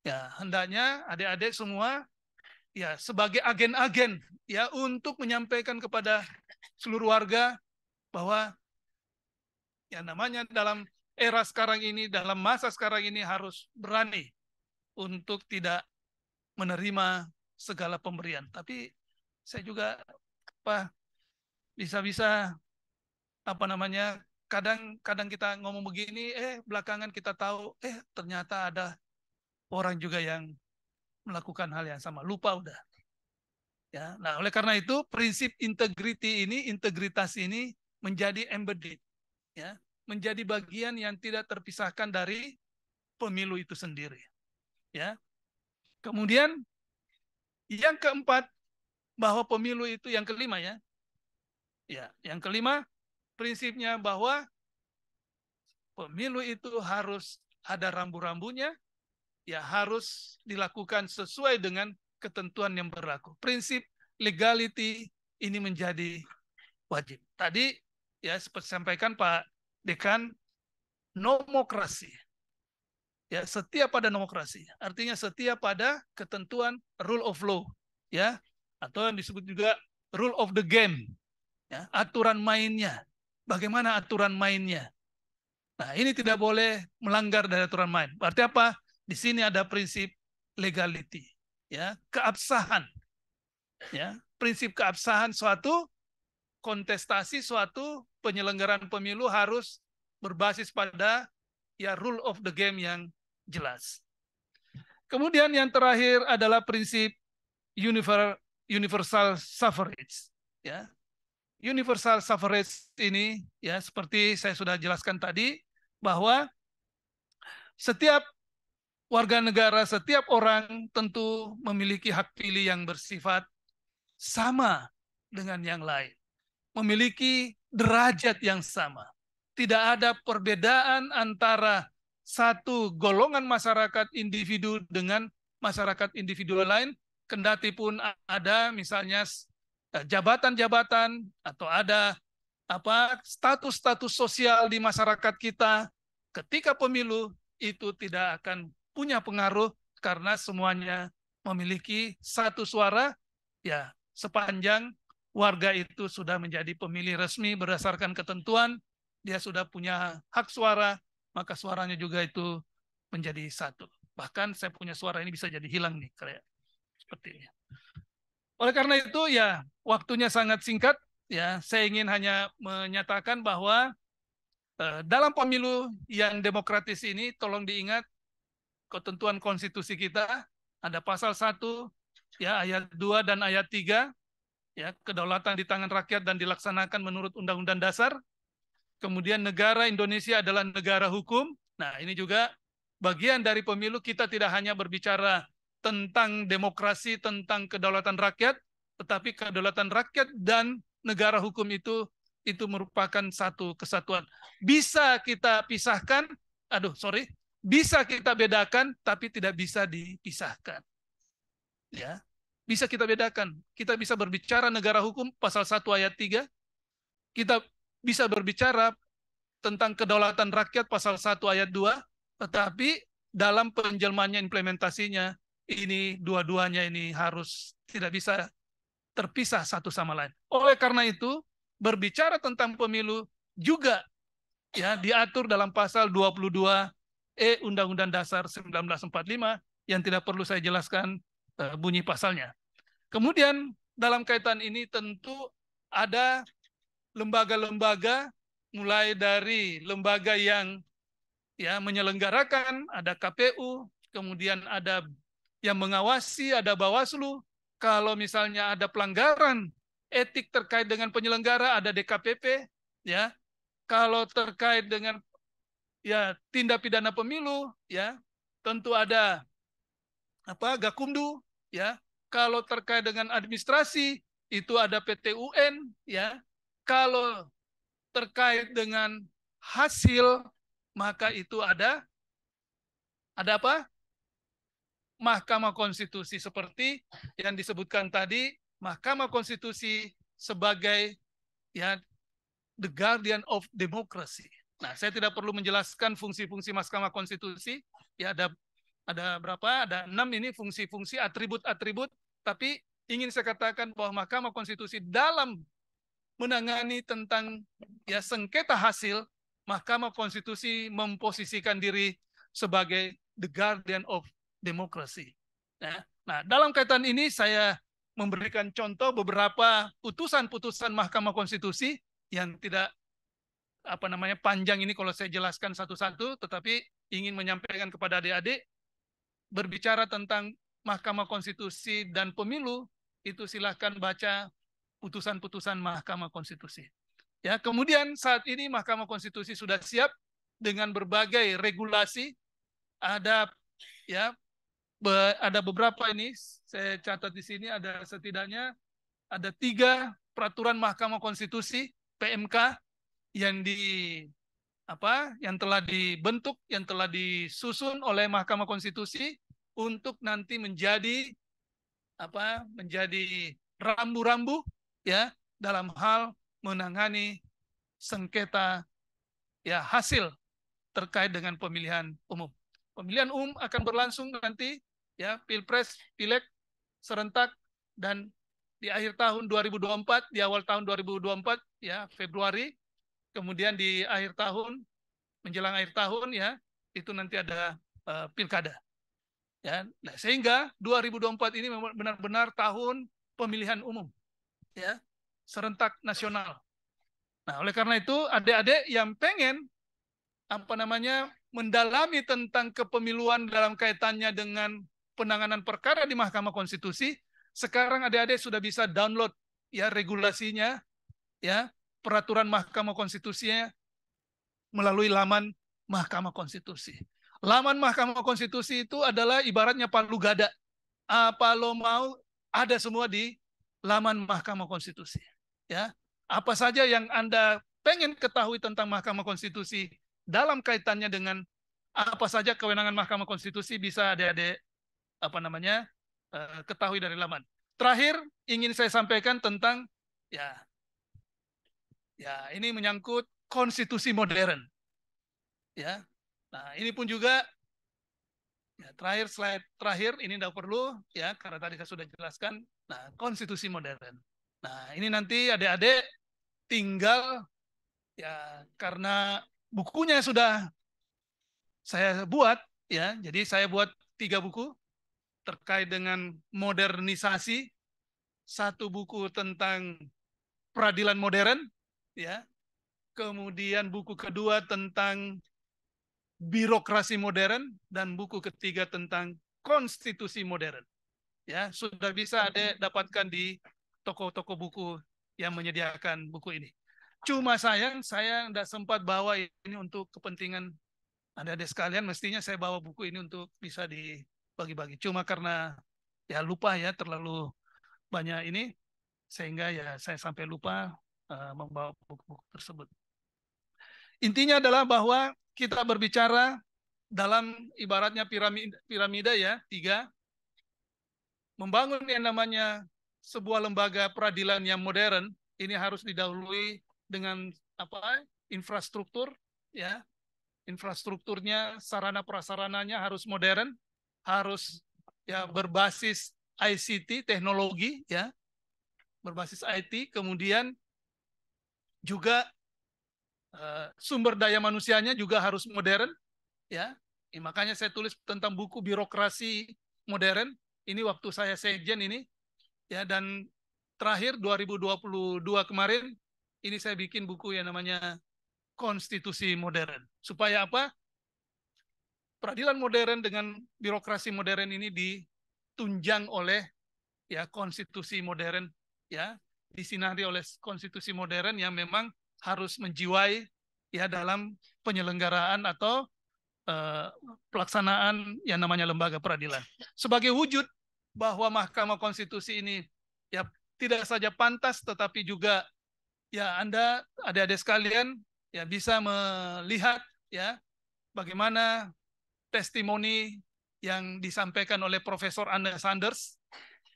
ya hendaknya adik-adik semua ya sebagai agen-agen ya untuk menyampaikan kepada seluruh warga bahwa yang namanya dalam era sekarang ini dalam masa sekarang ini harus berani untuk tidak menerima segala pemberian. Tapi saya juga apa bisa-bisa apa namanya kadang-kadang kita ngomong begini, eh belakangan kita tahu, eh ternyata ada orang juga yang melakukan hal yang sama, lupa udah. Ya, nah oleh karena itu prinsip integrity ini, integritas ini menjadi embedded, ya, menjadi bagian yang tidak terpisahkan dari pemilu itu sendiri. Ya. Kemudian yang keempat bahwa pemilu itu yang kelima ya. Ya, yang kelima prinsipnya bahwa pemilu itu harus ada rambu-rambunya, ya harus dilakukan sesuai dengan ketentuan yang berlaku. Prinsip legality ini menjadi wajib. Tadi ya seperti sampaikan Pak Dekan, nomokrasi ya setia pada demokrasi artinya setia pada ketentuan rule of law ya atau yang disebut juga rule of the game ya aturan mainnya. Bagaimana aturan mainnya? Nah ini tidak boleh melanggar dari aturan main. Berarti apa? Di sini ada prinsip legality ya keabsahan ya. Prinsip keabsahan suatu kontestasi suatu penyelenggaraan pemilu harus berbasis pada ya rule of the game yang jelas. Kemudian yang terakhir adalah prinsip universal suffrage ya. Universal suffrage ini ya seperti saya sudah jelaskan tadi bahwa setiap warga negara, setiap orang tentu memiliki hak pilih yang bersifat sama dengan yang lain. Memiliki derajat yang sama. Tidak ada perbedaan antara satu golongan masyarakat individu dengan masyarakat individu lain, kendati pun ada misalnya eh, jabatan-jabatan atau ada apa status-status sosial di masyarakat kita ketika pemilu itu tidak akan punya pengaruh karena semuanya memiliki satu suara. Ya sepanjang warga itu sudah menjadi pemilih resmi berdasarkan ketentuan dia sudah punya hak suara maka suaranya juga itu menjadi satu. Bahkan saya punya suara ini bisa jadi hilang nih kayak seperti ini. Oleh karena itu ya waktunya sangat singkat. Ya saya ingin hanya menyatakan bahwa eh, dalam pemilu yang demokratis ini tolong diingat ketentuan konstitusi kita ada pasal 1 ya ayat 2 dan ayat 3 ya kedaulatan di tangan rakyat dan dilaksanakan menurut undang-undang dasar kemudian negara Indonesia adalah negara hukum nah ini juga bagian dari pemilu kita tidak hanya berbicara tentang demokrasi tentang kedaulatan rakyat tetapi kedaulatan rakyat dan negara hukum itu itu merupakan satu kesatuan. Bisa kita pisahkan, aduh sorry, bisa kita bedakan tapi tidak bisa dipisahkan. Ya, bisa kita bedakan. Kita bisa berbicara negara hukum pasal 1 ayat 3. Kita bisa berbicara tentang kedaulatan rakyat pasal 1 ayat 2, tetapi dalam penjelmaannya implementasinya ini dua-duanya ini harus tidak bisa terpisah satu sama lain. Oleh karena itu, berbicara tentang pemilu juga ya diatur dalam pasal 22 E Undang-Undang Dasar 1945 yang tidak perlu saya jelaskan uh, bunyi pasalnya. Kemudian dalam kaitan ini tentu ada lembaga-lembaga mulai dari lembaga yang ya menyelenggarakan, ada KPU, kemudian ada yang mengawasi, ada Bawaslu, kalau misalnya ada pelanggaran etik terkait dengan penyelenggara ada DKPP ya. Kalau terkait dengan ya tindak pidana pemilu ya tentu ada apa Gakumdu ya. Kalau terkait dengan administrasi itu ada PT UN ya kalau terkait dengan hasil maka itu ada ada apa Mahkamah Konstitusi seperti yang disebutkan tadi, Mahkamah Konstitusi sebagai ya the guardian of democracy. Nah, saya tidak perlu menjelaskan fungsi-fungsi Mahkamah Konstitusi. Ya ada ada berapa? Ada enam ini fungsi-fungsi atribut-atribut. Tapi ingin saya katakan bahwa Mahkamah Konstitusi dalam menangani tentang ya sengketa hasil, Mahkamah Konstitusi memposisikan diri sebagai the guardian of demokrasi. Nah, nah, dalam kaitan ini saya memberikan contoh beberapa putusan-putusan Mahkamah Konstitusi yang tidak apa namanya panjang ini kalau saya jelaskan satu-satu, tetapi ingin menyampaikan kepada adik-adik berbicara tentang Mahkamah Konstitusi dan pemilu itu silahkan baca putusan-putusan Mahkamah Konstitusi. Ya, kemudian saat ini Mahkamah Konstitusi sudah siap dengan berbagai regulasi, ada ya be, ada beberapa ini saya catat di sini ada setidaknya ada tiga peraturan Mahkamah Konstitusi PMK yang di apa yang telah dibentuk yang telah disusun oleh Mahkamah Konstitusi untuk nanti menjadi apa menjadi rambu-rambu ya dalam hal menangani sengketa ya hasil terkait dengan pemilihan umum. Pemilihan umum akan berlangsung nanti ya pilpres, pileg serentak dan di akhir tahun 2024, di awal tahun 2024 ya Februari, kemudian di akhir tahun menjelang akhir tahun ya itu nanti ada uh, pilkada. Ya, nah, sehingga 2024 ini benar-benar tahun pemilihan umum. Ya. serentak nasional. Nah, oleh karena itu adik-adik yang pengen apa namanya mendalami tentang kepemiluan dalam kaitannya dengan penanganan perkara di Mahkamah Konstitusi, sekarang adik-adik sudah bisa download ya regulasinya, ya peraturan Mahkamah Konstitusinya melalui laman Mahkamah Konstitusi. Laman Mahkamah Konstitusi itu adalah ibaratnya palu gada. Apa lo mau ada semua di laman Mahkamah Konstitusi. Ya, apa saja yang Anda pengen ketahui tentang Mahkamah Konstitusi dalam kaitannya dengan apa saja kewenangan Mahkamah Konstitusi bisa adik-adik apa namanya eh, ketahui dari laman. Terakhir ingin saya sampaikan tentang ya ya ini menyangkut konstitusi modern. Ya. Nah, ini pun juga ya, terakhir slide terakhir ini tidak perlu ya karena tadi saya sudah jelaskan. Nah, konstitusi modern. Nah, ini nanti adik-adik tinggal ya karena bukunya sudah saya buat ya. Jadi saya buat tiga buku terkait dengan modernisasi, satu buku tentang peradilan modern ya. Kemudian buku kedua tentang birokrasi modern dan buku ketiga tentang konstitusi modern. Ya, sudah bisa ada dapatkan di toko-toko buku yang menyediakan buku ini. Cuma sayang saya tidak sempat bawa ini untuk kepentingan adik-adik sekalian. Mestinya saya bawa buku ini untuk bisa dibagi-bagi. Cuma karena ya lupa ya terlalu banyak ini sehingga ya saya sampai lupa uh, membawa buku-buku tersebut. Intinya adalah bahwa kita berbicara dalam ibaratnya piramida, piramida ya tiga membangun yang namanya sebuah lembaga peradilan yang modern ini harus didahului dengan apa infrastruktur ya. Infrastrukturnya sarana prasarananya harus modern harus ya berbasis ICT teknologi ya. Berbasis IT kemudian juga uh, sumber daya manusianya juga harus modern ya. Makanya saya tulis tentang buku birokrasi modern ini waktu saya sekjen ini ya dan terakhir 2022 kemarin ini saya bikin buku yang namanya konstitusi modern. Supaya apa? Peradilan modern dengan birokrasi modern ini ditunjang oleh ya konstitusi modern ya disinari oleh konstitusi modern yang memang harus menjiwai ya dalam penyelenggaraan atau uh, pelaksanaan yang namanya lembaga peradilan. Sebagai wujud bahwa Mahkamah Konstitusi ini ya tidak saja pantas tetapi juga ya Anda adik-adik sekalian ya bisa melihat ya bagaimana testimoni yang disampaikan oleh Profesor Anna Sanders,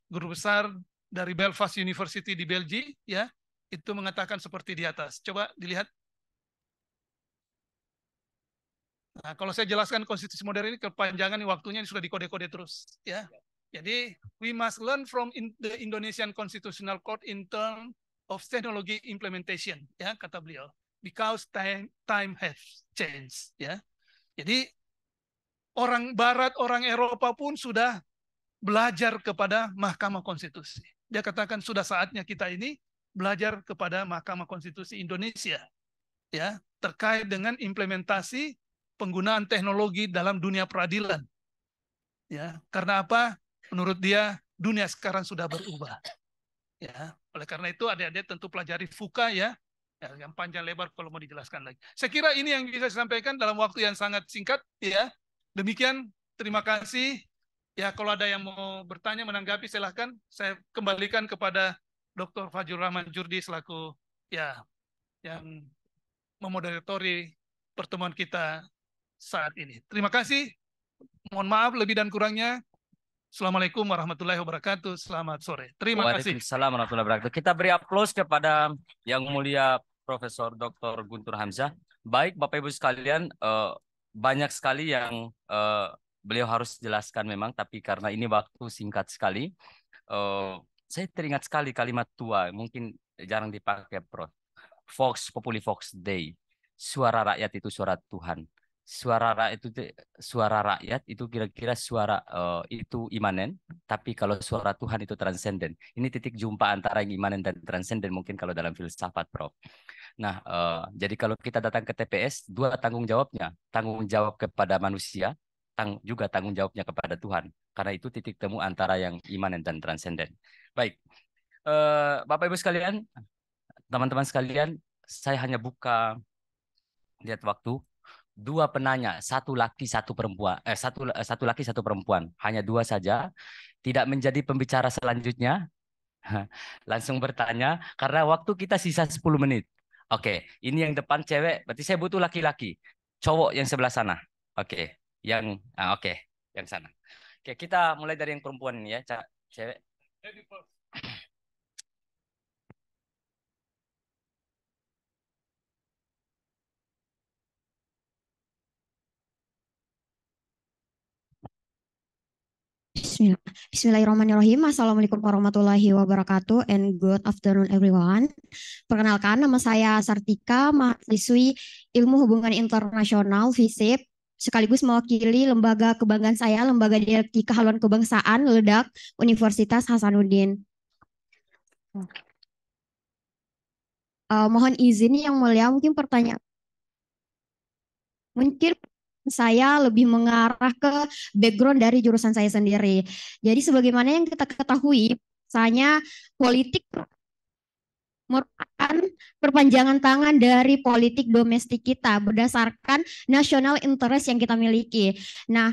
guru besar dari Belfast University di Belgia, ya, itu mengatakan seperti di atas. Coba dilihat. Nah, kalau saya jelaskan konstitusi modern ini kepanjangan waktunya ini sudah dikode-kode terus, ya. Jadi we must learn from in the Indonesian Constitutional Court in terms of technology implementation, ya kata beliau. Because time time has changed, ya. Jadi orang Barat, orang Eropa pun sudah belajar kepada Mahkamah Konstitusi. Dia katakan sudah saatnya kita ini belajar kepada Mahkamah Konstitusi Indonesia ya terkait dengan implementasi penggunaan teknologi dalam dunia peradilan. Ya, karena apa? Menurut dia dunia sekarang sudah berubah. Ya, oleh karena itu adik-adik tentu pelajari FUKA ya, ya, yang panjang lebar kalau mau dijelaskan lagi. Saya kira ini yang bisa saya sampaikan dalam waktu yang sangat singkat ya. Demikian, terima kasih. Ya, kalau ada yang mau bertanya menanggapi silahkan. Saya kembalikan kepada Dr. Fajrul Rahman Jurdi selaku ya yang memoderatori pertemuan kita saat ini. Terima kasih. Mohon maaf lebih dan kurangnya. Assalamualaikum warahmatullahi wabarakatuh. Selamat sore. Terima kasih.
Waalaikumsalam warahmatullahi wabarakatuh. Kita beri aplaus kepada yang mulia Profesor Dr. Guntur Hamzah. Baik Bapak Ibu sekalian, eh, banyak sekali yang eh, beliau harus jelaskan memang, tapi karena ini waktu singkat sekali, eh, saya teringat sekali kalimat tua, mungkin jarang dipakai, Prof. Fox Populi Fox Day. Suara rakyat itu suara Tuhan. Suara rakyat itu suara rakyat itu kira-kira suara eh, itu imanen, tapi kalau suara Tuhan itu transenden. Ini titik jumpa antara yang imanen dan transenden mungkin kalau dalam filsafat, Prof. Nah, eh, jadi kalau kita datang ke TPS, dua tanggung jawabnya, tanggung jawab kepada manusia, tang juga tanggung jawabnya kepada Tuhan. Karena itu titik temu antara yang imanen dan transenden. Baik, Eh, Bapak Ibu sekalian, teman-teman sekalian, saya hanya buka lihat waktu dua penanya, satu laki satu perempuan, eh satu eh, satu laki satu perempuan, hanya dua saja, tidak menjadi pembicara selanjutnya. Langsung bertanya karena waktu kita sisa 10 menit. Oke, ini yang depan cewek, berarti saya butuh laki-laki. Cowok yang sebelah sana. Oke, yang ah, oke, yang sana. Oke, kita mulai dari yang perempuan ya. Cewek.
Bismillah- Bismillahirrahmanirrahim. Assalamualaikum warahmatullahi wabarakatuh and good afternoon everyone. Perkenalkan nama saya Sartika, mahasiswi Ilmu Hubungan Internasional FISIP sekaligus mewakili lembaga kebanggaan saya, Lembaga Dialektika Haluan Kebangsaan Ledak Universitas Hasanuddin. Eh, mohon izin yang mulia, mungkin pertanyaan mungkin saya lebih mengarah ke background dari jurusan saya sendiri. Jadi sebagaimana yang kita ketahui, misalnya politik merupakan perpanjangan tangan dari politik domestik kita berdasarkan national interest yang kita miliki. Nah,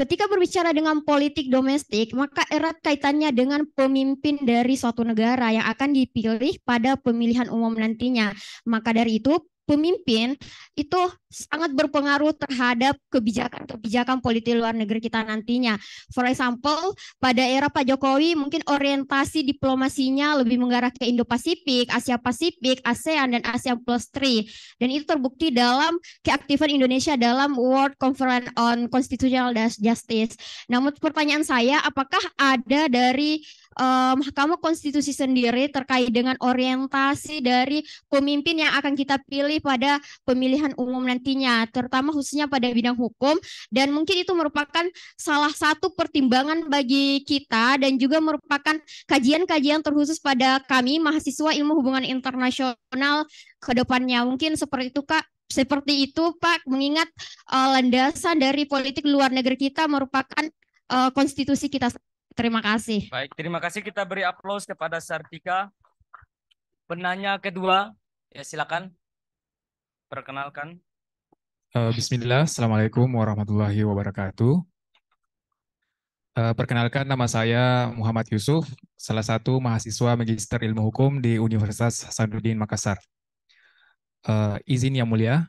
Ketika berbicara dengan politik domestik, maka erat kaitannya dengan pemimpin dari suatu negara yang akan dipilih pada pemilihan umum nantinya. Maka dari itu, pemimpin itu sangat berpengaruh terhadap kebijakan-kebijakan politik luar negeri kita nantinya. For example, pada era Pak Jokowi mungkin orientasi diplomasinya lebih mengarah ke Indo-Pasifik, Asia-Pasifik, ASEAN, dan ASEAN Plus 3. Dan itu terbukti dalam keaktifan Indonesia dalam World Conference on Constitutional Justice. Namun pertanyaan saya, apakah ada dari eh, Mahkamah Konstitusi sendiri terkait dengan orientasi dari pemimpin yang akan kita pilih pada pemilihan umum nantinya, terutama khususnya pada bidang hukum dan mungkin itu merupakan salah satu pertimbangan bagi kita dan juga merupakan kajian-kajian terkhusus pada kami mahasiswa Ilmu Hubungan Internasional ke depannya. Mungkin seperti itu Kak. Seperti itu Pak, mengingat eh, landasan dari politik luar negeri kita merupakan eh, konstitusi kita. Terima kasih.
Baik, terima kasih kita beri aplaus kepada Sartika. Penanya kedua, ya silakan. Perkenalkan.
Eh, Bismillah, Assalamualaikum warahmatullahi wabarakatuh. Eh, perkenalkan nama saya Muhammad Yusuf, salah satu mahasiswa Magister Ilmu Hukum di Universitas Hasanuddin Makassar. Eh, izin yang mulia,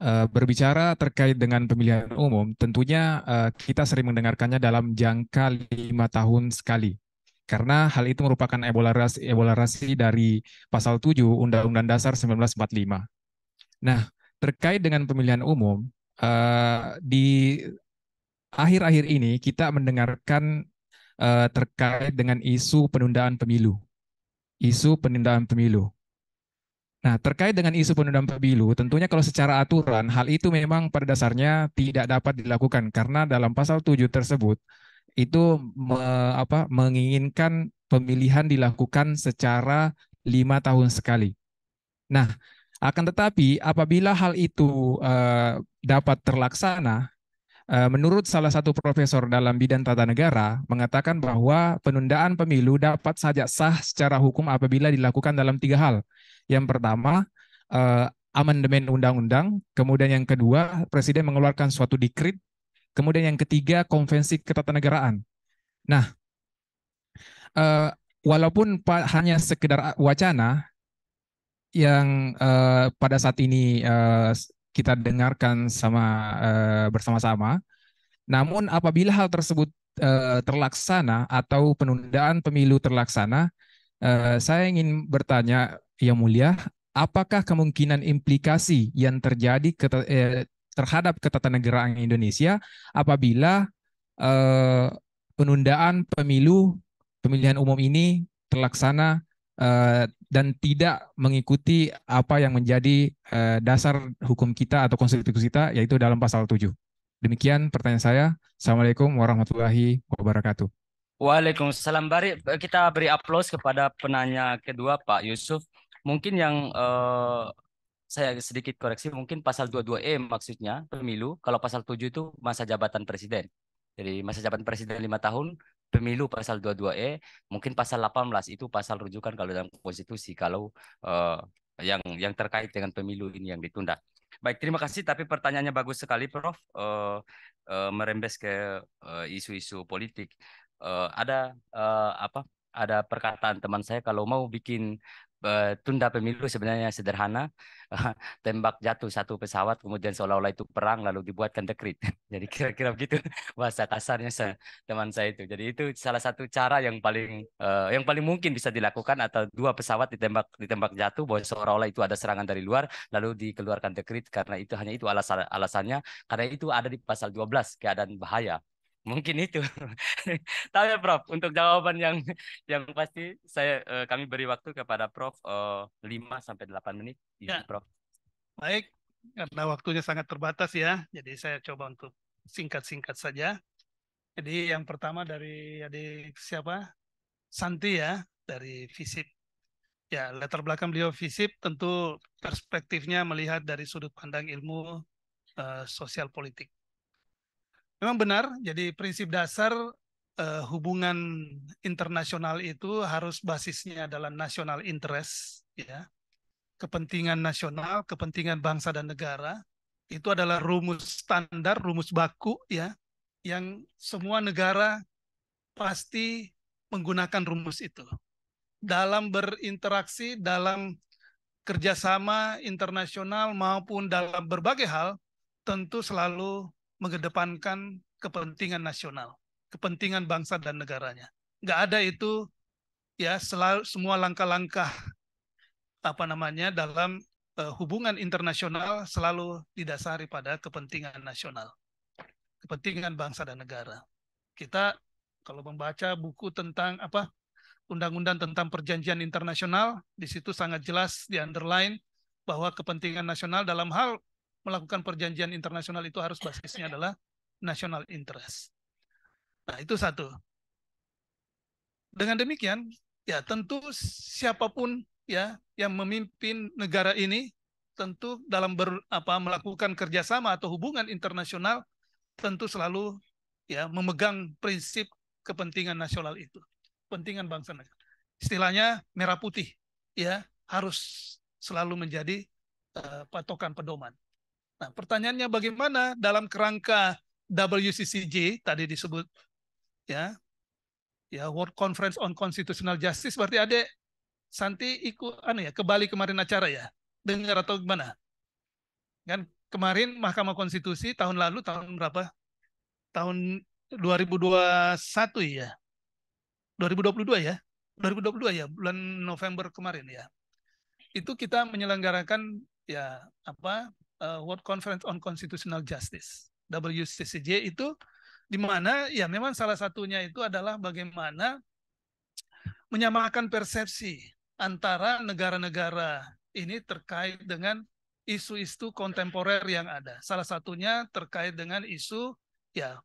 eh, berbicara terkait dengan pemilihan umum, tentunya eh, kita sering mendengarkannya dalam jangka lima tahun sekali. Karena hal itu merupakan evaluasi, dari pasal 7 Undang-Undang Dasar 1945. Nah, terkait dengan pemilihan umum, eh, di akhir-akhir ini kita mendengarkan terkait dengan isu penundaan pemilu. Isu penundaan pemilu. Nah, terkait dengan isu penundaan pemilu, tentunya kalau secara aturan hal itu memang pada dasarnya tidak dapat dilakukan karena dalam pasal 7 tersebut itu me- apa, menginginkan pemilihan dilakukan secara lima tahun sekali. Nah, akan tetapi apabila hal itu eh, dapat terlaksana, eh, menurut salah satu profesor dalam bidang tata negara mengatakan bahwa penundaan pemilu dapat saja sah secara hukum apabila dilakukan dalam tiga hal. Yang pertama, eh, amandemen undang-undang, kemudian yang kedua, presiden mengeluarkan suatu dikrit, kemudian yang ketiga, konvensi ketatanegaraan. Nah, eh, walaupun hanya sekedar wacana, yang eh, pada saat ini eh, kita dengarkan sama eh, bersama-sama. Namun apabila hal tersebut eh, terlaksana atau penundaan pemilu terlaksana, eh, saya ingin bertanya yang mulia, apakah kemungkinan implikasi yang terjadi keta- eh, terhadap ketatanegaraan Indonesia apabila eh, penundaan pemilu pemilihan umum ini terlaksana eh, dan tidak mengikuti apa yang menjadi eh, dasar hukum kita atau konstitusi kita yaitu dalam pasal 7. Demikian pertanyaan saya. Assalamualaikum warahmatullahi wabarakatuh.
Waalaikumsalam. Bari kita beri aplaus kepada penanya kedua Pak Yusuf. Mungkin yang eh, saya sedikit koreksi, mungkin pasal 22E maksudnya pemilu. Kalau pasal 7 itu masa jabatan presiden. Jadi masa jabatan presiden lima tahun, pemilu pasal 22E, mungkin pasal 18 itu pasal rujukan kalau dalam konstitusi kalau eh, yang yang terkait dengan pemilu ini yang ditunda. Baik, terima kasih. Tapi pertanyaannya bagus sekali, Prof. Eh, eh, merembes ke isu-isu politik. Eh, ada eh, apa? Ada perkataan teman saya kalau mau bikin tunda pemilu sebenarnya sederhana, tembak jatuh satu pesawat kemudian seolah-olah itu perang lalu dibuatkan dekrit. Jadi kira-kira begitu bahasa kasarnya teman saya itu. Jadi itu salah satu cara yang paling eh, yang paling mungkin bisa dilakukan atau dua pesawat ditembak ditembak jatuh bahwa seolah-olah itu ada serangan dari luar lalu dikeluarkan dekrit karena itu hanya itu alasan alasannya karena itu ada di pasal 12 keadaan bahaya. Mungkin itu. Tapi ya, Prof, untuk jawaban yang yang pasti saya eh, kami beri waktu kepada Prof eh, 5 sampai 8 menit. Izin,
Ya.
Prof.
Baik, karena waktunya sangat terbatas ya, jadi saya coba untuk singkat-singkat saja. Jadi yang pertama dari adik siapa? Santi ya, dari FISIP. Ya, latar belakang beliau FISIP tentu perspektifnya melihat dari sudut pandang ilmu eh, sosial politik. Memang benar, jadi prinsip dasar eh, hubungan internasional itu harus basisnya adalah national interest, ya kepentingan nasional, kepentingan bangsa dan negara, itu adalah rumus standar, rumus baku ya, yang semua negara pasti menggunakan rumus itu. Dalam berinteraksi, dalam kerjasama internasional maupun dalam berbagai hal, tentu selalu mengedepankan kepentingan nasional, kepentingan bangsa dan negaranya. Nggak ada itu ya selalu semua langkah-langkah apa namanya dalam eh, hubungan internasional selalu didasari pada kepentingan nasional, kepentingan bangsa dan negara. Kita kalau membaca buku tentang apa undang-undang tentang perjanjian internasional, di situ sangat jelas di underline bahwa kepentingan nasional dalam hal melakukan perjanjian internasional itu harus basisnya adalah national interest. Nah, itu satu. Dengan demikian, ya tentu siapa pun ya yang memimpin negara ini tentu dalam ber, apa melakukan kerjasama atau hubungan internasional tentu selalu ya memegang prinsip kepentingan nasional itu, kepentingan bangsa negara. Istilahnya merah putih ya harus selalu menjadi uh, patokan pedoman. Nah, pertanyaannya bagaimana dalam kerangka WCCJ tadi disebut ya ya World Conference on Constitutional Justice berarti ada Santi ikut anu ya ke Bali kemarin acara ya? Dengar atau gimana? Kan kemarin Mahkamah Konstitusi tahun lalu tahun berapa? Tahun 2021 ya? 2022 ya 2022 ya bulan November kemarin ya. Itu kita menyelenggarakan ya apa uh, World Conference on Constitutional Justice WCCJ itu di mana ya memang salah satunya itu adalah bagaimana menyamakan persepsi antara negara-negara ini terkait dengan isu-isu kontemporer yang ada. Salah satunya terkait dengan isu ya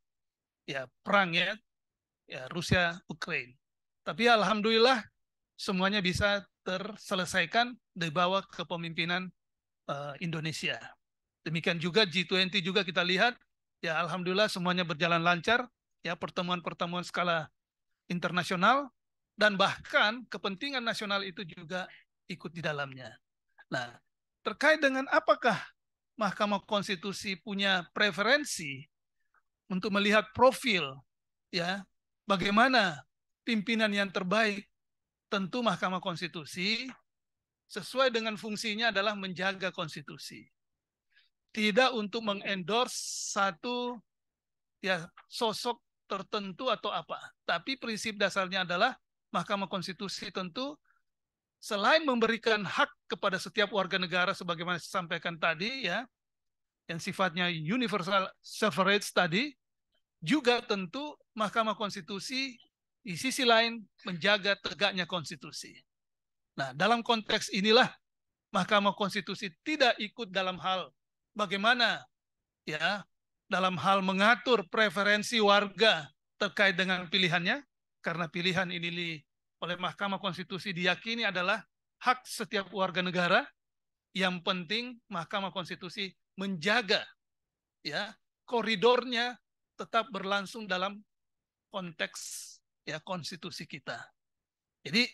ya perang ya ya Rusia Ukraina. Tapi alhamdulillah semuanya bisa terselesaikan di bawah kepemimpinan uh, Indonesia. Demikian juga G20 juga kita lihat ya alhamdulillah semuanya berjalan lancar ya pertemuan-pertemuan skala internasional dan bahkan kepentingan nasional itu juga ikut di dalamnya. Nah, terkait dengan apakah Mahkamah Konstitusi punya preferensi untuk melihat profil ya bagaimana pimpinan yang terbaik tentu Mahkamah Konstitusi sesuai dengan fungsinya adalah menjaga konstitusi. Tidak untuk mengendorse satu ya sosok tertentu atau apa, tapi prinsip dasarnya adalah Mahkamah Konstitusi tentu selain memberikan hak kepada setiap warga negara sebagaimana disampaikan tadi ya yang sifatnya universal suffrage tadi juga tentu Mahkamah Konstitusi di sisi lain menjaga tegaknya konstitusi. Nah, dalam konteks inilah Mahkamah Konstitusi tidak ikut dalam hal bagaimana ya dalam hal mengatur preferensi warga terkait dengan pilihannya karena pilihan ini oleh Mahkamah Konstitusi diyakini adalah hak setiap warga negara yang penting Mahkamah Konstitusi menjaga ya koridornya tetap berlangsung dalam konteks ya konstitusi kita. Jadi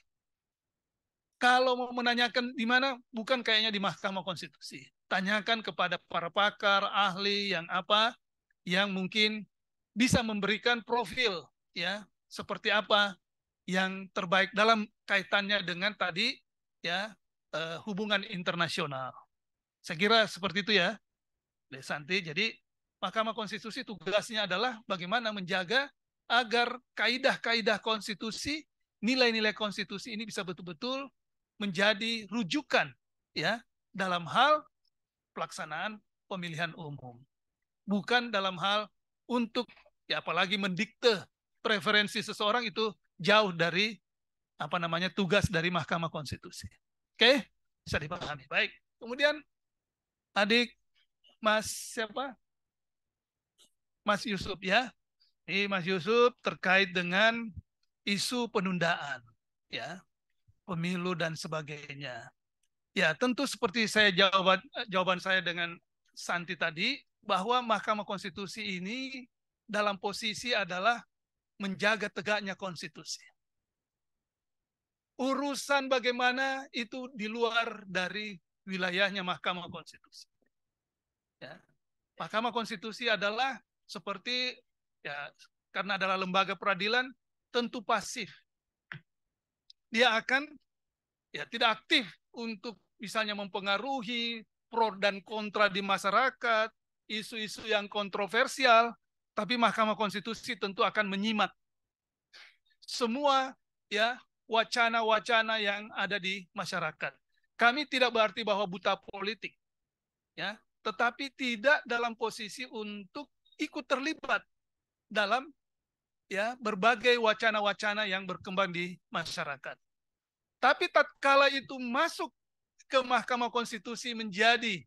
kalau mau menanyakan di mana bukan kayaknya di Mahkamah Konstitusi. Tanyakan kepada para pakar, ahli yang apa yang mungkin bisa memberikan profil ya seperti apa yang terbaik dalam kaitannya dengan tadi ya eh, hubungan internasional. Saya kira seperti itu ya, Desanti. Jadi Mahkamah Konstitusi tugasnya adalah bagaimana menjaga agar kaidah-kaidah konstitusi, nilai-nilai konstitusi ini bisa betul-betul menjadi rujukan ya dalam hal pelaksanaan pemilihan umum. Bukan dalam hal untuk ya apalagi mendikte preferensi seseorang itu jauh dari apa namanya tugas dari Mahkamah Konstitusi. Oke, bisa dipahami. Baik. Kemudian adik Mas siapa? Mas Yusuf ya. Ini Mas Yusuf terkait dengan isu penundaan ya, pemilu dan sebagainya. Ya, tentu seperti saya jawaban jawaban saya dengan Santi tadi bahwa Mahkamah Konstitusi ini dalam posisi adalah menjaga tegaknya konstitusi. Urusan bagaimana itu di luar dari wilayahnya Mahkamah Konstitusi. Ya. Mahkamah Konstitusi adalah seperti ya karena adalah lembaga peradilan tentu pasif. Dia akan ya tidak aktif untuk misalnya mempengaruhi pro dan kontra di masyarakat, isu-isu yang kontroversial, tapi Mahkamah Konstitusi tentu akan menyimak semua ya wacana-wacana yang ada di masyarakat. Kami tidak berarti bahwa buta politik, ya, tetapi tidak dalam posisi untuk ikut terlibat dalam ya berbagai wacana-wacana yang berkembang di masyarakat. Tapi tatkala itu masuk ke Mahkamah Konstitusi menjadi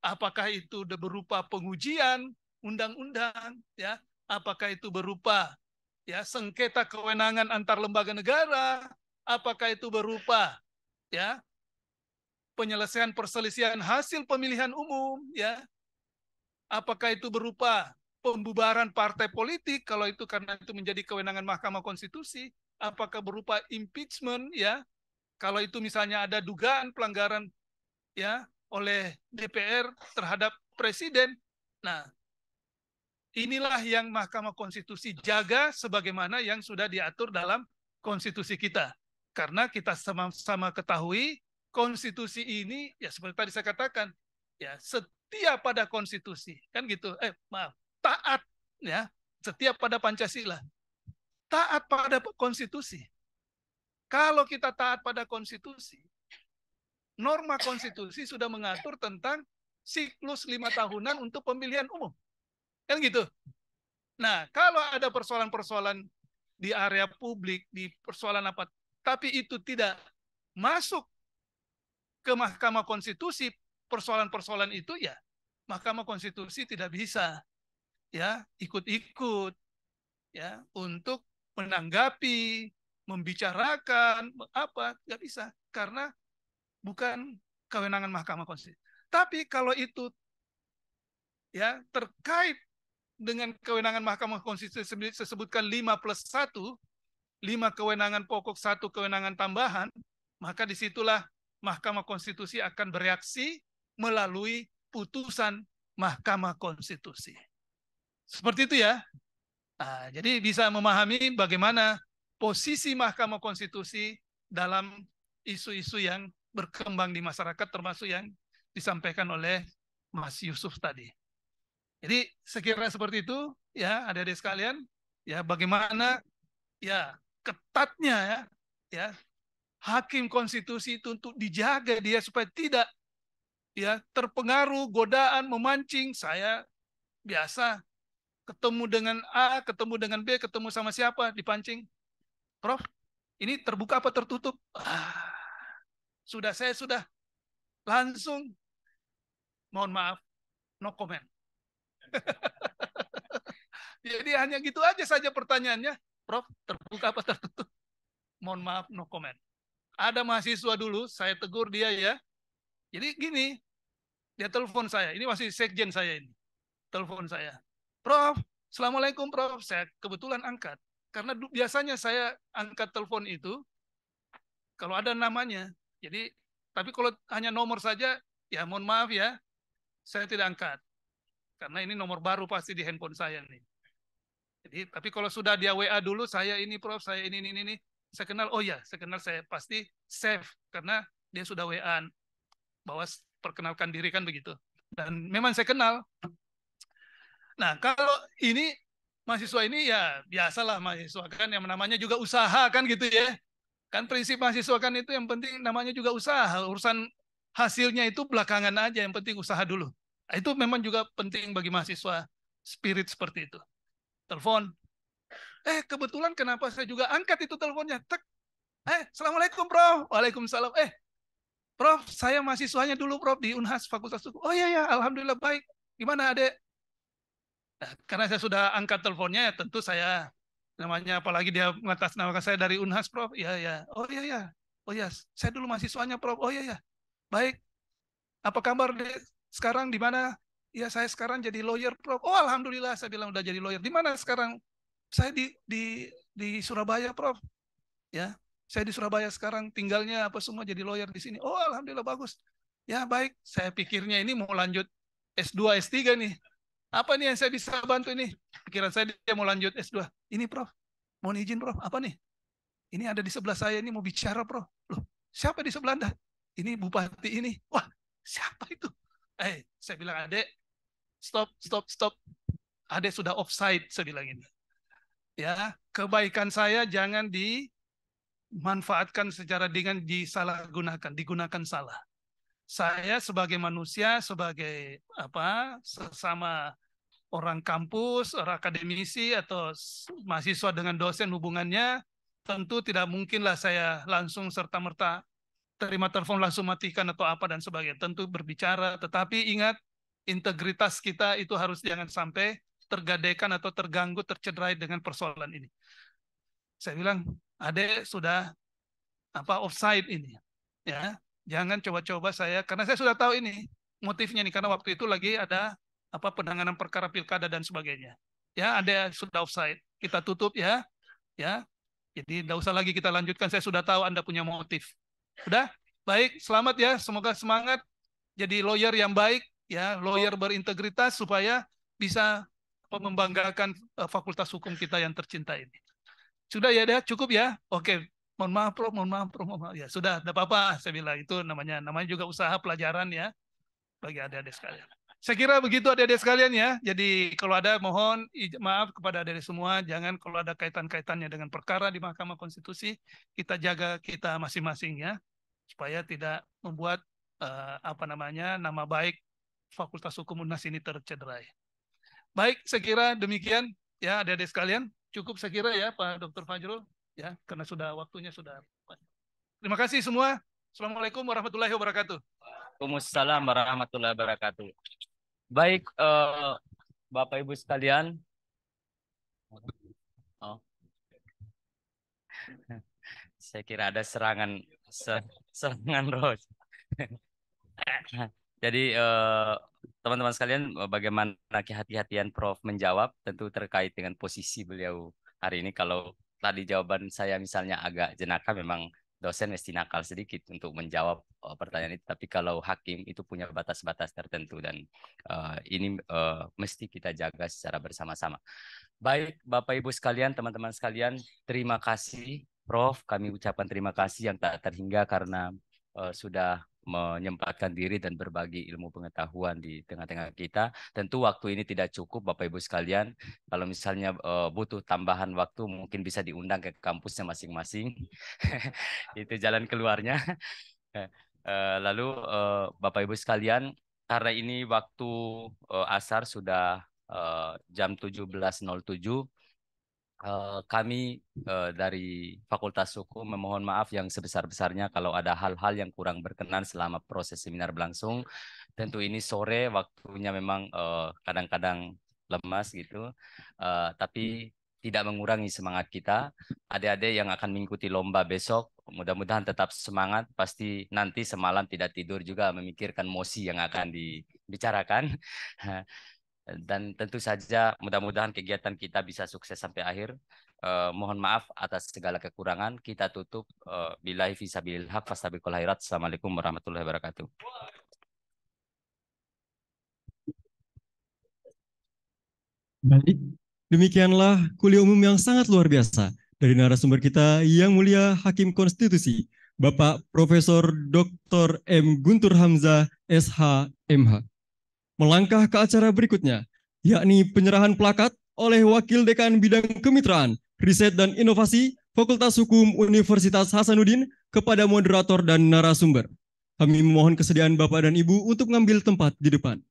apakah itu berupa pengujian undang-undang ya, apakah itu berupa ya sengketa kewenangan antar lembaga negara, apakah itu berupa ya penyelesaian perselisihan hasil pemilihan umum ya, apakah itu berupa pembubaran partai politik kalau itu karena itu menjadi kewenangan Mahkamah Konstitusi, apakah berupa impeachment ya, kalau itu misalnya ada dugaan pelanggaran ya oleh DPR terhadap presiden. Nah, inilah yang Mahkamah Konstitusi jaga sebagaimana yang sudah diatur dalam konstitusi kita. Karena kita sama-sama ketahui konstitusi ini ya seperti tadi saya katakan ya setia pada konstitusi kan gitu. Eh maaf taat ya setiap pada Pancasila taat pada konstitusi kalau kita taat pada konstitusi norma konstitusi sudah mengatur tentang siklus lima tahunan untuk pemilihan umum. Kan gitu? Nah kalau ada persoalan-persoalan di area publik di persoalan apa tapi itu tidak masuk ke Mahkamah Konstitusi persoalan-persoalan itu ya Mahkamah Konstitusi tidak bisa ya ikut-ikut ya untuk menanggapi, membicarakan apa nggak bisa karena bukan kewenangan Mahkamah Konstitusi. Tapi kalau itu ya terkait dengan kewenangan Mahkamah Konstitusi saya sebutkan 5 plus 1, 5 kewenangan pokok, satu kewenangan tambahan, maka di situlah Mahkamah Konstitusi akan bereaksi melalui putusan Mahkamah Konstitusi. Seperti itu ya. Nah, jadi bisa memahami bagaimana posisi Mahkamah Konstitusi dalam isu-isu yang berkembang di masyarakat termasuk yang disampaikan oleh Mas Yusuf tadi. Jadi sekira seperti itu ya adik-adik sekalian ya bagaimana ya ketatnya ya ya hakim konstitusi itu untuk dijaga dia supaya tidak ya terpengaruh godaan memancing saya biasa ketemu dengan A, ketemu dengan B, ketemu sama siapa dipancing. Prof, ini terbuka apa tertutup? Ah, sudah saya sudah langsung mohon maaf no comment. Jadi hanya gitu aja saja pertanyaannya, Prof, terbuka apa tertutup? Mohon maaf no comment. Ada mahasiswa dulu, saya tegur dia ya. Jadi gini, dia telepon saya, ini masih sekjen saya ini. Telepon saya. Prof, Assalamualaikum Prof, saya kebetulan angkat. Karena biasanya saya angkat telepon itu kalau ada namanya. Jadi tapi kalau hanya nomor saja ya mohon maaf ya, saya tidak angkat. Karena ini nomor baru pasti di handphone saya nih. Jadi tapi kalau sudah dia WA dulu saya ini Prof, saya ini ini ini, saya kenal oh ya, saya kenal saya pasti save karena dia sudah WA bahwa perkenalkan diri kan begitu. Dan memang saya kenal. Nah, kalau ini mahasiswa ini ya biasalah mahasiswa kan yang namanya juga usaha kan gitu ya. Kan prinsip mahasiswa kan itu yang penting namanya juga usaha. Urusan hasilnya itu belakangan aja, yang penting usaha dulu. Nah, itu memang juga penting bagi mahasiswa spirit seperti itu. Telepon. Eh, kebetulan kenapa saya juga angkat itu teleponnya. Tek. Eh, Assalamualaikum, Prof. Waalaikumsalam. Eh, Prof, saya mahasiswanya dulu, Prof, di Unhas Fakultas Hukum. Oh iya, ya, Alhamdulillah baik. Gimana, adek? Nah, karena saya sudah angkat teleponnya, ya tentu saya namanya apalagi dia mengatasnamakan saya dari Unhas, Prof. Iya, ya. Oh iya, ya. Oh iya, saya dulu mahasiswanya, Prof. Oh iya, ya. Baik. Apa kabar dek? Sekarang di mana? Ya, saya sekarang jadi lawyer, Prof. Oh, alhamdulillah, saya bilang udah jadi lawyer. Di mana sekarang? Saya di di di Surabaya, Prof. Ya, saya di Surabaya sekarang tinggalnya apa semua jadi lawyer di sini. Oh, alhamdulillah bagus. Ya, baik. Saya pikirnya ini mau lanjut S2, S3 nih. Apa nih yang saya bisa bantu ini? Pikiran saya dia mau lanjut S2. Ini, Prof. Mohon izin, Prof. Apa nih? Ini ada di sebelah saya ini mau bicara, Prof. Loh, siapa di sebelah Anda? Ini bupati ini. Wah, siapa itu? Eh, saya bilang, Adek, stop, stop, stop. Adek sudah offside, saya bilang ini. Ya, kebaikan saya jangan dimanfaatkan secara dengan disalahgunakan, digunakan salah. Saya sebagai manusia, sebagai apa, sesama orang kampus, orang akademisi atau mahasiswa dengan dosen hubungannya, tentu tidak mungkinlah saya langsung serta-merta terima telepon langsung matikan atau apa dan sebagainya. Tentu berbicara, tetapi ingat integritas kita itu harus jangan sampai tergadaikan atau terganggu, tercederai dengan persoalan ini. Saya bilang, Ade sudah apa offside ini, ya jangan coba-coba saya karena saya sudah tahu ini motifnya nih karena waktu itu lagi ada apa penanganan perkara pilkada dan sebagainya. Ya, ada sudah offside. Kita tutup ya. Ya. Jadi tidak usah lagi kita lanjutkan. Saya sudah tahu Anda punya motif. Sudah? Baik, selamat ya. Semoga semangat jadi lawyer yang baik ya, lawyer berintegritas supaya bisa membanggakan eh, fakultas hukum kita yang tercinta ini. Sudah ya, dah cukup ya. Oke, mohon maaf, Prof, mohon maaf, Prof, mohon maaf. Ya, sudah, tidak apa-apa. Saya bilang itu namanya namanya juga usaha pelajaran ya bagi adik-adik sekalian. Saya kira begitu adik-adik sekalian ya. Jadi kalau ada mohon maaf kepada adik-adik semua, jangan kalau ada kaitan-kaitannya dengan perkara di Mahkamah Konstitusi, kita jaga kita masing-masing ya, supaya tidak membuat eh, apa namanya nama baik Fakultas Hukum UNAS ini tercederai. Baik, saya kira demikian ya adik-adik sekalian. Cukup saya kira ya Pak Dr. Fajrul ya, karena sudah waktunya sudah. Terima kasih semua. Assalamualaikum warahmatullahi wabarakatuh.
Waalaikumsalam warahmatullahi wabarakatuh. Baik, eh, Bapak Ibu sekalian. Oh. Saya kira ada serangan se- serangan roh. Jadi eh, teman-teman sekalian, eh, bagaimana kehati-hatian Prof menjawab tentu terkait dengan posisi beliau hari ini. Kalau tadi jawaban saya misalnya agak jenaka, memang dosen mesti nakal sedikit untuk menjawab eh, pertanyaan itu. Tapi kalau hakim itu punya batas-batas tertentu dan eh, ini eh, mesti kita jaga secara bersama-sama. Baik, Bapak Ibu sekalian, teman-teman sekalian, terima kasih Prof. Kami ucapkan terima kasih yang tak terhingga karena eh, sudah menyempatkan diri dan berbagi ilmu pengetahuan di tengah-tengah kita. Tentu waktu ini tidak cukup Bapak Ibu sekalian. Kalau misalnya eh, butuh tambahan waktu mungkin bisa diundang ke kampusnya masing-masing. Itu jalan keluarnya. Eh, lalu eh, Bapak Ibu sekalian, karena ini waktu eh, asar sudah eh, jam 17.07 Eh, kami eh, dari Fakultas Hukum memohon maaf yang sebesar-besarnya kalau ada hal-hal yang kurang berkenan selama proses seminar berlangsung. Tentu ini sore waktunya memang eh, kadang-kadang lemas gitu, Eh, tapi tidak mengurangi semangat kita. Adik-adik yang akan mengikuti lomba besok, mudah-mudahan tetap semangat. Pasti nanti semalam tidak tidur juga memikirkan mosi yang akan dibicarakan. Dan tentu saja mudah-mudahan kegiatan kita bisa sukses sampai akhir. Eh, mohon maaf atas segala kekurangan. Kita tutup eh, billahi fisabilil haq fastabiqul khairat. Assalamualaikum warahmatullahi wabarakatuh.
Baik, demikianlah kuliah umum yang sangat luar biasa dari narasumber kita yang mulia Hakim Konstitusi, Bapak Profesor Dr. M. Guntur Hamzah, SH, MH. Melangkah ke acara berikutnya, yakni penyerahan plakat oleh Wakil Dekan Bidang Kemitraan, Riset dan Inovasi Fakultas Hukum Universitas Hasanuddin kepada moderator dan narasumber. Kami memohon kesediaan Bapak dan Ibu untuk mengambil tempat di depan.